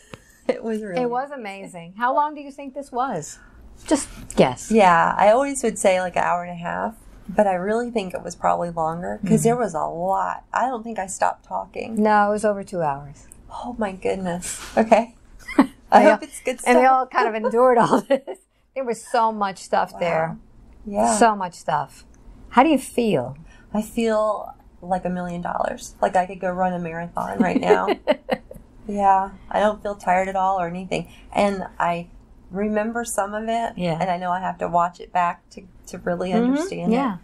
It was really. It was amazing. How long do you think this was? Just guess. Yeah, I always would say like an hour and a half, but I really think it was probably longer because there mm-hmm. was a lot. I don't think I stopped talking. No, it was over two hours. Oh my goodness. Okay. (laughs) I hope it's good stuff. And they all kind of (laughs) endured all this. There was so much stuff there. yeah. So much stuff. How do you feel? I feel like a million dollars. Like I could go run a marathon right now. (laughs) yeah. I don't feel tired at all or anything. And I remember some of it. Yeah. And I know I have to watch it back to, to really understand yeah. it.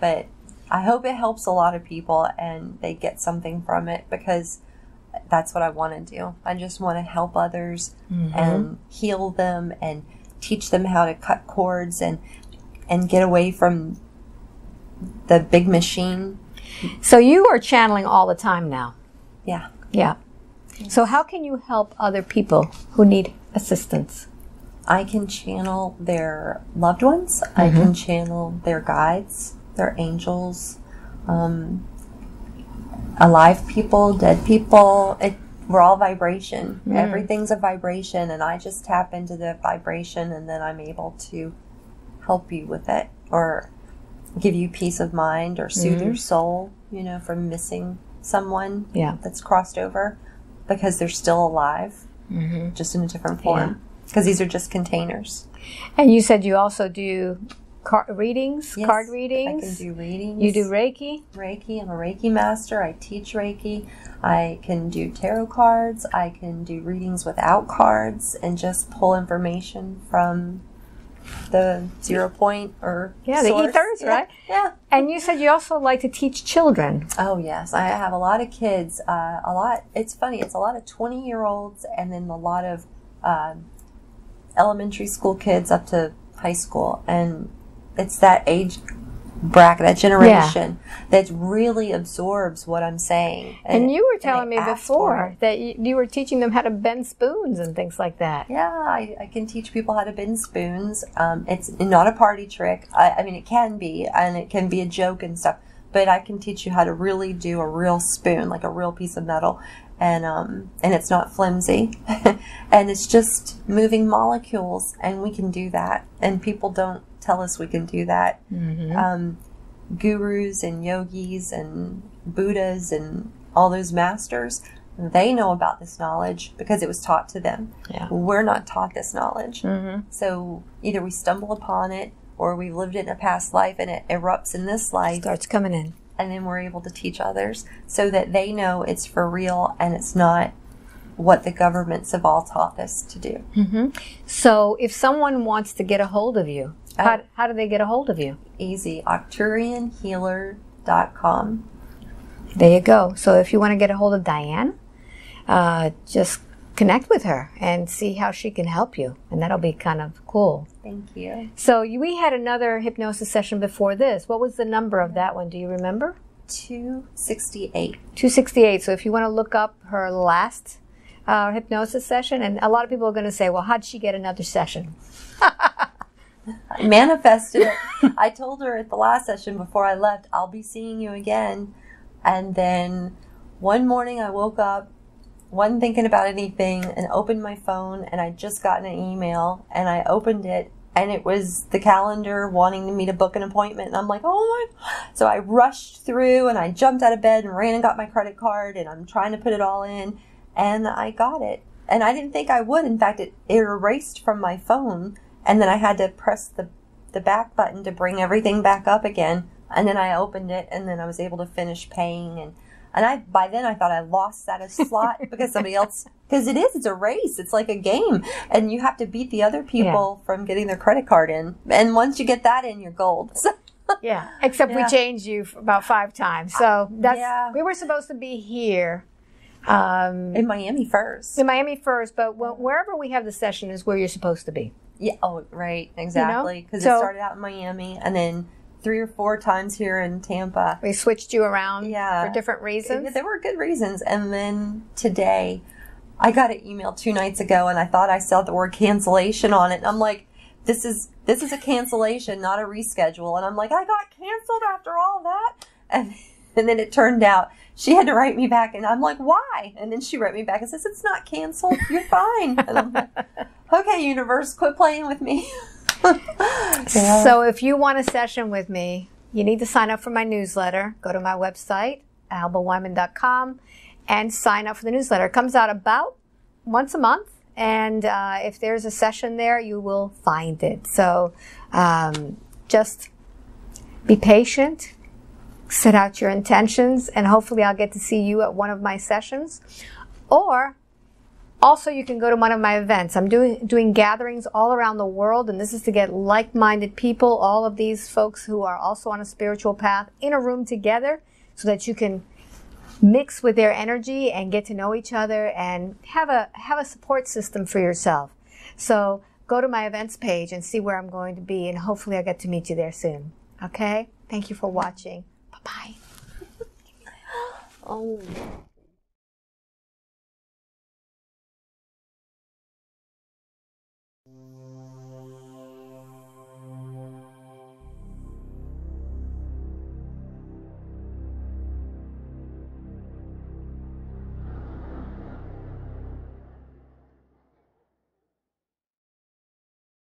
But I hope it helps a lot of people and they get something from it because that's what I want to do. I just want to help others Mm-hmm. and heal them and teach them how to cut cords and and get away from the big machine. So you are channeling all the time now. Yeah. Yeah. So how can you help other people who need assistance? I can channel their loved ones. I can channel their guides, their angels, um, alive people, dead people. It we're all vibration. Everything's a vibration, and I just tap into the vibration, and then I'm able to help you with it or give you peace of mind or soothe your soul, you know, from missing someone Yeah. that's crossed over because they're still alive, Mm-hmm. just in a different form. Because these are just containers. And you said you also do card readings, Yes, card readings. I can do readings. You do Reiki. Reiki. I'm a Reiki master. I teach Reiki. I can do tarot cards. I can do readings without cards and just pull information from the zero point or Yeah, the source. ethers, Yeah, right? Yeah. And you said you also like to teach children. Oh yes, I have a lot of kids. Uh, a lot. It's funny. It's a lot of twenty year olds, and then a lot of um, elementary school kids up to high school, and it's that age bracket, that generation that really absorbs what I'm saying. And you were telling me before that you, you were teaching them how to bend spoons and things like that. Yeah, I, I can teach people how to bend spoons. Um, it's not a party trick. I, I mean, it can be, and it can be a joke and stuff. But I can teach you how to really do a real spoon, like a real piece of metal, and um, and it's not flimsy, (laughs) and it's just moving molecules, and we can do that. And people don't tell us we can do that. Um, gurus and yogis and Buddhas and all those masters, they know about this knowledge because it was taught to them. Yeah. We're not taught this knowledge. Mm-hmm. So either we stumble upon it or we've lived it in a past life and it erupts in this life Starts coming in. And then we're able to teach others so that they know it's for real and it's not what the governments have all taught us to do. So if someone wants to get a hold of you, how, how do they get a hold of you? Easy. Arcturianhealer.com. There you go. So if you want to get a hold of Diane, uh, just connect with her and see how she can help you. And that'll be kind of cool. Thank you. So you, we had another hypnosis session before this. What was the number of that one? Do you remember? 268. 268. So if you want to look up her last uh, hypnosis session, and a lot of people are going to say, well, how'd she get another session? I (laughs) manifested it. I told her at the last session before I left, I'll be seeing you again. And then one morning I woke up, wasn't thinking about anything, and opened my phone, and I'd just gotten an email, and I opened it, and it was the calendar wanting me to book an appointment. And I'm like, oh my. So I rushed through, and I jumped out of bed and ran and got my credit card, and I'm trying to put it all in, and I got it. And I didn't think I would. In fact, it, it erased from my phone and then I had to press the the back button to bring everything back up again. And then I opened it, and then I was able to finish paying. And and I by then I thought I lost that a slot (laughs) because somebody else because it is it's a race. It's like a game, and you have to beat the other people from getting their credit card in. And once you get that in, you're gold. (laughs) So, Yeah. Except we changed you about five times. So that's Yeah. we were supposed to be here um, in Miami first. in Miami first, but wh- wherever we have the session is where you're supposed to be. Yeah. Oh, right. Exactly. Because So- it started out in Miami, and then three or four times here in Tampa. We switched you around Yeah. for different reasons. There were good reasons. And then today, I got an email two nights ago, and I thought I saw the word cancellation on it. And I'm like, this is this is a cancellation, not a reschedule. And I'm like, I got canceled after all that. And and then it turned out she had to write me back, and I'm like, why? And then she wrote me back and says, it's not canceled. You're fine. And I'm like, (laughs) okay, universe, quit playing with me. (laughs) So if you want a session with me, you need to sign up for my newsletter. Go to my website, albaweinman.com, and sign up for the newsletter. It comes out about once a month. And uh, if there's a session there, you will find it. So um, just be patient, set out your intentions, and hopefully I'll get to see you at one of my sessions. Or also, you can go to one of my events. I'm doing doing gatherings all around the world, and this is to get like-minded people, all of these folks who are also on a spiritual path, in a room together, so that you can mix with their energy and get to know each other and have a have a support system for yourself. So go to my events page and see where I'm going to be, and hopefully I'll get to meet you there soon. Okay? Thank you for watching. Bye bye. oh.